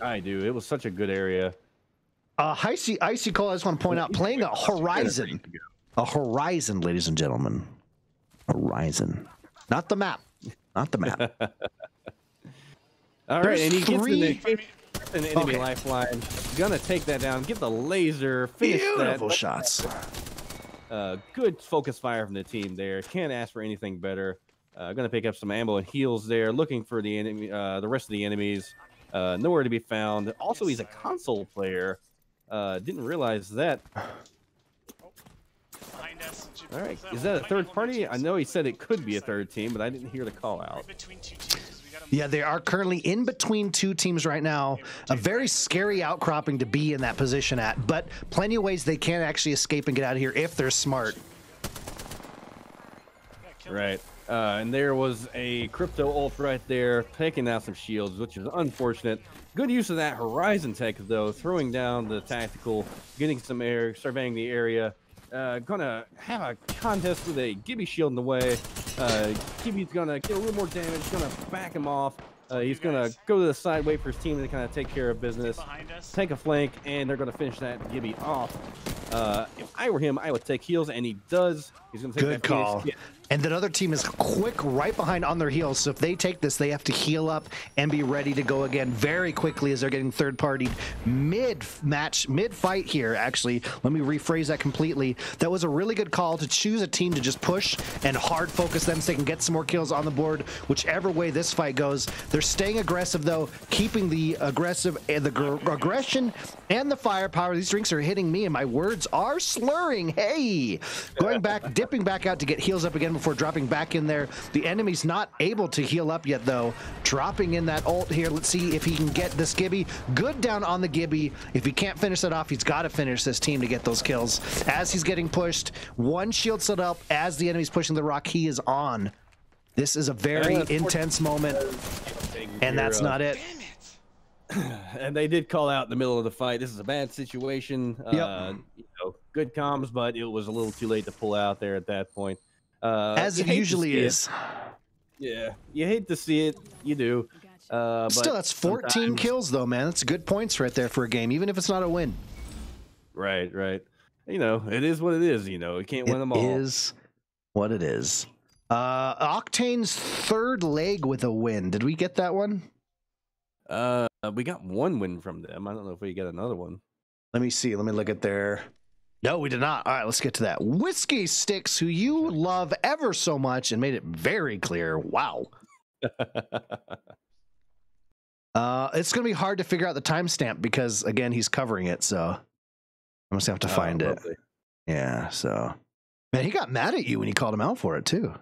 I do. It was such a good area. Uh, Icy, Icy Cold, I just want to point out, playing a Horizon. A Horizon, ladies and gentlemen. Horizon. Not the map. Not the map. All right, There's and he three- gets the, an enemy Okay. lifeline. Gonna take that down. Get the laser. Finish Beautiful that. shots. Uh, good focus fire from the team there. Can't ask for anything better. Uh, gonna pick up some ammo and heals there. Looking for the enemy, uh, the rest of the enemies. Uh, nowhere to be found. Also, he's a console player. Uh, didn't realize that. All right, is that a third party? I know he said it could be a third team, but I didn't hear the call out. Between two teams, we gotta Yeah, they are currently in between two teams right now. A very scary outcropping to be in that position at, but plenty of ways they can actually escape and get out of here if they're smart. Right. Uh, and there was a crypto ult right there, taking out some shields, which is unfortunate. Good use of that Horizon tech, though, throwing down the tactical, getting some air, surveying the area. Uh, gonna have a contest with a Gibby shield in the way. Uh, Gibby's gonna get a little more damage, gonna back him off. Uh, he's gonna go to the side, wait for his team to kind of take care of business, take a flank, and they're gonna finish that Gibby off. Uh, if I were him, I would take heals, and he does. He's gonna take Good that Phoenix call. kit. And that other team is quick right behind on their heels. So if they take this, they have to heal up and be ready to go again very quickly as they're getting third party mid match, mid fight here. Actually, let me rephrase that completely. That was a really good call to choose a team to just push and hard focus them so they can get some more kills on the board, whichever way this fight goes. They're staying aggressive though, keeping the aggressive and the gr- aggression and the firepower. These drinks are hitting me and my words are slurring. Hey, going back, dipping back out to get heals up again before dropping back in there. The enemy's not able to heal up yet though. Dropping in that ult here. Let's see if he can get this Gibby. Good down on the Gibby. If he can't finish that off, he's got to finish this team to get those kills. As he's getting pushed, one shield set up as the enemy's pushing the rock. He is on. This is a very Yeah, intense moment, and that's care not it. and they did call out in the middle of the fight. This is a bad situation. Uh, you know, good comms, but it was a little too late to pull out there at that point. Uh, As it usually is. it. Yeah, you hate to see it. You do. Uh, but Still, that's 14 sometimes- kills though, man. That's good points right there for a game, even if it's not a win. Right, right. You know, it is what it is. You know, you can't win them all. is what it is. Uh, Octane's third leg with a win. Did we get that one? Uh, we got one win from them. I don't know if we get another one. Let me see. Let me look at their. No, we did not. All right, let's get to that. Whiskey Sticks, who you love ever so much and made it very clear. Wow. Uh, it's going to be hard to figure out the timestamp because, again, he's covering it. So I'm just going to have to Oh, find it. Yeah. So, man, he got mad at you when you called him out for it, too.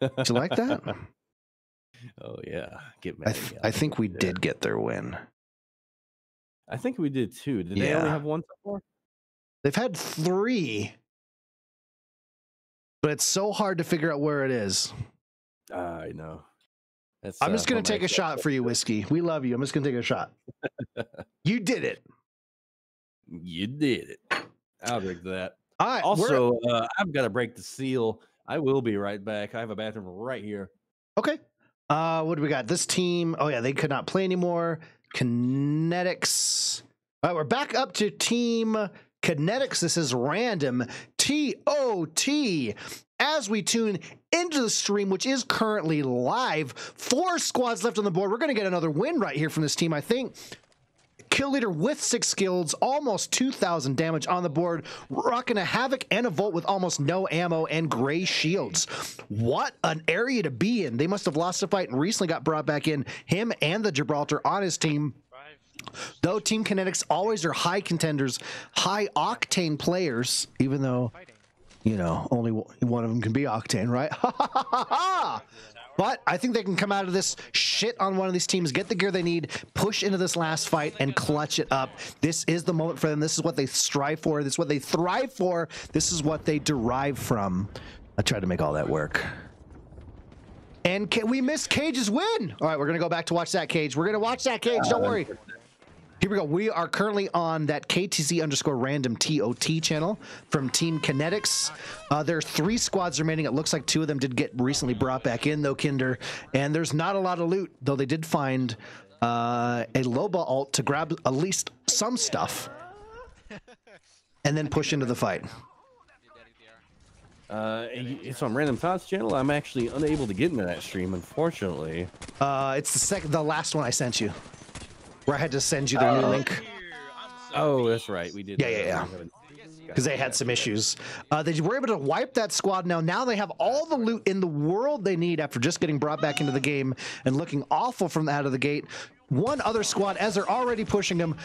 Did you like that? oh yeah, get mad. I, th- I think we Yeah. did get their win. I think we did too. Did they only have one so far? They've had three, but it's so hard to figure out where it is. I know. That's, I'm uh, just gonna take a shot for you, Whiskey. We love you. I'm just going to take a shot. you did it. You did it. I'll drink that. All right. Also, uh, I've got to break the seal. I will be right back. I have a bathroom right here. Okay. Uh, what do we got? This team. Oh yeah, they could not play anymore. Kineticz. All right, we're back up to team Kineticz. This is random. T O T. As we tune into the stream, which is currently live, four squads left on the board. We're going to get another win right here from this team, I think. kill leader with six skills, almost 2,000 damage on the board, rocking a Havoc and a Volt with almost no ammo and gray shields. What an area to be in. They must have lost a fight and recently got brought back in, him and the Gibraltar on his team. Though Team Kineticz always are high contenders, high octane players, even though, you know, only one of them can be octane, right? But I think they can come out of this shit on one of these teams, get the gear they need, push into this last fight, and clutch it up. This is the moment for them. This is what they strive for. This is what they thrive for. This is what they derive from. I tried to make all that work. And we missed Cage's win. All right, we're going to go back to watch that Cage. We're going to watch that Cage. Don't worry. Here we go. We are currently on that KTZ underscore random TOT channel from Team Kineticz. Uh, there are three squads remaining. It looks like two of them did get recently brought back in, though, Kinder. And there's not a lot of loot, though they did find uh, a Loba alt to grab at least some stuff and then push into the fight. Uh, it's on Random Thoughts channel. I'm actually unable to get into that stream, unfortunately. Uh, it's the second, the last one I sent you, where I had to send you their new link. Oh, that's right. We did. Yeah, yeah, yeah. because they had some issues. Uh, they were able to wipe that squad now. Now they have all the loot in the world they need after just getting brought back into the game and looking awful from out of the gate. One other squad, as they're already pushing him,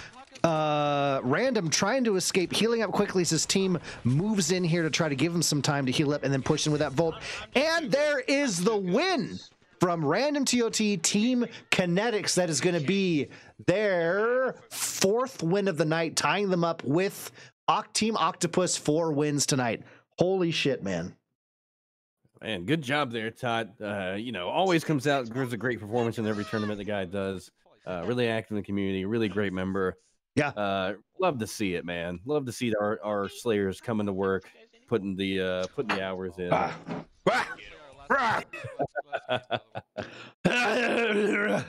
uh, random trying to escape, healing up quickly as his team moves in here to try to give him some time to heal up and then push in with that Volt. And there is the win from Random TOT Team Kineticz. That is going to be their fourth win of the night, tying them up with Team Octopus four wins tonight. Holy shit, man. Man, good job there, Todd. Uh, you know, always comes out, gives a great performance in every tournament the guy does. Uh, really active in the community, really great member. Yeah. Uh, love to see it, man. Love to see our, our Slayers coming to work, putting the uh, putting the hours in.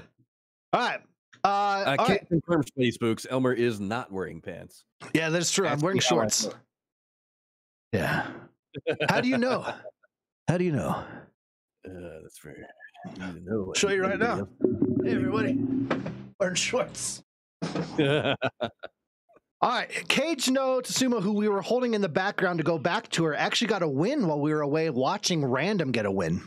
All right. Uh, Uh, all can't right. confirm Space Spooks. Elmer is not wearing pants. Yeah, that's true. I'm wearing me how I shorts. Yeah. How do you know? How do you know? Uh, that's fair. You know. Show you right now. Hey, everybody. Wearing shorts. All right, Cage no Tsuma, who we were holding in the background to go back to her, actually got a win while we were away watching Random get a win.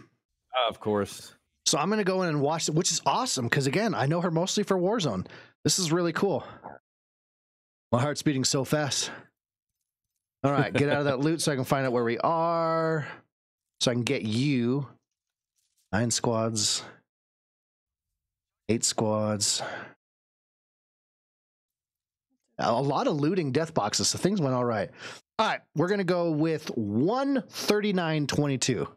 of course. So I'm going to go in and watch it, which is awesome because again, I know her mostly for Warzone. This is really cool. My heart's beating so fast. All right, get out of that loot so I can find out where we are. So I can get you. Nine squads. Eight squads. A lot of looting death boxes, so things went all right. All right, we're gonna go with 139.22.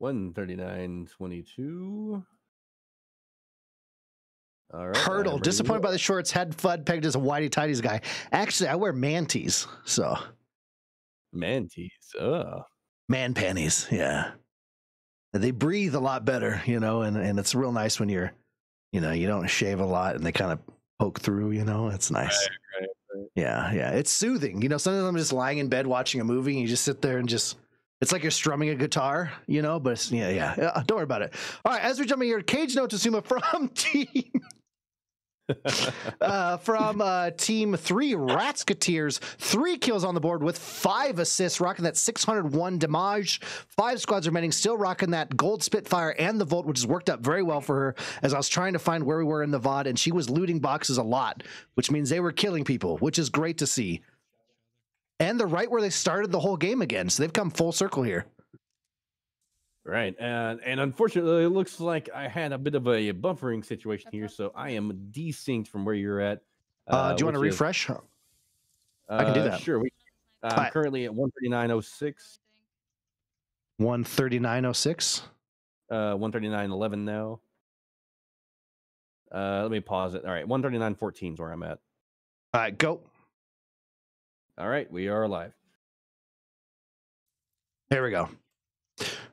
139.22. All right. Hurdle. I'm ready to Disappointed by the shorts. Had Fudd pegged as a whitey tighties guy. Actually, I wear manties, so Mantis. Ugh. man panties. Yeah, they breathe a lot better, you know, and and it's real nice when you're, you know, you don't shave a lot and they kind of poke through. You know, it's nice. Right, right. Yeah, yeah, it's soothing. You know, sometimes I'm just lying in bed watching a movie and you just sit there and just. It's like you're strumming a guitar, you know, but yeah, yeah, yeah. Don't worry about it. All right, as we jump jumping here, Cage No Tsuma from Team uh, from uh, Team Three, Ratskoteers, three kills on the board with five assists, rocking that 601 damage. Five squads remaining, still rocking that gold Spitfire and the Volt, which has worked out very well for her. As I was trying to find where we were in the VOD, and she was looting boxes a lot, which means they were killing people, which is great to see. And they're right where they started the whole game again, so they've come full circle here. Right. And and unfortunately, it looks like I had a bit of a buffering situation here, so I am desynced from where you're at. Uh, do you want to which is- refresh? I can do uh, that. Sure. We, I'm Alright. currently at 139.06, 139.06. uh, 139.11 now. Uh, let me pause it. All right. 139.14 is where I'm at. All right, go. All right. We are live. There we go.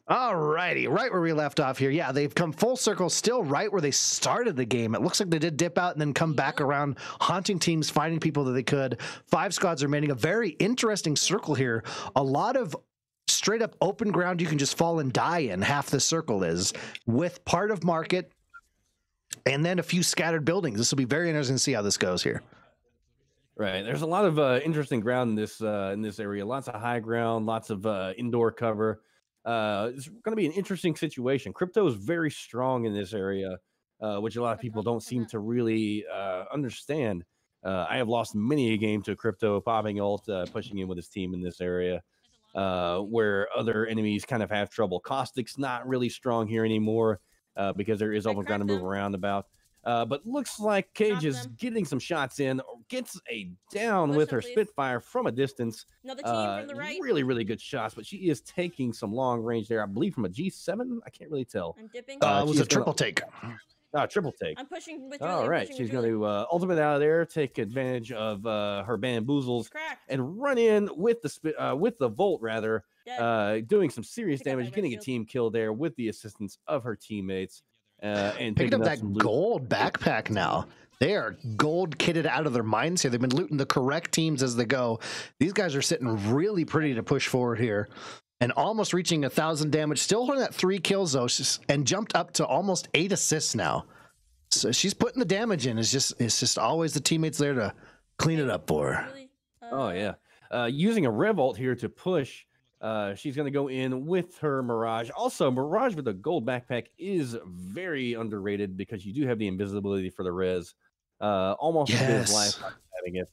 All righty, right where we left off here. Yeah, they've come full circle, still right where they started the game. It looks like they did dip out and then come back around, haunting teams, finding people that they could. Five squads remaining. A very interesting circle here. A lot of straight up open ground you can just fall and die in. Half the circle is with part of market. and then a few scattered buildings. This will be very interesting to see how this goes here. Right. There's a lot of uh, interesting ground in this uh, in this area. Lots of high ground, lots of uh, indoor cover. Uh, it's going to be an interesting situation. Crypto is very strong in this area, uh, which a lot of people don't seem to really uh, understand. Uh, I have lost many a game to crypto popping ult, uh, pushing in with his team in this area, uh, where other enemies kind of have trouble. Caustic's not really strong here anymore uh, because there is open ground to move around about. Uh, but looks like Cage is getting some shots in, or gets a down Push with him, her please. Spitfire from a distance. Another team Uh, from the right. Really, really good shots, but she is taking some long range there. I believe from a G7. I can't really tell. I'm dipping. Uh, it was a is gonna- triple take. Ah, triple take. I'm pushing with Julie. All I'm right, pushing she's going to uh, ultimate out of there, take advantage of uh, her bamboozles, Cracked. and run in with the spi- uh, with the volt rather, Dead. uh, doing some serious Pick damage, getting a team kill there with the assistance of her teammates, uh, and Picking picking up that gold backpack now. They are gold kitted out of their minds here. They've been looting the correct teams as they go. These guys are sitting really pretty to push forward here. And almost reaching a thousand damage, still holding that three kills though, and jumped up to almost eight assists now. So she's putting the damage in. It's just it's just always the teammates there to clean it up for her. Oh uh, yeah, uh, using a revolt here to push. Uh, she's going to go in with her Mirage. Also, Mirage with a gold backpack is very underrated because you do have the invisibility for the res. Uh, almost as good as Yes. life having it.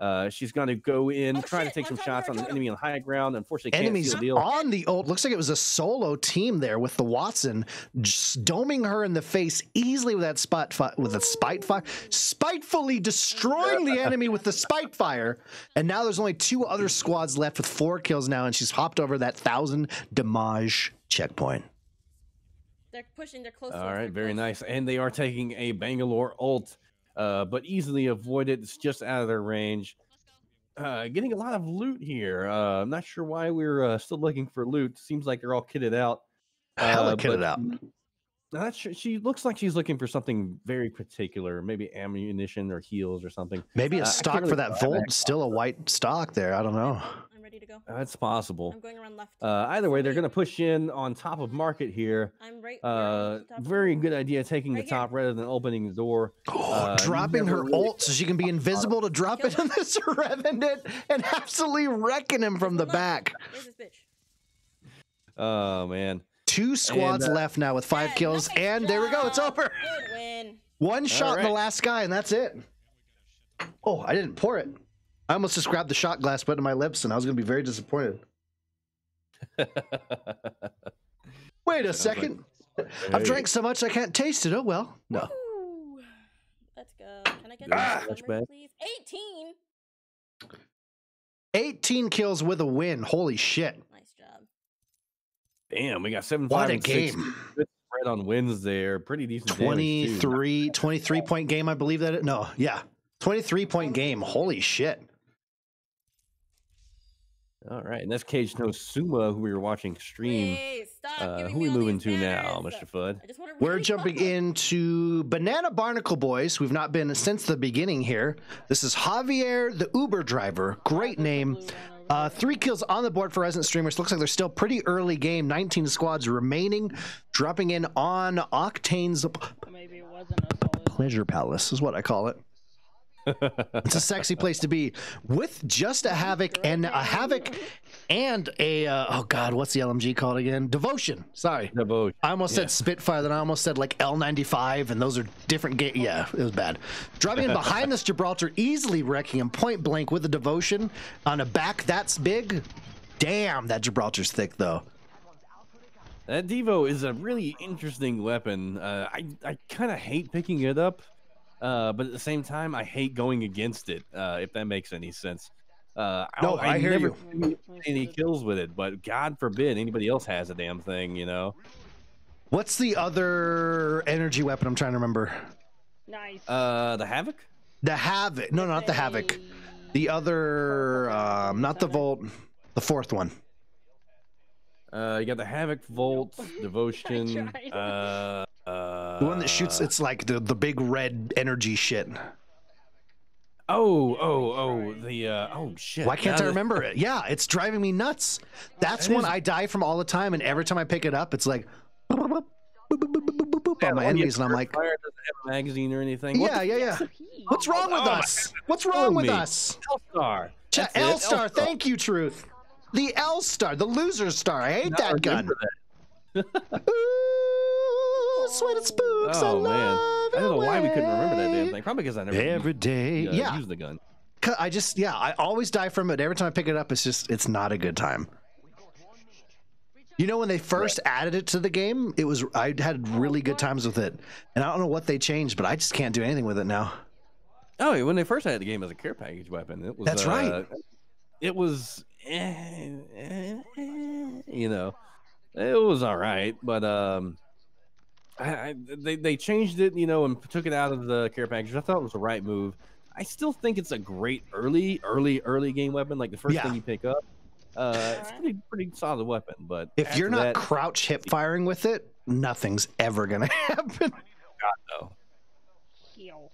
Uh, she's going to go in, Oh, try to take some shots on the enemy on high ground. Unfortunately, can't Enemies deal. on the ult. Looks like it was a solo team there with the Wattson, just doming her in the face easily with that spot fi- with a spite fire, spitefully destroying the enemy with the spite fire. And now there's only two other squads left with four kills now, and she's hopped over that thousand damage checkpoint. They're pushing. They're close. to All us, right, they're very close. nice. And they are taking a Bangalore ult, uh, but easily avoided. It's just out of their range. Uh, getting a lot of loot here. Uh, I'm not sure why we're uh, still looking for loot. Seems like they're all kitted out. Hella Uh, kitted out. Not sure. She looks like she's looking for something very particular, maybe ammunition or heals or something. Maybe Uh, a can't stock really for that Volt. Still a white stock there. I don't know. I'm ready to go. That's possible. I'm going around left. Uh, either way, they're going to push in on top of market here. I'm right. Uh, top very good idea taking Right the here. top rather than opening the door. Uh, dropping her really- ult so she can be invisible to drop it on this Revenant and absolutely wrecking him from the back. There's this bitch. Oh man. Two squads uh, left now with five Yeah, kills, nice and there we go. It's over. Good win. One shot in the last guy, and that's it. Oh, I didn't pour it. I almost just grabbed the shot glass, put it in my lips, and I was going to be very disappointed. Wait a second. I've drank so much I can't taste it. Oh well. No. Woo. Let's go. Can I get Ah! that Flashback. please? 18. 18 kills with a win. Holy shit. Nice job. Damn, we got 7 What five, a six. game. Good spread on wins there. Pretty decent. 23, 23 point game, I believe that it. No, yeah. 23 point game. Holy shit. All right, and that's Cage No Suma, who we were watching stream. Hey, stop Uh, who me we moving these to now. Mr. Fudd? I just want to We're jumping into Banana Barnacle Boys. We've not been since the beginning here. This is Javier, the Uber driver. Great name. Uh, three kills on the board for Resident Streamers. Looks like they're still pretty early game. 19 squads remaining. Dropping in on Octane's Maybe it wasn't a solid. Pleasure Palace, is what I call it. It's a sexy place to be with just a havoc and a havoc and a uh, oh god what's the lmg called again devotion sorry Devotion. i almost Yeah. said spitfire then i almost said like l95 and those are different ga- yeah it was bad driving in behind this gibraltar easily wrecking him point blank with a devotion on a back that's big damn that gibraltar's thick though That Devo is a really interesting weapon. Uh, I I kind of hate picking it up, uh, but at the same time, I hate going against it. Uh, if that makes any sense. Uh, No, I hear never you. Any kills with it, but God forbid anybody else has a damn thing. You know. what's the other energy weapon i'm trying to remember Nice. Uh, the Havoc. The Havoc. No, not the Havoc. The other, um, not the Volt. The fourth one. Uh, you got the Havoc Volt Devotion. Uh, The one that shoots. It's like the the big red energy shit. Oh, oh, oh, the uh, oh shit. Why can't Now I that- remember it? Yeah, it's driving me nuts. That's That one is- I die from all the time, and every time I pick it up, it's like. boop, boop, boop, on my enemies, and I'm like, Fire doesn't have a magazine or anything. Yeah, yeah, yeah. What's wrong with Oh us? What's wrong with me. us? L-Star. That's L Star, thank you, Truth. The L Star, the loser star. I hate Now I that gun. remember Ooh, sweated spooks. I Oh man, I don't know why we couldn't remember that damn thing. Probably because I never Every day. uh, Yeah. used the gun. I just, yeah, I always die from it. Every time I pick it up, it's just, it's not a good time. You know, when they first added it to the game, it was, I had really good times with it. And I don't know what they changed, but I just can't do anything with it now. Oh, when they first had the game as a care package weapon, it was. That's uh, right. It was, eh, eh, eh, you know, it was all right, but um, I, I they they changed it, you know, and took it out of the care package. I thought it was the right move. I still think it's a great early, early, early game weapon. Like the first Yeah. thing you pick up, uh, it's pretty pretty solid weapon. But If you're not that, crouch hip firing with it, nothing's ever going to happen. God no. Heals.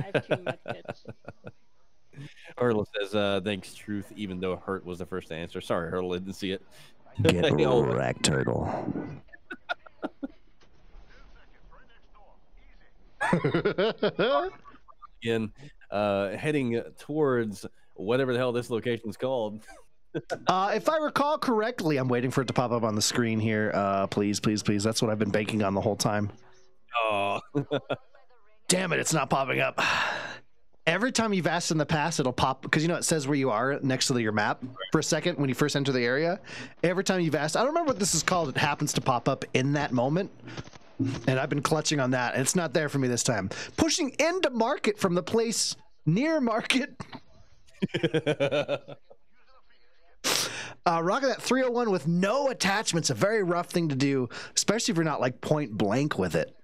I have two medkits. Hurdle says, uh, thanks, Truth, even though Hurt was the first answer. Sorry, Hurdle, I didn't see it. Get Oh, wrecked, turtle. Again, uh, heading towards whatever the hell this location is called. Uh, if I recall correctly, I'm waiting for it to pop up on the screen here. Uh, please, please, please. That's what I've been banking on the whole time. Oh, Damn it, it's not popping up. Every time you've asked in the past, it'll pop because you know it says where you are next to the, your map for a second when you first enter the area. Every time you've asked, I don't remember what this is called. It happens to pop up in that moment, and I've been clutching on that. And it's not there for me this time. Pushing into market from the place near market. Uh, rocking that 301 with no attachments, a very rough thing to do, especially if you're not like point blank with it.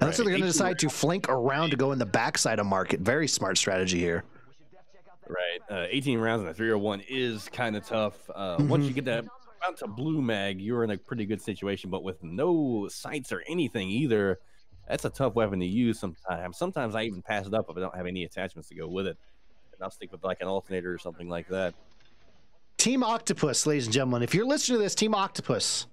Unless Right. they're going to decide to flank around to go in the backside of market. Very smart strategy here. right. Uh, 18 rounds in a 301 is kind of tough. Uh, Once Mm-hmm. you get that out to blue mag, you're in a pretty good situation. But with no sights or anything either, that's a tough weapon to use sometimes. Sometimes I even pass it up if I don't have any attachments to go with it. And I'll stick with like an alternator or something like that. Team Octopus, ladies and gentlemen. If you're listening to this, Team Octopus.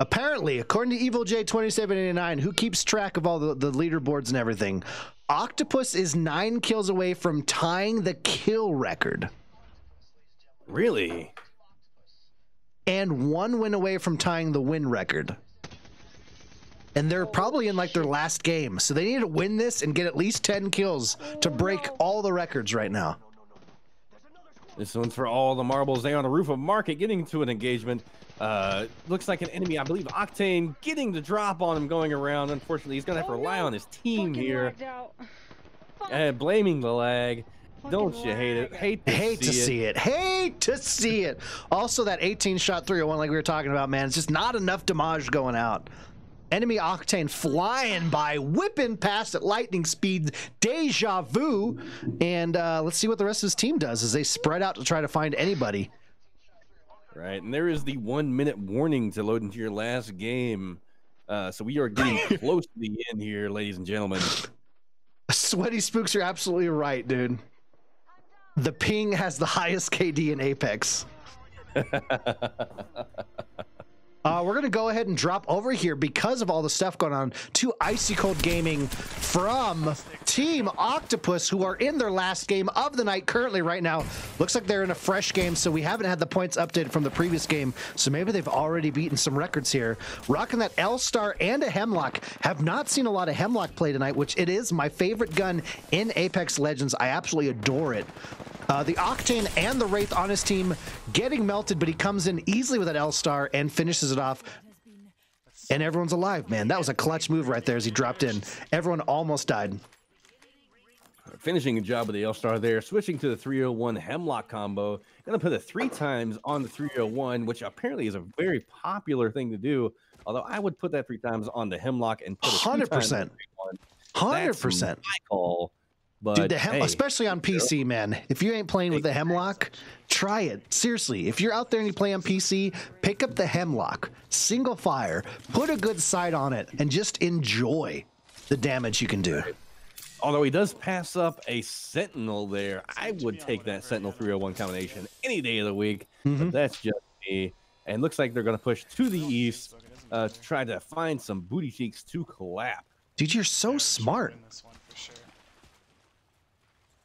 Apparently, according to Evil J 2789, who keeps track of all the, the leaderboards and everything, Octopus is nine kills away from tying the kill record Really? And one win away from tying the win record. And they're probably in like their last game. So they need to win this and get at least 10 kills to break all the records right now. This one's for all the marbles there on the roof of market, getting to an engagement. Uh, looks like an enemy, I believe, Octane, getting the drop on him going around. Unfortunately, he's gonna have to rely on his team Fucking here, and blaming the lag. Don't you hate it? Hate to Hate see to it. see it. Hate to see it. Also, that 18 shot 301, like we were talking about, man, it's just not enough damage going out. Enemy Octane flying by, whipping past at lightning speed, deja vu. And uh, let's see what the rest of his team does as they spread out to try to find anybody. Right, and there is the one minute warning to load into your last game. Uh, so we are getting close to the end here, ladies and gentlemen. Sweaty Spooks, you're absolutely right, dude. The ping has the highest KD in Apex. Uh, we're going to go ahead and drop over here because of all the stuff going on to Icy Cold Gaming from Team Octopus, who are in their last game of the night currently right now. Looks like they're in a fresh game, so we haven't had the points updated from the previous game. So maybe they've already beaten some records here. Rocking that L Star and a Hemlock. Have not seen a lot of Hemlock play tonight, which it is my favorite gun in Apex Legends. I absolutely adore it. Uh, the Octane and the Wraith on his team getting melted, but he comes in easily with that L Star and finishes it off. And everyone's alive, man. That was a clutch move right there as he dropped in. Everyone almost died. Finishing a job with the L Star there, switching to the 301 Hemlock combo. Gonna put it three times on the 301, which apparently is a very popular thing to do. Although I would put that three times on the Hemlock and put it two times on 100%. Hundred That's percent, my call. But dude. The hem- hey, especially on PC, man. If you ain't playing with the Hemlock, try it. Seriously, if you're out there and you play on PC, pick up the Hemlock, single fire, put a good sight on it, and just enjoy the damage you can do. although he does pass up a Sentinel there, I would take that Sentinel 301 combination any day of the week. Mm-hmm. That's just me. And looks like they're going to push to the east. uh, to try to find some booty cheeks to clap. Dude, you're so smart.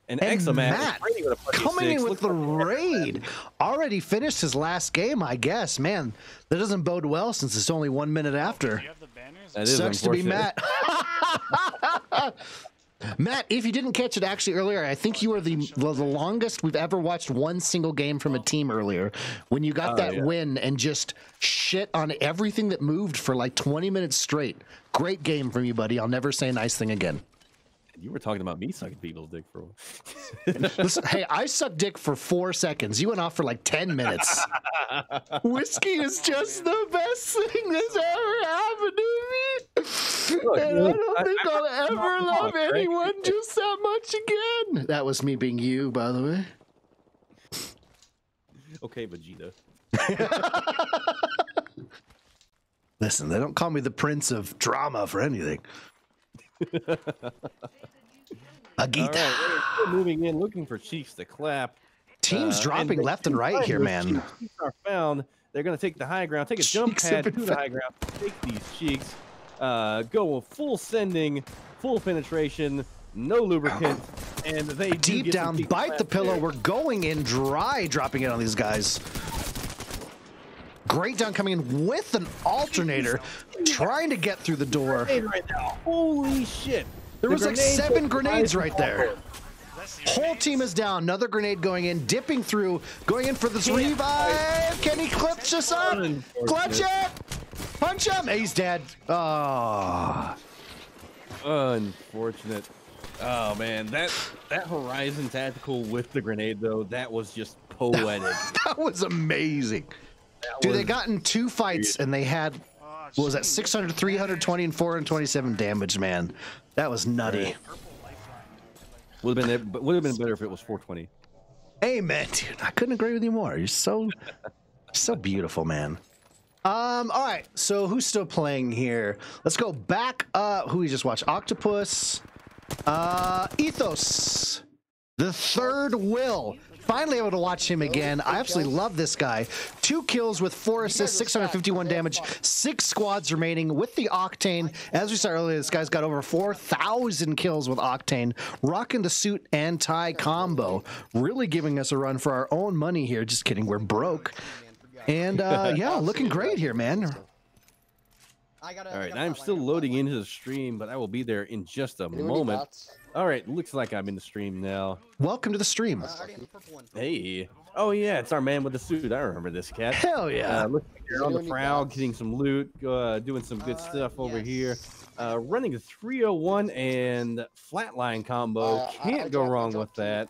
And, And Exomat Matt is with a plus coming in with the raid. Already finished his last game, I guess. Man, that doesn't bode well since it's only one minute after. That is Sucks to be. Matt. Matt, if you didn't catch it actually earlier, I think you were the the, the longest we've ever watched one single game from a team earlier. When you got Oh, that yeah. win and just shit on everything that moved for like 20 minutes straight. Great game from you, buddy. I'll never say a nice thing again. You were talking about me sucking people's dick for a while. Listen, hey, I sucked dick for four seconds. You went off for like 10 minutes. Whiskey is just the best thing that's ever happened to me. Look, and I don't I- think I- I'll ever love right? anyone just that much again. That was me being you, by the way. okay, Vegeta. Listen, they don't call me the prince of drama for anything. Agita. All right, still moving in, looking for cheeks to clap. Teams Uh, dropping left and right here, man. Cheeks are found. They're going to take the high ground, take a jump Cheeks have pad to the high ground, take these cheeks, uh, go full sending, full penetration, no lubricant, and they do Deep get down, bite the pillow. there. We're going in dry, dropping it on these guys. Great down coming in with an alternator, trying to get through the door. Grenade right now. Holy shit! There The was like seven grenades right there. Whole team is down. Another grenade going in, dipping through, going in for this revive. Can he clutch us up? Clutch it! Punch him! He's dead. Oh. Unfortunate. Oh man, that that Horizon tactical with the grenade though, that was just poetic. That was amazing. Dude, they got in two fights and they had, what was that, 600, 320, and 427 damage, man. That was nutty. Would have been would have been better if it was 420. Amen, dude. I couldn't agree with you more. You're so, so beautiful, man. Um, all right. So who's still playing here? Let's go back. Uh, who we just watched? Octopus. Uh, Ethos. The third will. Finally able to watch him again. I absolutely love this guy. Two kills with four assists, 651 damage, six squads remaining with the Octane. As we saw earlier, this guy's got over 4,000 kills with Octane, rocking the suit and tie combo. Really giving us a run for our own money here. Just kidding, we're broke. And uh, yeah, looking great here, man. I gotta, All right, I'm still loading into the stream, but I will be there in just a Anyone need moment. Bots? All right, looks like I'm in the stream now. Welcome to the stream. Hey. Oh yeah, it's our man with the suit. I remember this cat. Hell yeah. Uh, looks like you're on the prowl, getting some loot, uh, doing some good stuff over here. Uh, running a 301 and flatline combo. Uh, Can't I go dropped- I won dropped with that.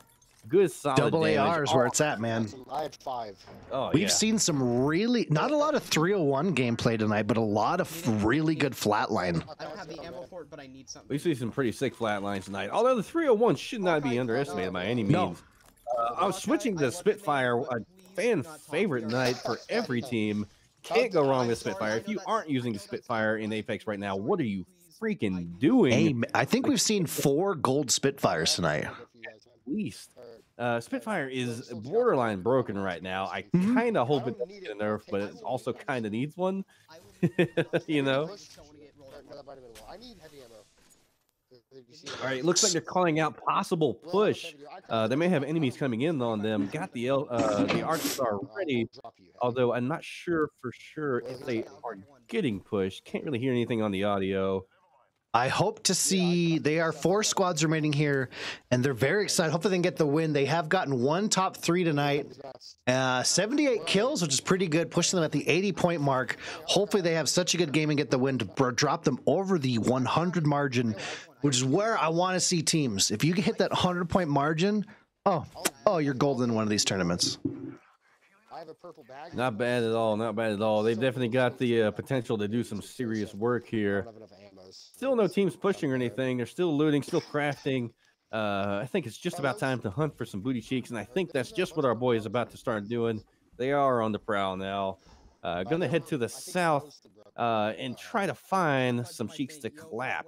Good solid Double damage. AR is where it's at, man. I had five. Oh, We've yeah. seen some really, not a lot of 301 gameplay tonight, but a lot of really good flatline. I don't have the ammo for it, but I need something. We see some pretty sick flatlines tonight. Although the 301 should not be underestimated by any means. No. Uh, I was switching to Spitfire, a fan favorite night for every team. Can't go wrong with Spitfire. If you aren't using Spitfire in Apex right now, what are you freaking doing? Hey, I think we've seen four gold Spitfires tonight. At least. Uh, Spitfire is borderline broken right now. I Mm-hmm. kind of hope it doesn't get a nerf, but it also kind of needs one. you know? I need heavy ammo. All right, looks like they're calling out possible push. Uh, they may have enemies coming in on them. Got the L, uh, the Arc Star ready, although I'm not sure for sure if they are getting pushed. Can't really hear anything on the audio. I hope to see they are four squads remaining here, and they're very excited. Hopefully, they can get the win. They have gotten one top three tonight, uh, 78 kills, which is pretty good, pushing them at the 80 point mark. Hopefully, they have such a good game and get the win to drop them over the 100 margin, which is where I want to see teams. If you can hit that 100 point margin, oh, oh, you're golden in one of these tournaments. Not bad at all. Not bad at all. They've definitely got the uh, potential to do some serious work here. Still no teams pushing or anything. They're still looting, still crafting. Uh, I think it's just about time to hunt for some booty cheeks, and I think that's just what our boy is about to start doing. They are on the prowl now. Uh, gonna head to the south uh, and try to find some cheeks to clap.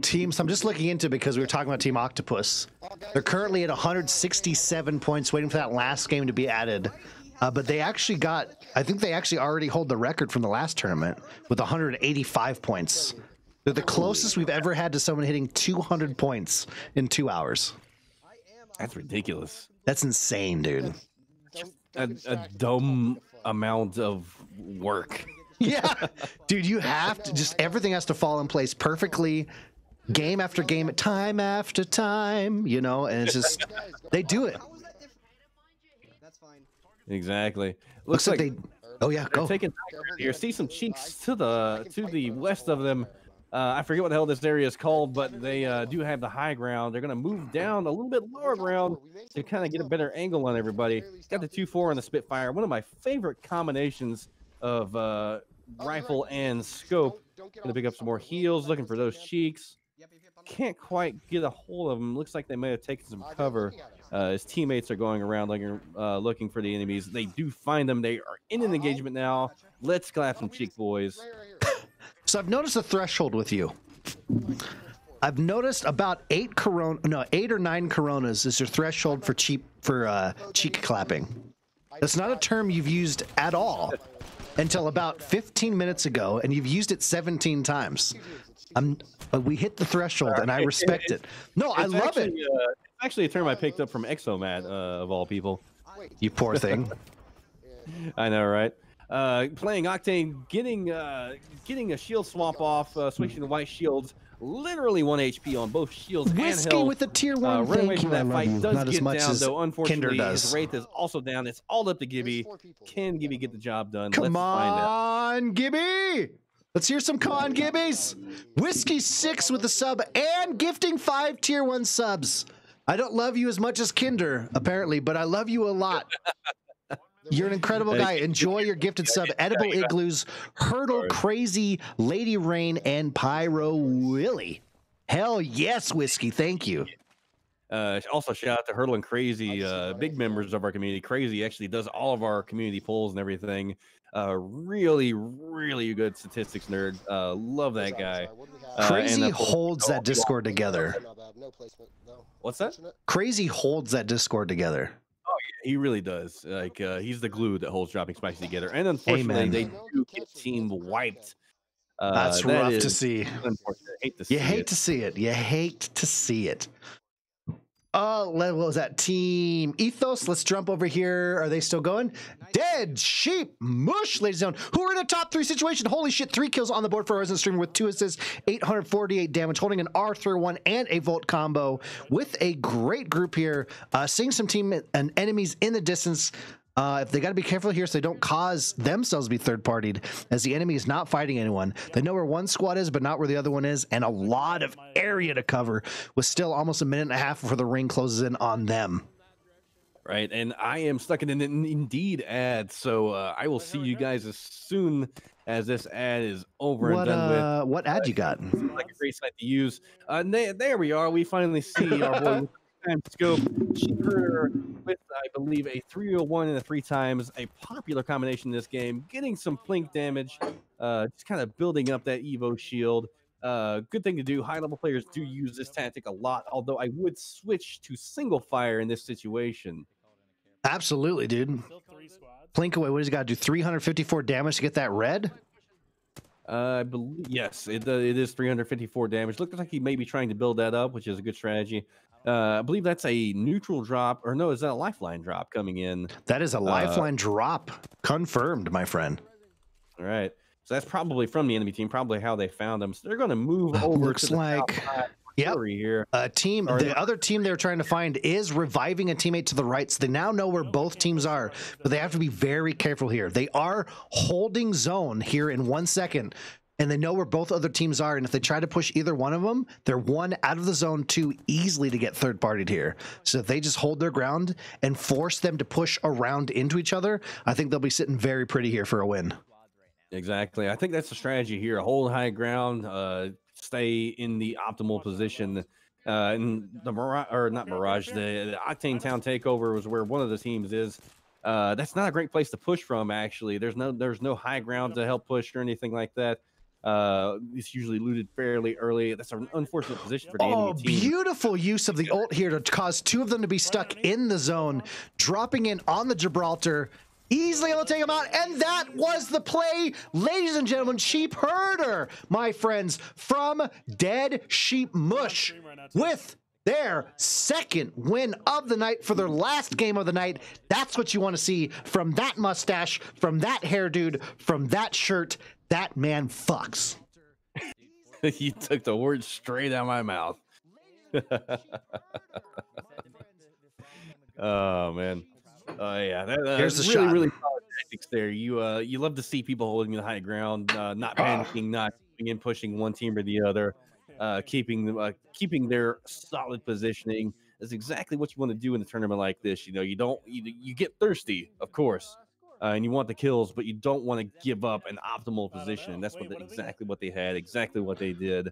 Teams, I'm just looking into because we were talking about Team Octopus. They're currently at 167 points, waiting for that last game to be added. Uh, but they actually got, I think they actually already hold the record from the last tournament with 185 points. They're the closest we've ever had to someone hitting 200 points in two hours. That's ridiculous. That's insane, dude. A, a dumb amount of work. Yeah, dude, you have to just everything has to fall in place perfectly, game after game, time after time. You know, and it's just they do it. Exactly. Looks like they. Oh yeah, go. taking high here. See some cheeks to the to the west of them. Uh, I forget what the hell this area is called, but they uh, do have the high ground. They're going to move down a little bit lower ground to kind of get a better angle on everybody. Got the 2-4 on the Spitfire. One of my favorite combinations of uh, rifle and scope. Going to pick up some more heals, looking for those cheeks. Can't quite get a hold of them. Looks like they may have taken some cover. Uh, his teammates are going around looking, uh, looking for the enemies. They do find them. They are in an engagement now. Let's clap some cheek, boys. So I've noticed a threshold with you. I've noticed about eight corona, no, eight or nine coronas is your threshold for cheap for uh, cheek clapping. That's not a term you've used at all until about 15 minutes ago, and you've used it 17 times. I'm, uh, we hit the threshold, and I respect it. No, I love it. Uh, it's actually a term I picked up from Exomat, uh, of all people. You poor thing. I know, right? Uh, playing Octane, getting uh, getting a shield swap off, uh, switching to white shields. Literally one HP on both shields Whiskey and health. with the tier one. Uh, run away Thank from you. I that love fight you. does Not as get much down, as though. Kinder Unfortunately, his does. wraith is also down. It's all up to Gibby. Can Gibby get the job done? Come Let's find out. on, Gibby. Let's hear some con Gibbies. Whiskey six with the sub and gifting five tier one subs. I don't love you as much as Kinder, apparently, but I love you a lot. You're an incredible guy. Enjoy your gifted sub. Edible igloos, hurdle, crazy, lady rain, and pyro willy. Hell yes, whiskey. Thank you. Uh, also, shout out to Hurdle and Crazy, uh, big members of our community. Crazy actually does all of our community polls and everything. Uh, really, really good statistics nerd. Uh, love that guy. Uh, Crazy of holds that Discord together. What's that? Crazy holds that Discord together. He really does. Like uh, he's the glue that holds dropping spicy together. And unfortunately, Amen. they do get team wiped. Uh, That's that rough to see. Unfortunate. Hate to see You hate it. to see it. You hate to see it. Oh, what was that team? Ethos. Let's jump over here. Are they still going? Dead sheep mush, ladies and gentlemen. Who are in a top three situation? Holy shit! Three kills on the board for resident streamer with two assists, 848 damage, holding an R301 and a Volt combo with a great group here. Uh, seeing some team and enemies in the distance. Uh, if they got to be careful here so they don't cause themselves to be third partied, as the enemy is not fighting anyone. They know where one squad is, but not where the other one is, and a lot of area to cover with still almost a minute and a half before the ring closes in on them. Right, and I am stuck in an Indeed ad, so uh, I will see you guys as soon as this ad is over What and done with. uh, what ad you got? Like a great site to use. Uh, there, we are. We finally see our boy time scope. Cheaper with, I believe, a 301 and a three times, a popular combination in this game. Getting some plink damage, uh, just kind of building up that Evo shield. Uh, good thing to do. High level players do use this tactic a lot, although I would switch to single fire in this situation. Absolutely, dude. Plinkaway, what does he got to do? 354 damage to get that red? Uh, I believe yes, it uh, it is 354 damage. Looks like he may be trying to build that up, which is a good strategy. Uh, I believe that's a neutral drop, or no, is that a lifeline drop coming in? That is a Uh, lifeline drop. Confirmed, my friend. All right, so that's probably from the enemy team, probably how they found them. So they're going to move over. Looks to like- Yep. Here. A team, Or the not. other team they're trying to find is reviving a teammate to the right. So they now know where both teams are, but they have to be very careful here. They are holding zone here in one second, and they know where both other teams are. And if they try to push either one of them, they're one out of the zone too easily to get third partied here. So if they just hold their ground and force them to push around into each other, I think they'll be sitting very pretty here for a win. Exactly. I think that's the strategy here. Hold high ground, uh, stay in the optimal position. Uh, and the Mirage, or not Mirage, the, the Octane Town Takeover was where one of the teams is. Uh, that's not a great place to push from. Actually, there's no there's no high ground to help push or anything like that. Uh, it's usually looted fairly early. That's an unfortunate position for the Oh, enemy team. beautiful use of the ult here to cause two of them to be stuck in the zone, dropping in on the Gibraltar. Easily able to take him out. And that was the play, ladies and gentlemen. Sheep Herder, my friends, from Dead Sheep Mush with their second win of the night for their last game of the night. That's what you want to see from that mustache, from that hair dude, from that shirt. That man fucks. you took the words straight out of my mouth. oh man. Oh yeah. That, uh, Here's the really, shot. really solid tactics there. You uh you love to see people holding the high ground, uh, not panicking, not in pushing one team or the other, uh, keeping them uh, keeping their solid positioning. That's exactly what you want to do in a tournament like this. You know, you don't you, you get thirsty, of course, uh, and you want the kills, but you don't want to give up an optimal position. And that's what the, exactly what they had, exactly what they did.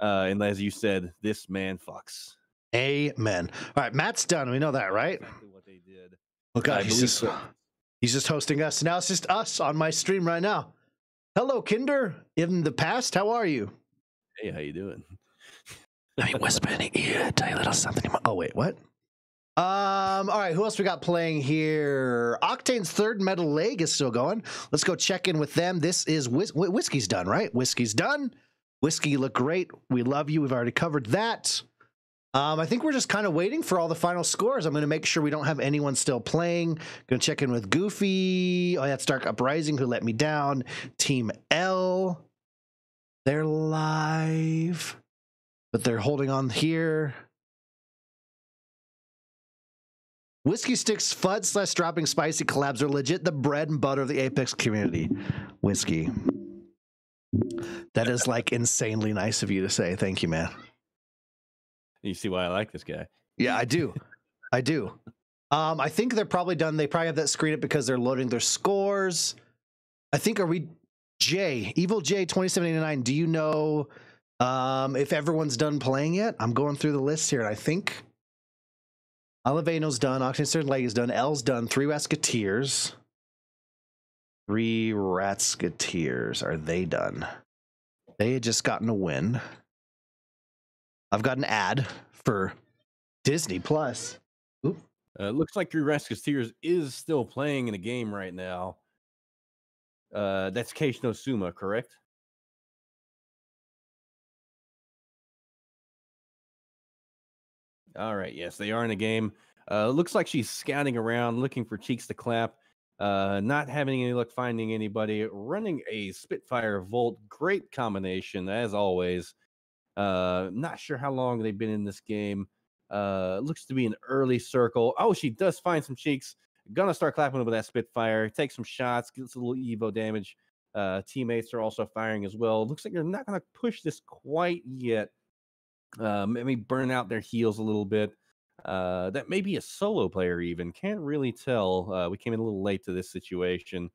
Uh, and as you said, this man fucks. Amen. All right, Matt's done. We know that, right? Exactly what they did. Oh God, he's just so. he's just hosting us. Now it's just us on my stream right now. Hello, Kinder. In the past, how are you? Hey, how you doing? Let me whisper in the ear, tell you a little something. Oh wait, what? Um. All right. Who else we got playing here? Octane's third metal leg is still going. Let's go check in with them. This is Whis- whiskey's done, right? Whiskey's done. Whiskey, you look great. We love you. We've already covered that. Um, I think we're just kind of waiting for all the final scores. I'm going to make sure we don't have anyone still playing. Going to check in with Goofy. Oh, that's Dark Uprising who let me down. Team L. They're live, but they're holding on here. Whiskey Sticks Fudd slash dropping spicy collabs are legit the bread and butter of the Apex community. Whiskey. That is like insanely nice of you to say. Thank you, man. You see why I like this guy. Yeah, I do. I do. Um, I think they're probably done. They probably have that screen up because they're loading their scores. I think are we Jay, Evil J 2789. Do you know um if everyone's done playing yet? I'm going through the list here, and I think Olivano's done, third leg is done, L's done, three Ratskoteers. Three Ratskoteers. Are they done? They had just gotten a win. I've got an ad for Disney Plus. Oop. Uh, looks like your Rascasseers is still playing in a game right now. Uh, that's Keish no Suma, correct? All right, yes, they are in a game. Uh, looks like she's scouting around, looking for cheeks to clap. Uh, not having any luck finding anybody. Running a Spitfire Volt, great combination as always. Uh, not sure how long they've been in this game. Uh, looks to be an early circle. Oh, she does find some cheeks. Gonna start clapping with that Spitfire. Take some shots. Gets a little Evo damage. Uh, teammates are also firing as well. Looks like they're not gonna push this quite yet. Uh, maybe burn out their heals a little bit. Uh, that may be a solo player even. Can't really tell. Uh, we came in a little late to this situation.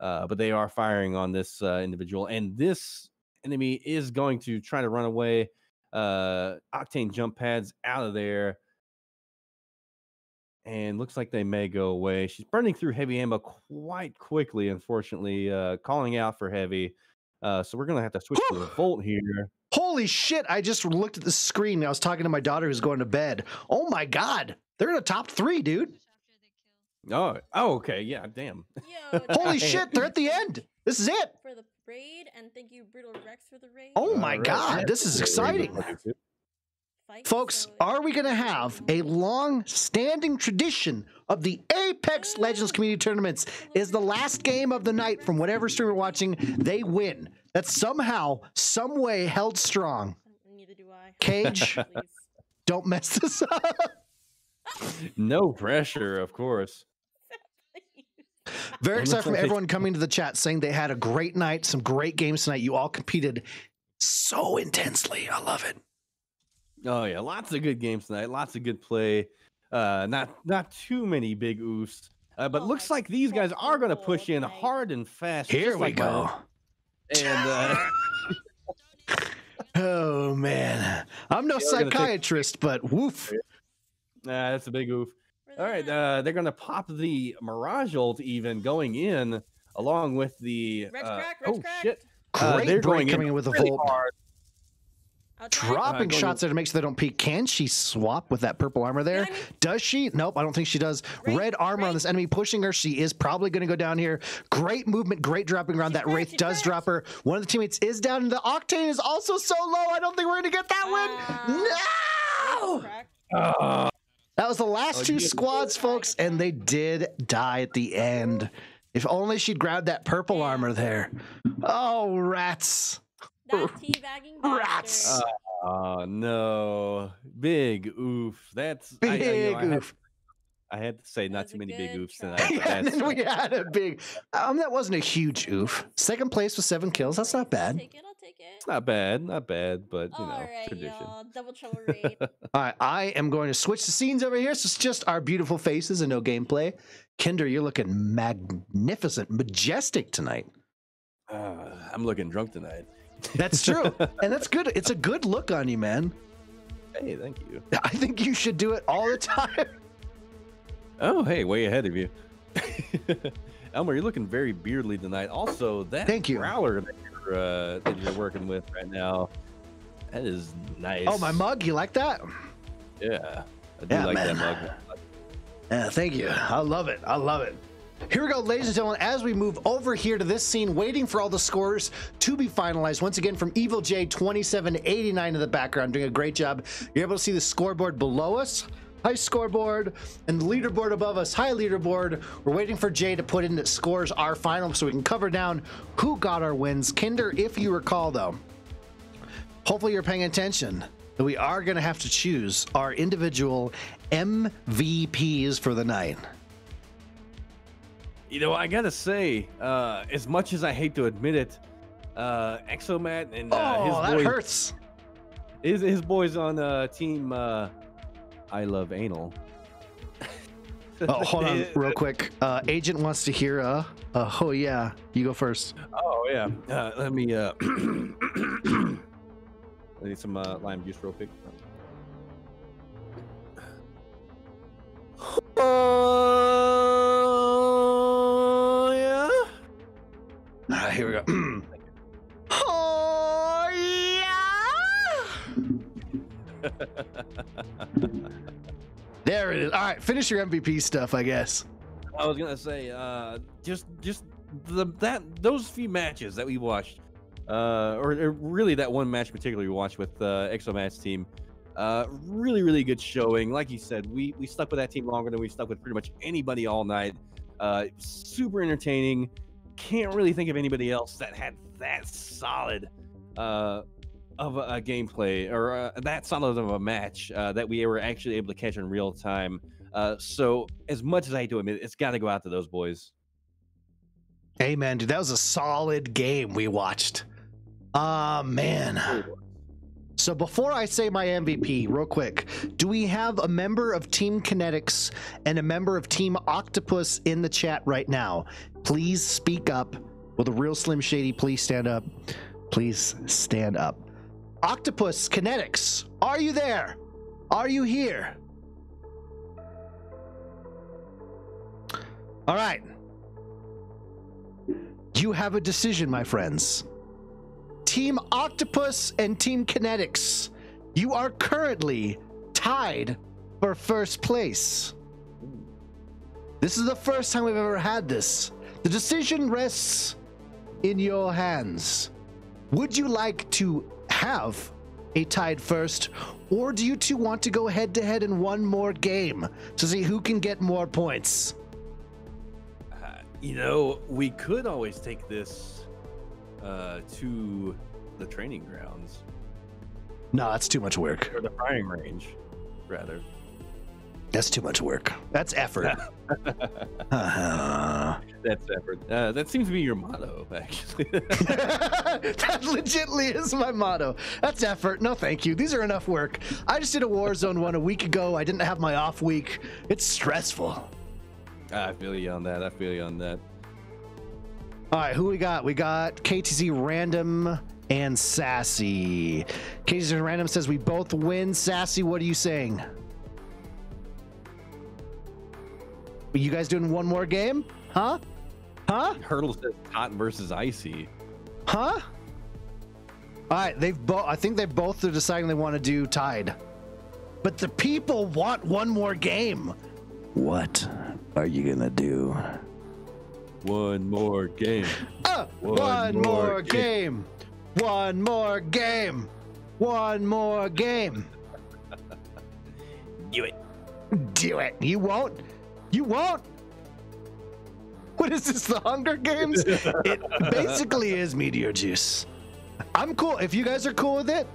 Uh, but they are firing on this uh, individual, and this enemy is going to try to run away. Uh, Octane jump pads out of there, and looks like they may go away. She's burning through heavy ammo quite quickly, unfortunately, uh, calling out for heavy. Uh, so we're gonna have to switch to the Volt here. Holy shit! I just looked at the screen. I was talking to my daughter who's going to bed. Oh my god, they're in the top three, dude. Oh, oh, okay, yeah, damn. Holy shit, they're at the end. This is it. For the raid, and thank you, Brutal Rex, for the raid. Oh my Alright. god, this is exciting. Folks, are we going to have a long standing tradition of the Apex Legends community tournaments? Is the last game of the night from whatever stream we're watching, they win. That's somehow, some way held strong. Neither do I. Cage, don't mess this up. No pressure, of course. Very Well, excited looks from everyone coming to the chat saying they had a great night, some great games tonight. You all competed so intensely. I love it. Oh yeah, lots of good games tonight. Lots of good play. Uh, not not too many big oofs. Uh, but looks like these guys are going to push in hard and fast. Here we like go. Mine. And uh, Oh man, I'm no Yeah, take- psychiatrist, but woof. Nah, that's a big oof. All right, uh, they're gonna pop the Mirage ult even going in along with the. Uh, crack, oh cracked. shit! Uh, they're going coming in with a really Volt. hard. Dropping Uh, go- shots there to make sure they don't peek. Can she swap with that purple armor there? Does she? Nope, I don't think she does. Red armor on this enemy pushing her. She is probably going to go down here. Great movement, great dropping around. That Wraith does drop her. One of the teammates is down, and the Octane is also so low. I don't think we're going to get that win. No! Uh, That was the last Oh, two squads, folks, and they did die at the end. If only she'd grabbed that purple armor there. Oh, rats. That teabagging Rats. Oh no, big oof. That's I- I, you know, Big I had- oof. I had to say not too many big oofs tonight. but and then we had a big. Um, that wasn't a huge oof. Second place with seven kills. That's not bad. Take it, I'll take It's not bad, not bad, but you know, Alright, tradition. y'all. Double trouble raid. All right, I am going to switch the scenes over here. So it's just our beautiful faces and no gameplay. Kinder, you're looking magnificent, majestic tonight. Uh, I'm looking drunk tonight. That's true, and that's good. It's a good look on you, man. Hey, thank you. I think you should do it all the time. Oh, hey, way ahead of you. Elmer, you're looking very beardly tonight. Also, that Thank you. growler that you're, uh, that you're working with right now, that is nice. Oh, my mug. You like that? Yeah, I do Yeah, like man. that mug. Yeah, thank you. I love it. I love it. Here we go, ladies and gentlemen, as we move over here to this scene, waiting for all the scores to be finalized. Once again, from Evil J 2789 in the background, doing a great job. You're able to see the scoreboard below us. High scoreboard and the leaderboard above us. High leaderboard. We're waiting for Jay to put in that scores our final so we can cover down who got our wins. Kinder, if you recall, though, hopefully you're paying attention that we are going to have to choose our individual MVPs for the night. You know, I gotta say, uh, as much as I hate to admit it, uh, Exomat and uh, Oh, his that boys, hurts. His, his boys on uh, team uh, I Love Anal. Oh, hold on, real quick. Uh, agent wants to hear. Uh, uh, oh yeah, you go first. Oh yeah. Uh, let me. Uh, I need some uh, lime juice real quick. Oh All right, here we go. oh yeah. there it is. All right, finish your MVP stuff, I guess. I was gonna say, uh, just just the that those few matches that we watched, uh, or, or really that one match particularly we watched with uh, Exomat's team, uh, really really good showing. Like you said, we we stuck with that team longer than we stuck with pretty much anybody all night. Uh, super entertaining. Can't really think of anybody else that had that solid uh, of a, a gameplay or uh, that solid of a match uh, that we were actually able to catch in real time. Uh, so as much as I hate to admit, it, it's got to go out to those boys. Hey man, dude, that was a solid game we watched. Ah man. So before I say my MVP, real quick, do we have a member of Team Kineticz and a member of Team Octopus in the chat right now? Please speak up. Will the real Slim Shady please stand up? Please stand up. Octopus Kineticz, are you there? Are you here? All right. You have a decision, my friends. Team Octopus and Team Kineticz, you are currently tied for first place. This is the first time we've ever had this. The decision rests in your hands. Would you like to have a tied first, or do you two want to go head to head in one more game to see who can get more points? You know, we could always take this uh, to the training grounds No, that's too much work. or the firing range, rather. That's too much work. That's effort. Uh, That's effort. Uh, that seems to be your motto, actually. that legitly is my motto. That's effort. No, thank you. These are enough work. I just did a Warzone one a week ago. I didn't have my off week. It's stressful. I feel you on that. I feel you on that. All right, who we got? We got KTZ Random and Sassy. KTZ Random says we both win. Sassy, what are you saying? Are you guys doing one more game? Huh? Huh? Hurdle says hot versus icy. Huh? All right, they've both. I think they both are deciding they want to do tied, but the people want one more game. What are you gonna do? One more game. Uh, one, more, game. One more game. One more game. Do it. Do it. You won't. You won't. What is this? The Hunger Games? it basically is Meteor Juice. I'm cool. If you guys are cool with it,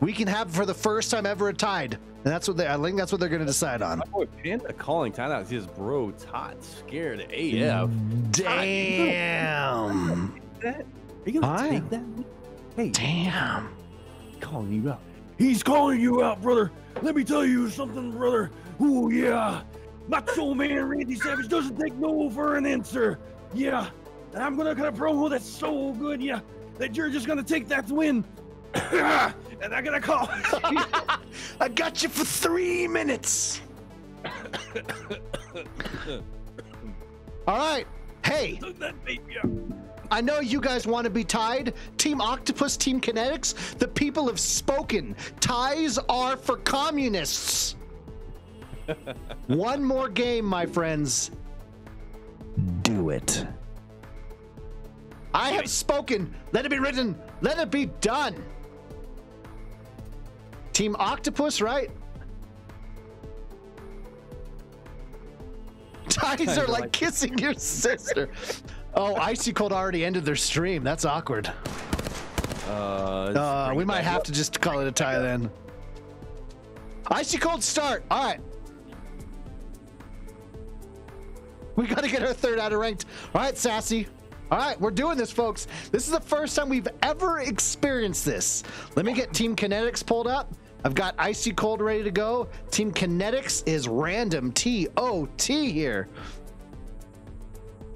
we can have for the first time ever a tied. And that's what they. I think that's what they're going to decide on. My boy Panda calling timeout. His bro Todd scared AF. Damn. Are you gonna I- take that? Hey, Damn. he's calling you out. He's calling you out, brother. Let me tell you something, brother. Oh yeah. Macho Man Randy Savage doesn't take no for an answer. Yeah. And I'm gonna cut a promo that's so good, yeah, that you're just gonna take that win. and I'm gonna call. I got you for three minutes. All right. Hey, Look that baby up. I know you guys want to be tied. Team Octopus, Team Kineticz, the people have spoken. Ties are for communists. One more game, my friends. Do it. I have spoken. Let it be written. Let it be done. Team Octopus, right? Ties are like kissing your sister. Oh, Icy Cold already ended their stream. That's awkward. Uh, Uh, we might have up. to just call it a tie then. Icy Cold start. All right. We got to get our third out of ranked. All right, Sassy. All right, we're doing this, folks. This is the first time we've ever experienced this. Let me get Team Kineticz pulled up. I've got Icy Cold ready to go. Team Kineticz is random T O T here.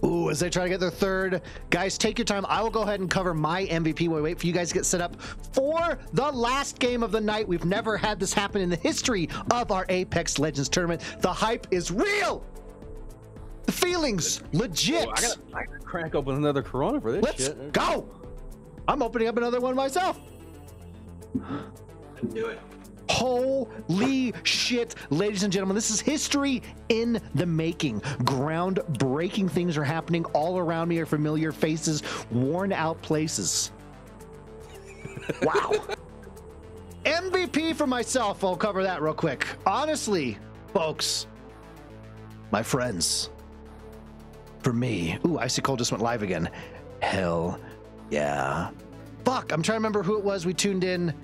Ooh, as they try to get their third. Guys, take your time. I will go ahead and cover my MVP while we wait for you guys to get set up for the last game of the night. We've never had this happen in the history of our Apex Legends tournament. The hype is real. The feelings legit. Oh, I gotta, I gotta crack open another Corona for this Let's shit. go. I'm opening up another one myself. Do it. Holy shit, ladies and gentlemen, this is history in the making. Groundbreaking things are happening all around me are familiar faces, worn out places. Wow. MVP for myself, I'll cover that real quick. Honestly, folks, my friends, for me, ooh, Icy Cold just went live again. Hell yeah. Fuck, I'm trying to remember who it was we tuned in.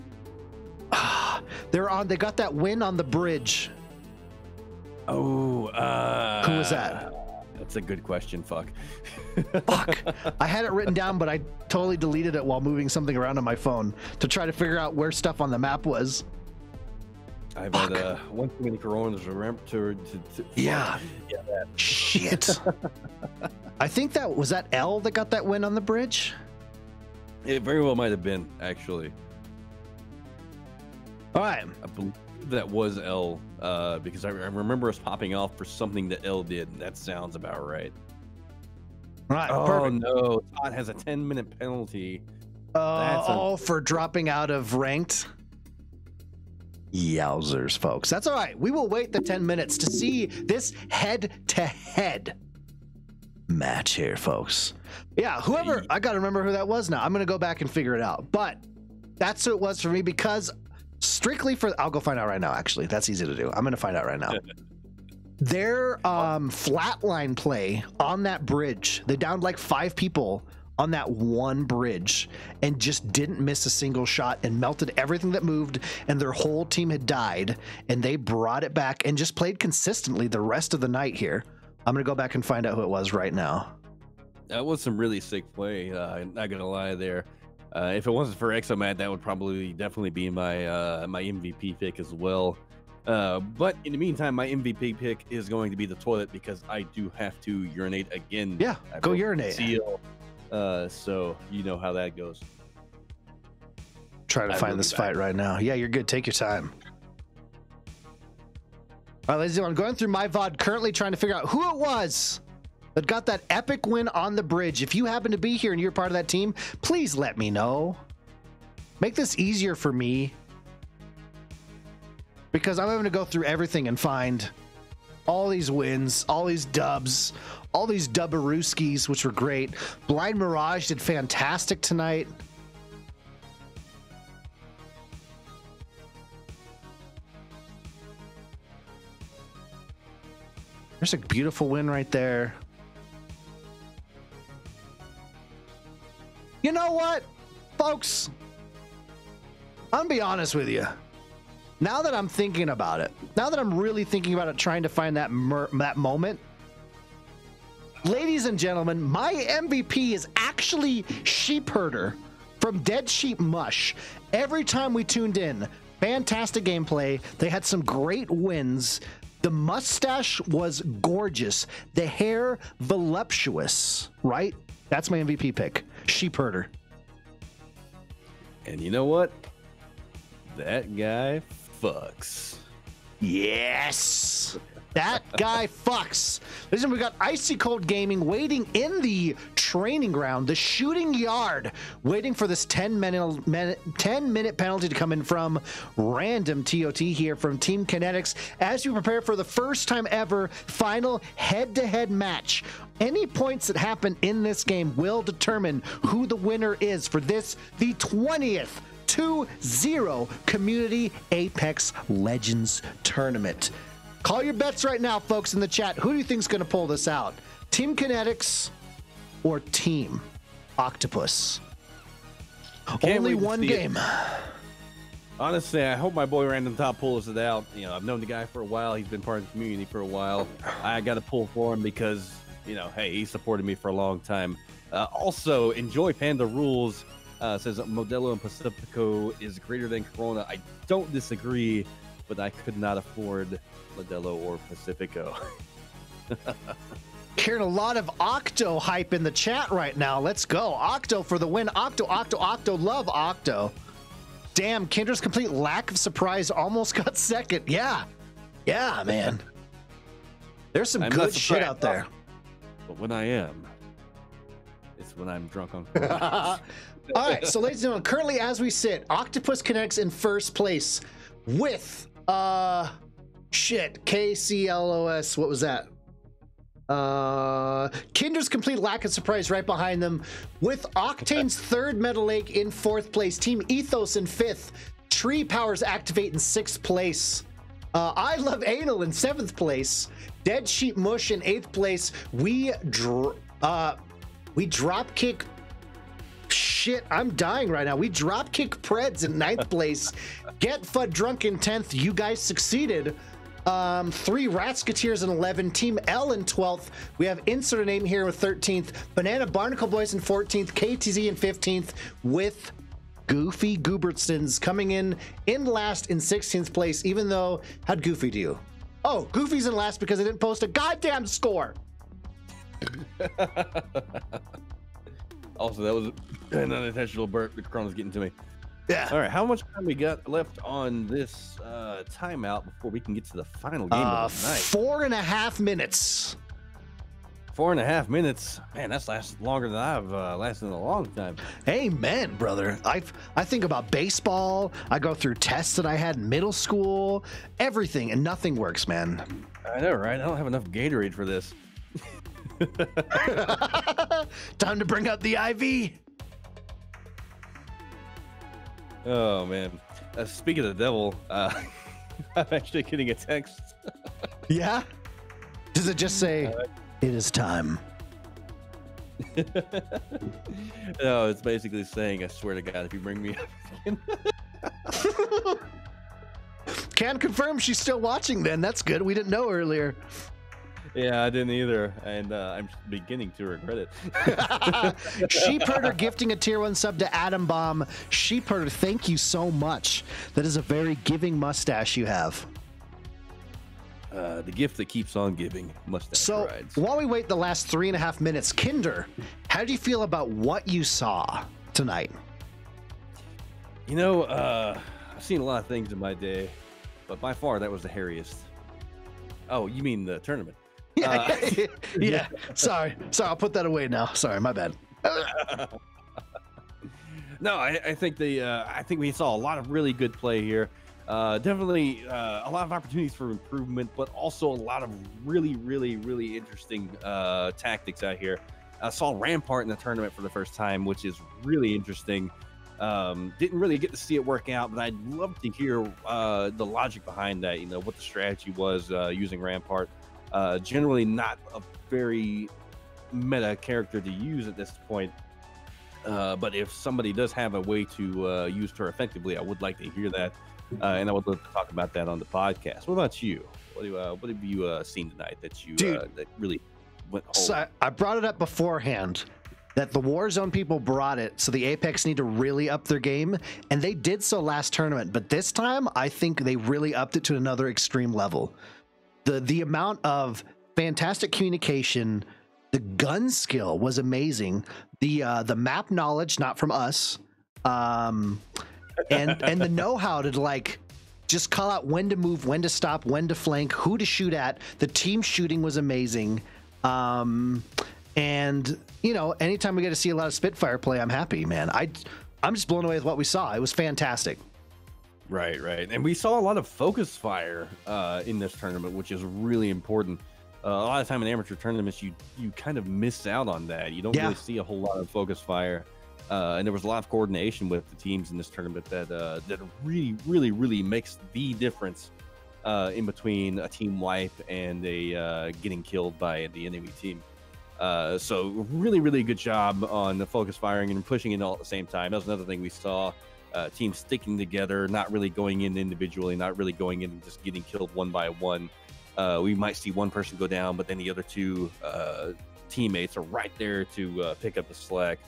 Ah, they're on. They got that win on the bridge. Oh, uh, Who was that? That's a good question. Fuck. Fuck. I had it written down, but I totally deleted it while moving something around on my phone to try to figure out where stuff on the map was. I've had uh, one too many Coronas to remember to. to, to Yeah. yeah. Shit. I think that was that L that got that win on the bridge. It very well might have been actually. All right. I believe that was L uh, because I, I remember us popping off for something that L did. And that sounds about right. All right. Oh perfect. no, Todd has a 10 minute penalty. Uh, all for dropping out of ranked. Yowzers, folks. That's all right. We will wait the 10 minutes to see this head to head match here, folks. Yeah, whoever, I got to remember who that was now. I'm going to go back and figure it out. But that's who it was for me because strictly for, I'll go find out right now, actually. That's easy to do. I'm going to find out right now. Their um, flatline play on that bridge, they downed like five people on that one bridge and just didn't miss a single shot and melted everything that moved and their whole team had died and they brought it back and just played consistently the rest of the night here. I'm going to go back and find out who it was right now. That was some really sick play. Uh, I'm not gonna lie there. Uh, if it wasn't for Exomat, that would probably definitely be my uh, my MVP pick as well. Uh, but in the meantime, my MVP pick is going to be the toilet because I do have to urinate again. Yeah, I go urinate. Seal. Uh, so you know how that goes. Trying to I find this back. fight right now. Yeah, you're good. Take your time. All right, ladies and gentlemen, going through my VOD, currently trying to figure out who it was that got that epic win on the bridge. If you happen to be here and you're part of that team, please let me know. Make this easier for me. Because I'm having to go through everything and find all these wins, all these dubs, all these dubberooskis, which were great. Blind Mirage did fantastic tonight. There's a beautiful win right there. You know what, folks? I'm be honest with you. Now that I'm thinking about it, now that I'm really thinking about it, trying to find that mer- that moment, ladies and gentlemen, my MVP is actually Sheep Herder from Dead Sheep Mush. Every time we tuned in, fantastic gameplay. They had some great wins. The mustache was gorgeous. The hair voluptuous. Right? That's my MVP pick. Sheep Herder. And you know what? That guy fucks. Yes. That guy fucks. Listen, we got Icy Cold Gaming waiting in the training ground, the shooting yard, waiting for this 10 minute, minute 10 minute penalty to come in from random TOT here from Team Kineticz as you prepare for the first time ever final head to head match. Any points that happen in this game will determine who the winner is for this, the 20th 2 0 Community Apex Legends Tournament. Call your bets right now, folks, in the chat. Who do you think's going to pull this out? Team Kineticz or Team Octopus? Only one see it. game. Honestly, I hope my boy Random Top pulls it out. You know, I've known the guy for a while. He's been part of the community for a while. I got to pull for him because, you know, hey, he supported me for a long time. Uh, also, Enjoi Panda Rules. Uh, says Modelo and Pacifico is greater than Corona. I don't disagree, but I could not afford Modelo or Pacifico. Hearing a lot of Octo hype in the chat right now. Let's go. Octo for the win. Octo, Octo, Octo. Love Octo. Damn, Kinder's complete lack of surprise almost got second. Yeah. Yeah, man. There's some I'm good shit out there. But when I am, it's when I'm drunk on All right, so ladies and gentlemen, currently as we sit, Octopus Kineticz in first place with uh shit, KCLOS, what was that? Uh Kinder's complete lack of surprise right behind them with Octane's third Metal Leg in fourth place, Team Ethos in fifth, Tree Powers Activate in sixth place. Uh, I love anal in seventh place. Dead Sheep Mush in eighth place. We dr- uh, we drop kick. Shit, I'm dying right now. We drop kick Preds in ninth place. Get Fudd drunk in tenth. You guys succeeded. Um, three Ratskoteers in 11, Team L in 12th. We have insert a name here with 13th, Banana Barnacle Boys in 14th, KTZ in 15th, with Goofy Goobertsons coming in in last in 16th place, even though, how'd Goofy do? Oh, Goofy's in last because I didn't post a goddamn score. also, that was an unintentional burp. The Corona's getting to me. Yeah. All right. How much time we got left on this uh, timeout before we can get to the final game Uh, of the night? four and a half minutes. Four and a half minutes. Man, that's lasted longer than I've uh, lasted in a long time. Amen, brother. I I think about baseball. I go through tests that I had in middle school. Everything and nothing works, man. I know, right? I don't have enough Gatorade for this. Time to bring out the IV. Oh man. Uh, speaking of the devil, uh, I'm actually getting a text. Yeah. Does it just say it is time? no, it's basically saying, "I swear to God, if you bring me up." Can confirm she's still watching. Then that's good. We didn't know earlier. Yeah, I didn't either, and uh, I'm beginning to regret it. Sheep Herder gifting a tier one sub to Atom Bomb. Sheep Herder, thank you so much. That is a very giving mustache you have. Uh, the gift that keeps on giving. Mustache So rides. while we wait the last three and a half minutes, Kinder, how do you feel about what you saw tonight? You know, uh, I've seen a lot of things in my day, but by far that was the hairiest. Oh, you mean the tournament? Yeah, Uh, yeah. Sorry, sorry. I'll put that away now. Sorry, my bad. No, I, I think the uh, I think we saw a lot of really good play here. Uh, definitely uh, a lot of opportunities for improvement, but also a lot of really, really, really interesting uh, tactics out here. I saw Rampart in the tournament for the first time, which is really interesting. Um, didn't really get to see it work out, but I'd love to hear uh, the logic behind that. You know, what the strategy was uh, using Rampart. Uh, generally, not a very meta character to use at this point. Uh, but if somebody does have a way to uh, use her effectively, I would like to hear that, uh, and I would love to talk about that on the podcast. What about you? What, do, uh, what have you uh, seen tonight that you uh, that really went home? So I, I brought it up beforehand that the Warzone people brought it, so the Apex need to really up their game, and they did so last tournament. But this time, I think they really upped it to another extreme level. The The amount of fantastic communication, the gun skill was amazing. The uh, the map knowledge, not from us, um, and and the know how to like just call out when to move, when to stop, when to flank, who to shoot at. The team shooting was amazing. Um, and you know, anytime we get to see a lot of Spitfire play, I'm happy, man. I I'm just blown away with what we saw. It was fantastic. Right, right. And we saw a lot of focus fire uh, in this tournament, which is really important. Uh, a lot of time in amateur tournaments, you you kind of miss out on that. You don't Yeah. really see a whole lot of focus fire. Uh, and there was a lot of coordination with the teams in this tournament that uh, that really, really, really makes the difference uh, in between a team wipe and a uh, getting killed by the enemy team. Uh, so really, really good job on the focus firing and pushing it all at the same time. That was another thing we saw. Uh, teams sticking together, not really going in individually, not really going in and just getting killed one by one. Uh, we might see one person go down, but then the other two uh, teammates are right there to uh, pick up the slack.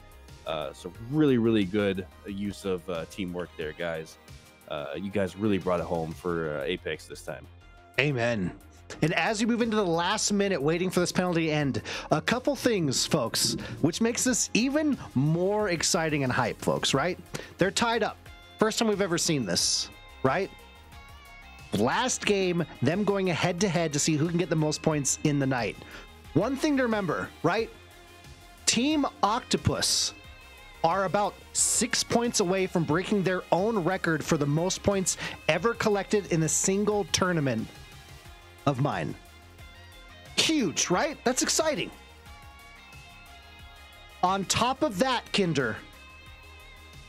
Uh, so really, really good use of uh, teamwork there, guys. You guys really brought it home for Apex this time. Amen. And as we move into the last minute waiting for this penalty to end, a couple things, folks, which makes this even more exciting and hype, folks, right? They're tied up. First time we've ever seen this, right? Last game, them going head to head to see who can get the most points in the night. One thing to remember, right? Team Octopus are about six points away from breaking their own record for the most points ever collected in a single tournament of mine. Huge, right? That's exciting. On top of that, Kinder,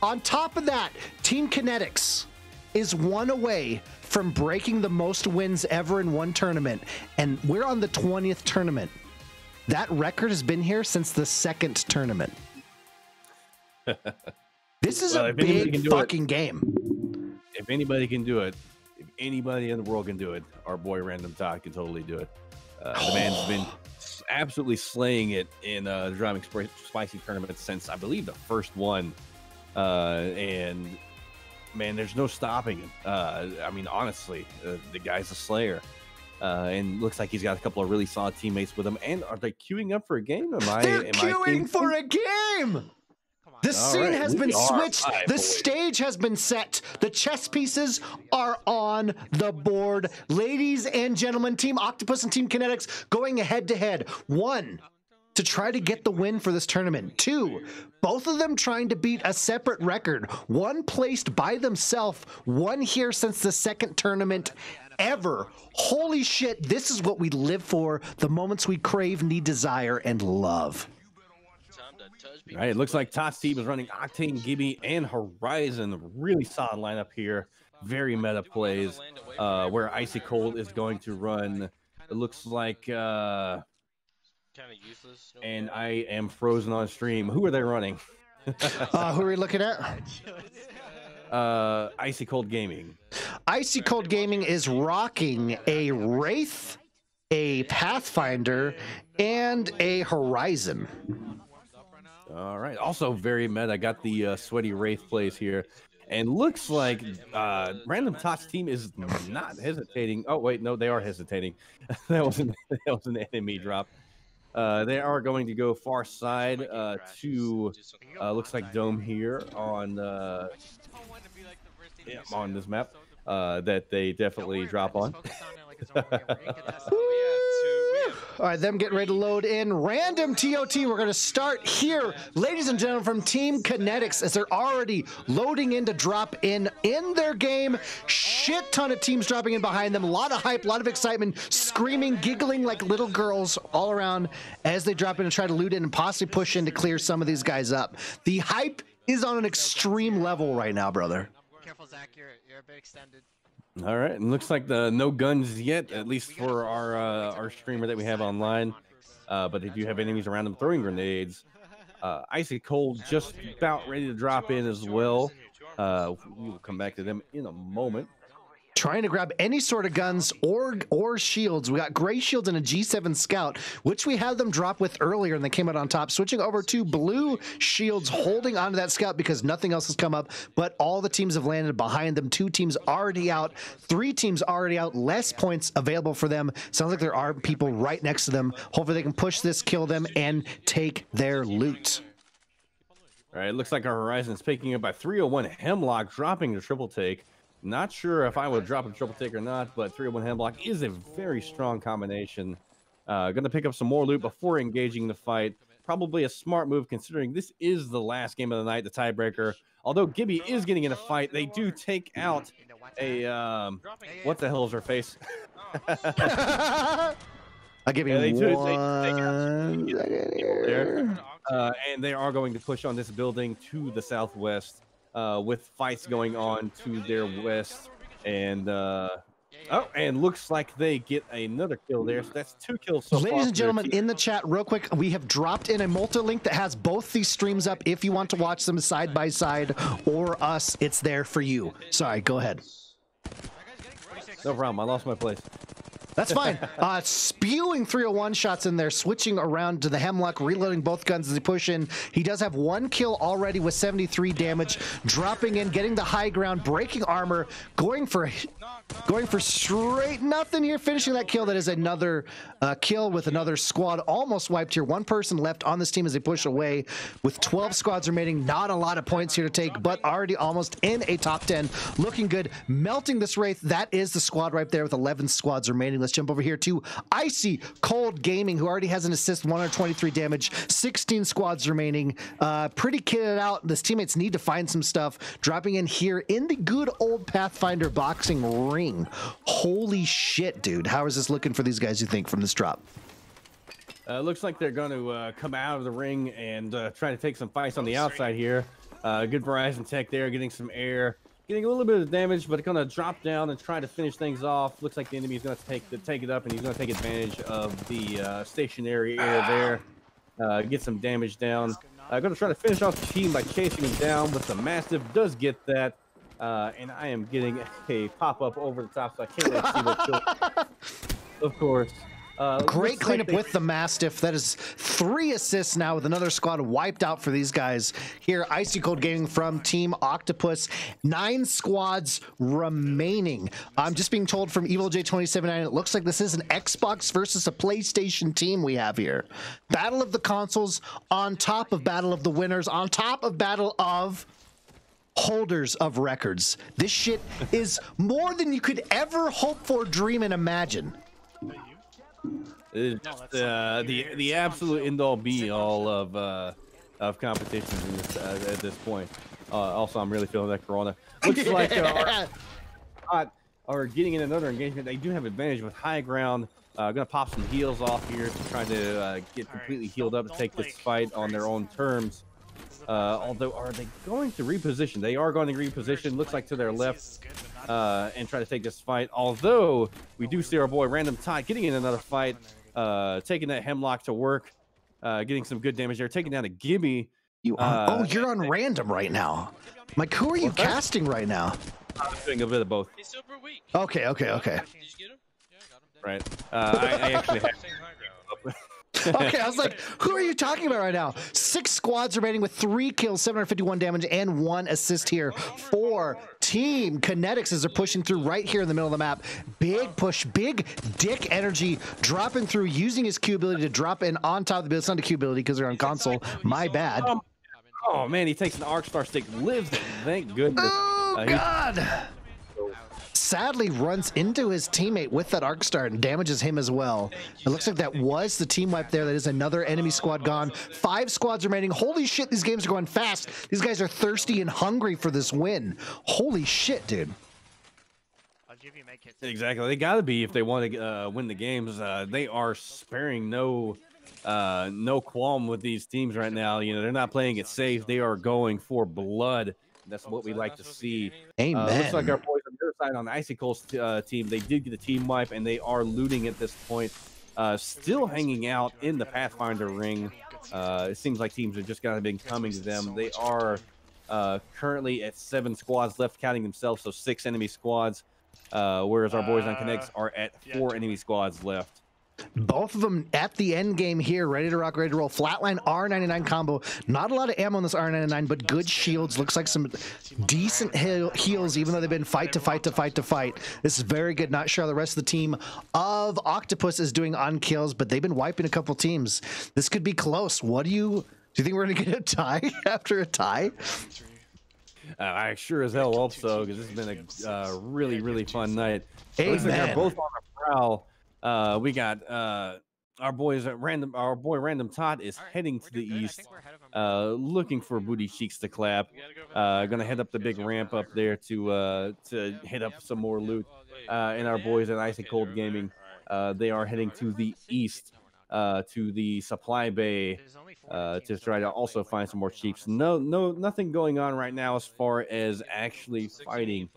on top of that, Team Kineticz is one away from breaking the most wins ever in one tournament, and we're on the 20th tournament. That record has been here since the second tournament. This is Well, a if anybody can big do it- fucking game. If anybody can do it, anybody in the world can do it, our boy Random Todd can totally do it. Uh, the man's been absolutely slaying it in uh, the Driving Spicy tournament since I believe the first one. Uh, and man, there's no stopping him. Uh, I mean, honestly, uh, the guy's a slayer. Uh, and looks like he's got a couple of really solid teammates with him. And are they queuing up for a game? Am I? They're am queuing thinking- for a game. The All scene right, has been switched. The boys. stage has been set. The chess pieces are on the board. Ladies and gentlemen, Team Octopus and Team Kineticz going head to head. One, to try to get the win for this tournament. Two, both of them trying to beat a separate record. One placed by themselves, one here since the second tournament ever. Holy shit, this is what we live for. The moments we crave, need, desire, and love. All right, it looks like Todd's team is running Octane, Gibby, and Horizon. Really solid lineup here. Very meta plays. Uh, where Icy Cold is going to run. It looks like. Uh, Kind of useless. and. I am frozen on stream. Who are they running? Uh, who are we looking at? uh, Icy Cold Gaming. Icy Cold Gaming is rocking a Wraith, a Pathfinder, and a Horizon. All right. Also very meta. I got the uh, sweaty Wraith plays here. And looks like uh, Random Tots team is not hesitating. Oh wait, no, they are hesitating. that wasn't that was an enemy drop. Uh, they are going to go far side uh, to uh, looks like Dome here on uh, yeah, on this map uh, that they definitely drop on. All right, them getting ready to load in random TOT. We're going to start here, ladies and gentlemen, from Team Kineticz as they're already loading in to drop in in their game. Shit ton of teams dropping in behind them. A lot of hype, a lot of excitement, screaming, giggling like little girls all around as they drop in and try to loot in and possibly push in to clear some of these guys up. The hype is on an extreme level right now, brother. Careful, Zach. You're you're a bit extended. All right, and looks like the no guns yet, at least for our uh, our streamer that we have online. Uh, but they do have enemies around them throwing grenades. Uh, Icy Cold just about ready to drop in as well. Uh, we will come back to them in a moment. Trying to grab any sort of guns or or shields. We got gray shields and a G7 Scout, which we had them drop with earlier, and they came out on top. Switching over to blue shields, holding onto that Scout because nothing else has come up. But all the teams have landed behind them. Two teams already out, three teams already out. Less points available for them. Sounds like there are people right next to them. Hopefully they can push this, kill them, and take their loot. All right, it looks like our Horizon is picking up by 301 Hemlock, dropping the triple take. Not sure if I would drop a triple take or not, but 301 Hemlock is a very strong combination. Uh, going to pick up some more loot before engaging the fight. Probably a smart move considering this is the last game of the night, the tiebreaker. Although Gibby is getting in a fight, they do take out a um, what the hell is her face? I'll give you Yeah, they do- they- they got one people second there. here. Uh, and they are going to push on this building to the southwest uh, with fights going on to their west. And uh, oh, and looks like they get another kill there. So that's two kills so. Ladies and gentlemen, in the chat, real quick, we have dropped in a multi-link that has both these streams up. If you want to watch them side by side or us, it's there for you. Sorry, go ahead. no problem. I lost my place. That's fine. Uh, spewing 301 shots in there, switching around to the Hemlock, reloading both guns as he push in. He does have one kill already with 73 damage, dropping in, getting the high ground, breaking armor, going for going for straight nothing here, finishing that kill. That is another uh, kill with another squad almost wiped here. One person left on this team as they push away with 12 squads remaining. Not a lot of points here to take, but already almost in a top 10. Looking good. Melting this Wraith. That is the squad right there with 11 squads remaining. Let's jump over here to Icy Cold Gaming, who already has an assist, 123 damage, 16 squads remaining. Uh, pretty kitted out. This teammates need to find some stuff. Dropping in here in the good old Pathfinder boxing ring. Holy shit, dude. How is this looking for these guys, you think, from this drop? Uh, looks like they're going to uh, come out of the ring and uh, try to take some fights on the outside here. Uh, good Horizon tech there, getting some air, getting a little bit of damage, but going to drop down and try to finish things off. Looks like the enemy is going to take the, take it up, and he's going to take advantage of the uh, stationary air there. Uh, get some damage down. Uh, going to try to finish off the team by chasing him down, but the Mastiff does get that. Uh, and I am getting a pop up over the top, so I can't really see what. Of course. Uh, Great like cleanup they- with the Mastiff. That is three assists now with another squad wiped out for these guys. Here, Icy Cold Gaming from Team Octopus. Nine squads remaining. I'm just being told from Evil J279, it looks like this is an Xbox versus a PlayStation team we have here. Battle of the consoles on top of Battle of the Winners, on top of Battle of holders of records. This shit is more than you could ever hope for, dream, and imagine. It's just, uh, the the absolute end all be all of uh, of competitions in this, uh, at this point. Uh, also, I'm really feeling that Corona. Looks like uh, our squad are getting in another engagement. They do have advantage with high ground. Uh, gonna pop some heals off here to try to uh, get completely healed up to take this fight on their own terms. Uh, although, are they going to reposition? They are going to reposition. Looks like to their left, uh, and try to take this fight. Although we do see our boy Random Tide getting in another fight, uh, taking that hemlock to work, uh, getting some good damage there, taking down a Gibby. You are, Uh, oh, you're on random right now. Like, who are you What's casting right now? I'm doing a bit of both. Okay, okay, okay. Right. Uh, I, I actually have. Okay, I was like, who are you talking about right now? Six squads remaining with three kills, 751 damage, and one assist here for Team Kineticz as they're pushing through right here in the middle of the map. Big push, big dick energy dropping through, using his Q ability to drop in on top of the build. It's not a Q ability because they're on console. My bad. Oh man, he takes an arc star stick, lives it. Thank goodness. Oh Uh, he- God! Sadly runs into his teammate with that arc star and damages him as well. It looks like that was the team wipe there. That is another enemy squad gone. Five squads remaining. Holy shit, these games are going fast. These guys are thirsty and hungry for this win. Holy shit, dude. I'll give you make it. Exactly. They got to be if they want to uh, win the games. Uh, they are sparing no uh, no qualm with these teams right now. You know, they're not playing it safe. They are going for blood. That's what we like to see. Amen. Uh, looks like our their on Icy Coast uh, team, they did get a team wipe and they are looting at this point. Uh, still hanging out in the Pathfinder ring. Uh, it seems like teams are just kind of been coming to them. They are uh, currently at seven squads left, counting themselves, so six enemy squads. Uh, whereas our boys on Kineticz are at four enemy squads left. Both of them at the end game here, ready to rock, ready to roll. Flatline R99 combo. Not a lot of ammo on this R99, but good shields. Looks like some decent heal heals, even though they've been fight to fight to fight to fight. This is very good. Not sure how the rest of the team of Octopus is doing on kills, but they've been wiping a couple teams. This could be close. What do you do? You think we're gonna get a tie after a tie? Uh, I sure as hell hope so because this has been a uh, really, really fun night. Looks like they're Amen. both on the prowl. Uh, we got uh, our boys at random. Our boy Random Tot is heading to the east, uh, looking for booty cheeks to clap. Uh, gonna head up the big ramp up there to uh, to hit up some more loot. Uh, and our boys at Icy Cold Gaming, uh, they are heading to the east. Uh, to the supply bay uh, to try to also find some more cheaps. No, no, nothing going on right now as far as actually fighting.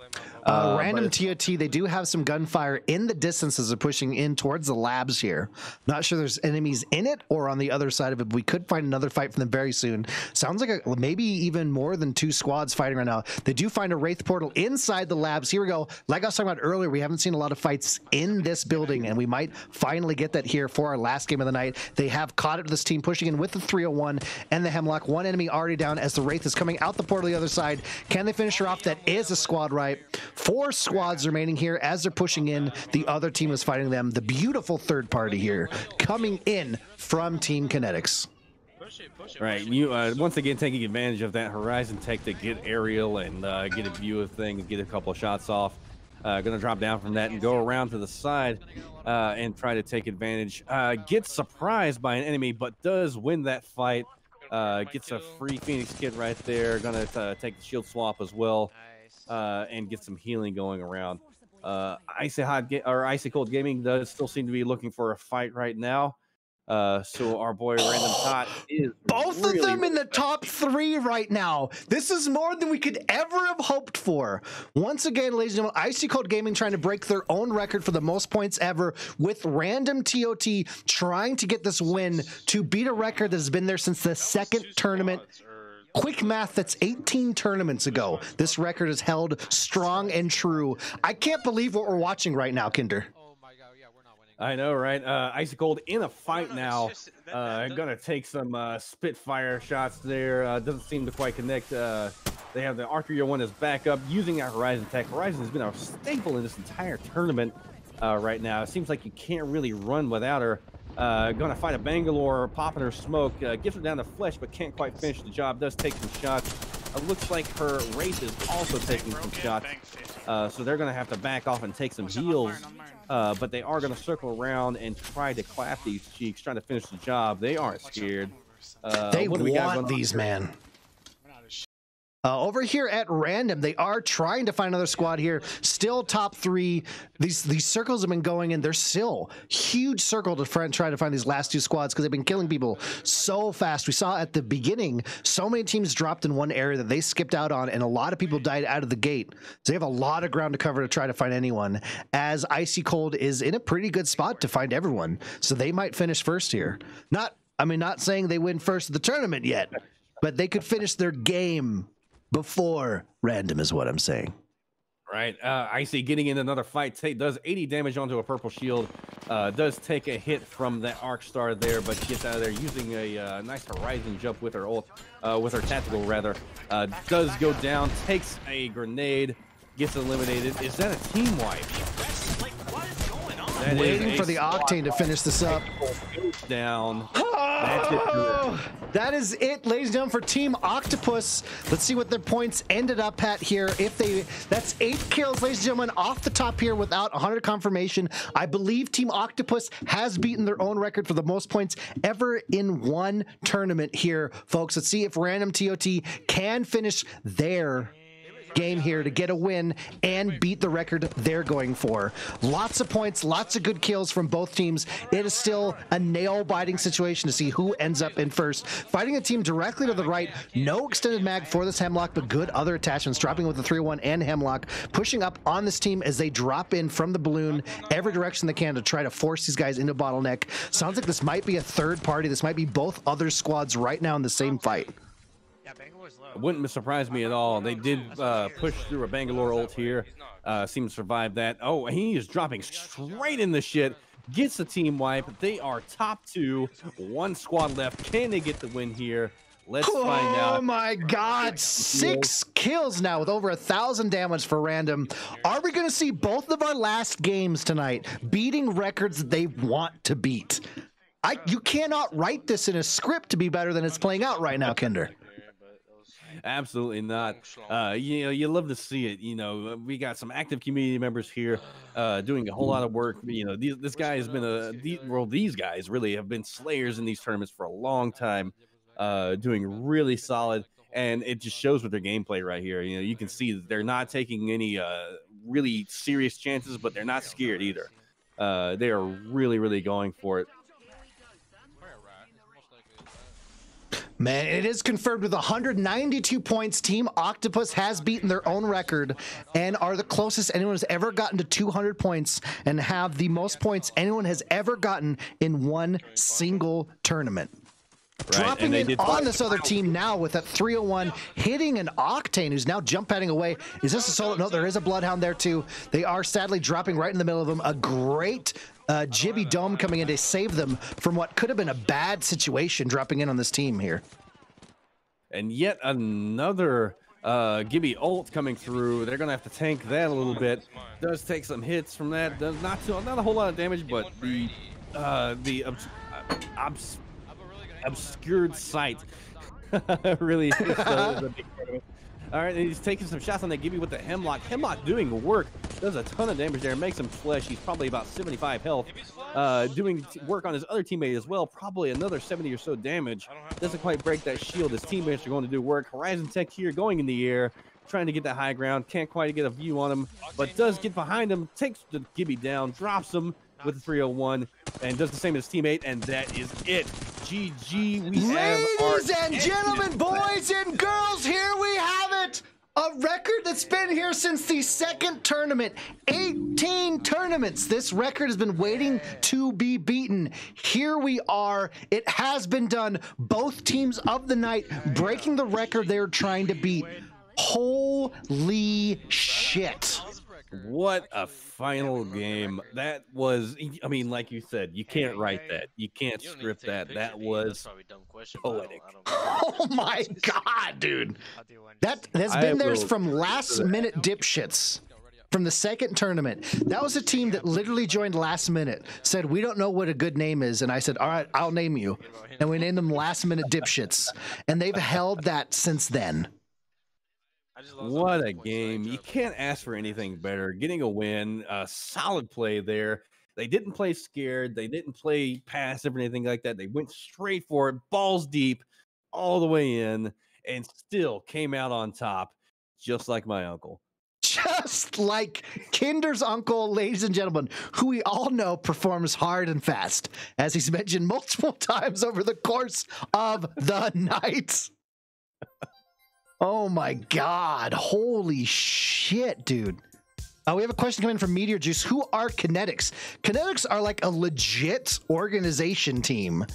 Uh, but random TOT, they do have some gunfire in the distance as they're pushing in towards the labs here. Not sure there's enemies in it or on the other side of it. But we could find another fight from them very soon. Sounds like a, maybe even more than two squads fighting right now. They do find a Wraith portal inside the labs. Here we go. Like I was talking about earlier, we haven't seen a lot of fights in this building, and we might finally get that here for our last game of the night. They have caught it to this team pushing in with the 301 and the Hemlock. One enemy already down as the Wraith is coming out the portal the other side. Can they finish her off? That is a squad right. Four squads remaining here as they're pushing in. The other team is fighting them. The beautiful third party here coming in from Team Kineticz. Right, you uh, once again taking advantage of that Horizon tech to get aerial and uh, get a view of things, get a couple of shots off. Uh, gonna drop down from that and go around to the side uh, and try to take advantage. Uh, gets surprised by an enemy, but does win that fight. Uh, gets a free Phoenix kit right there. Gonna uh, take the shield swap as well uh, and get some healing going around. Uh, Icy Hot or Icy Cold Gaming does still seem to be looking for a fight right now. Uh, so our boy Random Tot is Both really, of them in the top three right now. This is more than we could ever have hoped for. Once again, ladies and gentlemen, Icy Cold Gaming trying to break their own record for the most points ever with random TOT trying to get this win to beat a record that has been there since the second tournament. Quick math, that's 18 tournaments ago. This record is held strong and true. I can't believe what we're watching right now, Kinder. I know, right? Uh, Icy Cold in a fight now. Uh, gonna take some uh, Spitfire shots there. Uh, doesn't seem to quite connect. Uh, they have the Archery one as backup using that Horizon tech. Horizon has been a staple in this entire tournament uh, right now. It seems like you can't really run without her. Uh, gonna fight a Bangalore, popping her smoke, uh, gives her down to flesh, but can't quite finish the job. Does take some shots. Uh, looks like her race is also taking some shots. Uh, so they're gonna have to back off and take some heals. Uh, but they are gonna circle around and try to clap these cheeks, trying to finish the job. They aren't scared. Uh, they what do we got want going these, man. Uh, over here at random, they are trying to find another squad here. Still top three. These these circles have been going, and they're still huge circle to try to find these last two squads because they've been killing people so fast. We saw at the beginning so many teams dropped in one area that they skipped out on, and a lot of people died out of the gate. So they have a lot of ground to cover to try to find anyone. As Icy Cold is in a pretty good spot to find everyone, so they might finish first here. Not, I mean, not saying they win first of the tournament yet, but they could finish their game before random is what I'm saying. Right. Uh, see getting in another fight take, does 80 damage onto a purple shield. Uh, does take a hit from that arc star there, but gets out of there using a uh, nice horizon jump with her ult, uh, with her tactical rather. Uh, does go down, takes a grenade, gets eliminated. Is that a team wipe? That is Waiting for the Octane to finish this up. Down. That's it. Oh, that is it, ladies and gentlemen, for Team Octopus. Let's see what their points ended up at here. If they, that's eight kills, ladies and gentlemen, off the top here without 100 confirmation. I believe Team Octopus has beaten their own record for the most points ever in one tournament here, folks. Let's see if Random TOT can finish their game here to get a win and beat the record they're going for. Lots of points, lots of good kills from both teams. It is still a nail biting situation to see who ends up in first. Fighting a team directly to the right, no extended mag for this Hemlock, but good other attachments, dropping with the 301 and Hemlock, pushing up on this team as they drop in from the balloon every direction they can to try to force these guys into bottleneck. Sounds like this might be a third party. This might be both other squads right now in the same fight. It wouldn't surprise me at all. They did uh, push through a Bangalore ult here. Uh, seem to survive that. Oh, he is dropping straight in the shit. Gets a team wipe. They are top two. One squad left. Can they get the win here? Let's find out. Oh my god, six kills now with over a thousand damage for random. Are we going to see both of our last games tonight beating records that they want to beat? I you cannot write this in a script to be better than it's playing out right now, Kinder. Absolutely not. Uh, you know, you love to see it. You know, we got some active community members here uh, doing a whole lot of work. You know, these, this guy has been a the, well, these guys really have been slayers in these tournaments for a long time, uh, doing really solid. And it just shows with their gameplay right here. You know, you can see that they're not taking any uh, really serious chances, but they're not scared either. Uh, they are really, really going for it. Man, it is confirmed with 192 points. Team Octopus has beaten their own record and are the closest anyone has ever gotten to 200 points and have the most points anyone has ever gotten in one single tournament. Right, Dropping and they in did on this other team now with that 301, hitting an Octane who's now jump padding away. Is this a solo? No, there is a Bloodhound there too. They are sadly dropping right in the middle of them. A great uh, Gibby Dome coming in to save them from what could have been a bad situation dropping in on this team here. and yet another uh Gibby ult coming through. They're gonna have to tank that a little bit. Does take some hits from that. Does not not a whole lot of damage, but the uh the uh, obs- obscured sight really. All right, he's taking some shots on that Gibby with the Hemlock. Hemlock doing work. Does a ton of damage there. Makes him flesh. He's probably about 75 health. Uh, doing work on his other teammate as well. Probably another 70 or so damage. Doesn't quite break that shield. His teammates are going to do work. Horizon Tech here going in the air. Trying to get that high ground. Can't quite get a view on him. But does get behind him. Takes the Gibby down. Drops him with the 301. And does the same as teammate. And that is it. GG. We Ladies and gentlemen, boys and girls, here we have it. A record that's been here since the second tournament. 18 tournaments. This record has been waiting to be beaten. Here we are. It has been done. Both teams of the night breaking the record they're trying to beat. Holy shit. Mm-hmm. What a final game. That was, I mean, like you said, you can't write that. You can't script that. That was poetic. Oh my god, dude. That has been theirs from last minute dipshits. From the second tournament. That was a team that literally joined last minute, said, We don't know what a good name is. And I said, All right, I'll name you. And we named them last minute dipshits. And they've held that since then. What a game. You can't ask for anything better. Getting a win, a solid play there. They didn't play scared. They didn't play passive or anything like that. They went straight for it, balls deep, all the way in, and still came out on top, just like my uncle. Just like Kinder's uncle, ladies and gentlemen, who we all know performs hard and fast, as he's mentioned multiple times over the course of the night. Oh my god. Holy shit, dude. Uh, we have a question coming from Meteor Juice. Who are Kineticz? Kineticz are like a legit organization team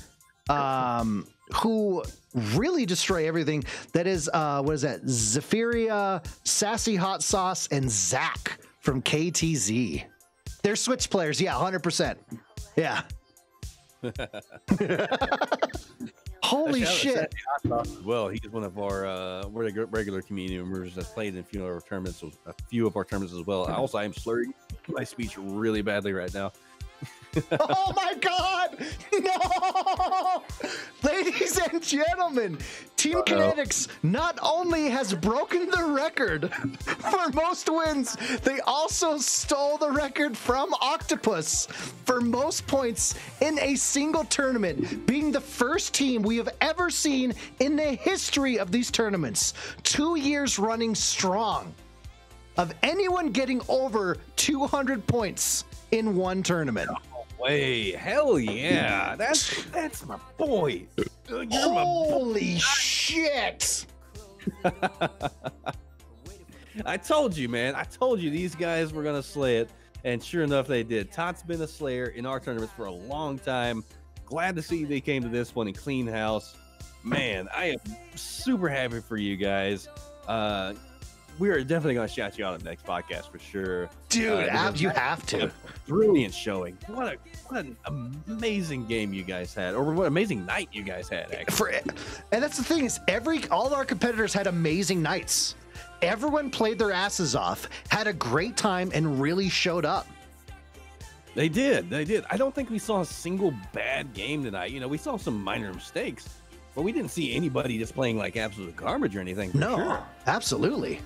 um, who really destroy everything. That is, uh, what is that? Zephyria, Sassy Hot Sauce, and Zach from KTZ. They're Switch players. Yeah, 100%. Yeah. Holy shit. Sandy Hot Sauce Well, he's one of our uh, reg- regular community members that's played in a few of our tournaments, a few of our tournaments as well. Also, I am slurring my speech really badly right now. Oh my god! No! Ladies and gentlemen, Team Kineticz not only has broken the record for most wins, they also stole the record from Octopus for most points in a single tournament, being the first team we have ever seen in the history of these tournaments. Two years running strong of anyone getting over 200 points in one tournament. Way, hell yeah! That's that's my boy. You're my Holy shit! I told you, man. I told you these guys were gonna slay it, and sure enough, they did. Todd's been a slayer in our tournaments for a long time. Glad to see they came to this one and clean house. Man, I am super happy for you guys. Uh, we are definitely gonna shout you out on the next podcast for sure, Dude, Uh, you have to. Brilliant showing. What a what an amazing game you guys had, or what amazing night you guys had. Actually. For and that's the thing is every all our competitors had amazing nights. Everyone played their asses off, had a great time, and really showed up. They did. They did. I don't think we saw a single bad game tonight. You know, we saw some minor mistakes, but we didn't see anybody just playing like absolute garbage or anything. No, sure. absolutely.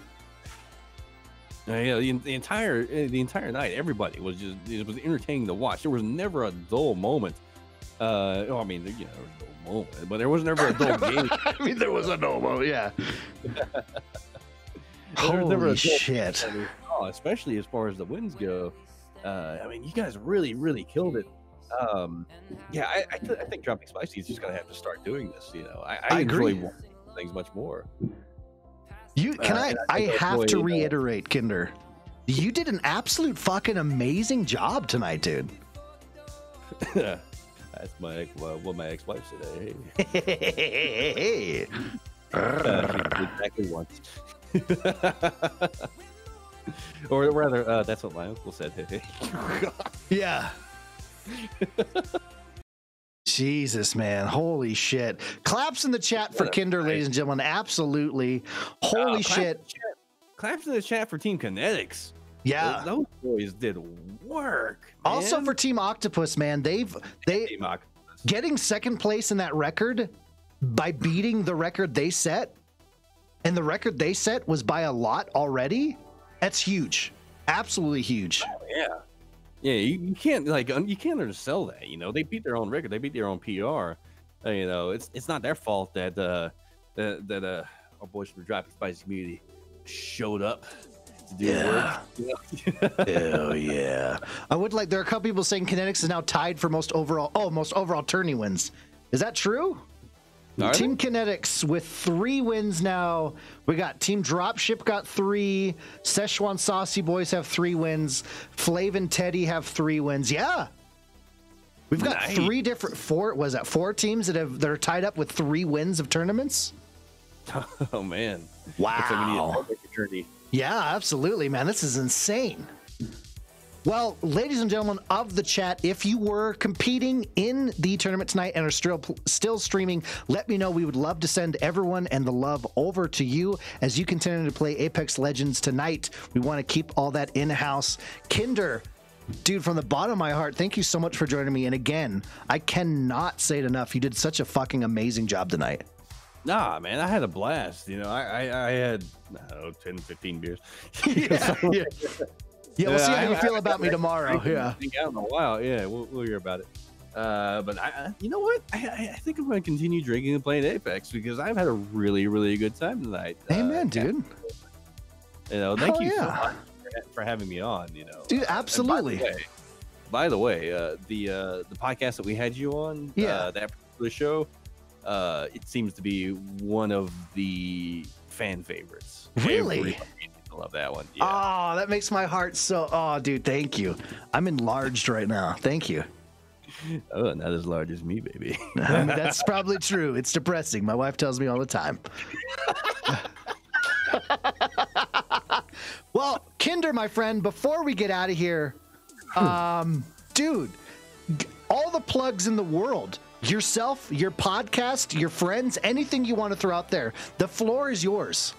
Uh, you know, the, the entire uh, the entire night, everybody was just it was entertaining to watch. There was never a dull moment. Uh, oh, I mean, you know, there was a dull moment, but there was never a dull game. I mean, there was a no yeah. There was Holy dull shit. moment, oh, especially as far as the wins go. Uh, I mean, you guys really, really killed it. Um, yeah, I, I, th- I think Dropping Spicy is just gonna have to start doing this. You know, I, I, I agree. enjoy things much more. You can Uh, I I I have to uh, reiterate, Kinder. You did an absolute fucking amazing job tonight, dude. That's my well, what my ex-wife said. Hey, Hey. uh, exactly once. or rather, uh, that's what my uncle said. Yeah. Jesus, man. Holy shit. Claps in the chat for Kinder, night. ladies and gentlemen. Absolutely. Holy Uh, claps shit. in the chat- Claps in the chat for Team Kineticz. Yeah. Those boys did work. Also for Team Octopus, man, they've they Team getting second place in that record by beating the record they set, and the record they set was by a lot already. That's huge, absolutely huge. Yeah. Yeah, you, you can't like un- you can't undersell that. You know, they beat their own record. They beat their own PR. Uh, you know, it's it's not their fault that uh that, that uh our boys from the Dropping Spicy community showed up to do Yeah. work. Hell yeah! I would like. There are a couple people saying Kineticz is now tied for most overall. Oh, most overall tourney wins. Is that true? Are they? Team Kineticz with three wins now. We got Team Dropship got three. Szechuan Saucy Boys have three wins. Flav and Teddy have three wins. Yeah. We've got Nice. three different four was that four teams that have that are tied up with three wins of tournaments? oh man. Looks like we need a Wow. Yeah, absolutely, man. This is insane. Well, ladies and gentlemen of the chat, if you were competing in the tournament tonight and are still still streaming, let me know. We would love to send everyone and the love over to you as you continue to play Apex Legends tonight. We want to keep all that in house. Kinder, dude, from the bottom of my heart, thank you so much for joining me. And again, I cannot say it enough. You did such a fucking amazing job tonight. Nah, man, I had a blast. You know, I I, I had I know 10, 15 beers. yeah, yeah. Yeah, we'll see I- how you I- feel I- about me tomorrow. I- Yeah. I out in a while. Yeah, we'll, we'll hear about it. Uh, but I, I, you know what? I, I- I think I'm going to continue drinking and playing Apex because I've had a really, really good time tonight. Uh, Amen, dude. You know, thank Hell you so much for, for having me on. You know, Dude, Uh, by the absolutely. way- By the way, uh, the uh, the podcast that we had you on, Yeah. uh, that particular show, uh, it seems to be one of the fan favorites. Really? Everybody to love that one. Yeah. Oh, that makes my heart so. Oh, dude, thank you. I'm enlarged right now. Thank you. Oh, not as large as me, baby. I mean, that's probably true. It's depressing. My wife tells me all the time. well, Kinder, my friend, before we get out of here, um, dude, all the plugs in the world. Yourself, your podcast, your friends, anything you want to throw out there. The floor is yours.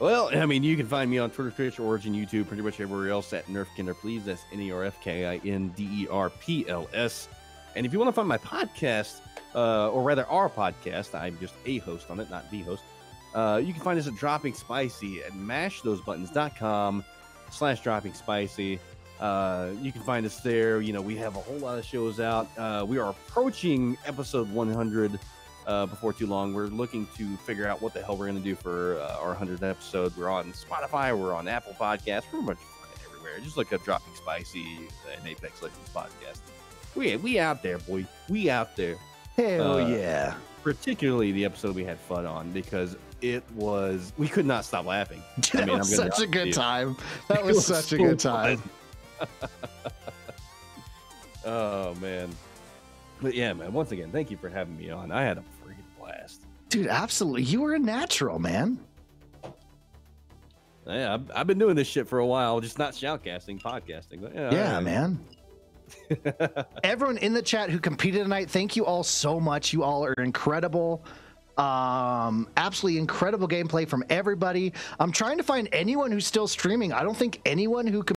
Well, I mean, you can find me on Twitter, Twitch, Origin, YouTube, pretty much everywhere else at Nerf Kinder Please. That's N E R F K I N D E R P L S. And if you want to find my podcast, uh, or rather our podcast. I'm just a host on it, not the host. Uh, you can find us at Dropping Spicy at mashthosebuttons.com slash Dropping Spicy. Uh, you can find us there. You know, we have a whole lot of shows out. Uh, we are approaching episode 100 uh, before too long. We're looking to figure out what the hell we're going to do for uh, our 100th episode. We're on Spotify, we're on Apple Podcasts, we're pretty much everywhere. Just look up Dropping Spicy and Apex Legends Podcast. We, we out there, boy. We out there. Hell Uh, yeah. Particularly the episode we had fun on because it was, we could not stop laughing. That mean, was I'm gonna such a good time. That was, was such a good time. Oh, man. But yeah, man, once again, thank you for having me on. I had a freaking blast. Dude, absolutely. You were a natural, man. Yeah, I've, I've been doing this shit for a while, just not shoutcasting, podcasting. But yeah, Yeah, alright. man. Everyone in the chat who competed tonight, thank you all so much. You all are incredible. Um, absolutely incredible gameplay from everybody. I'm trying to find anyone who's still streaming. I don't think anyone who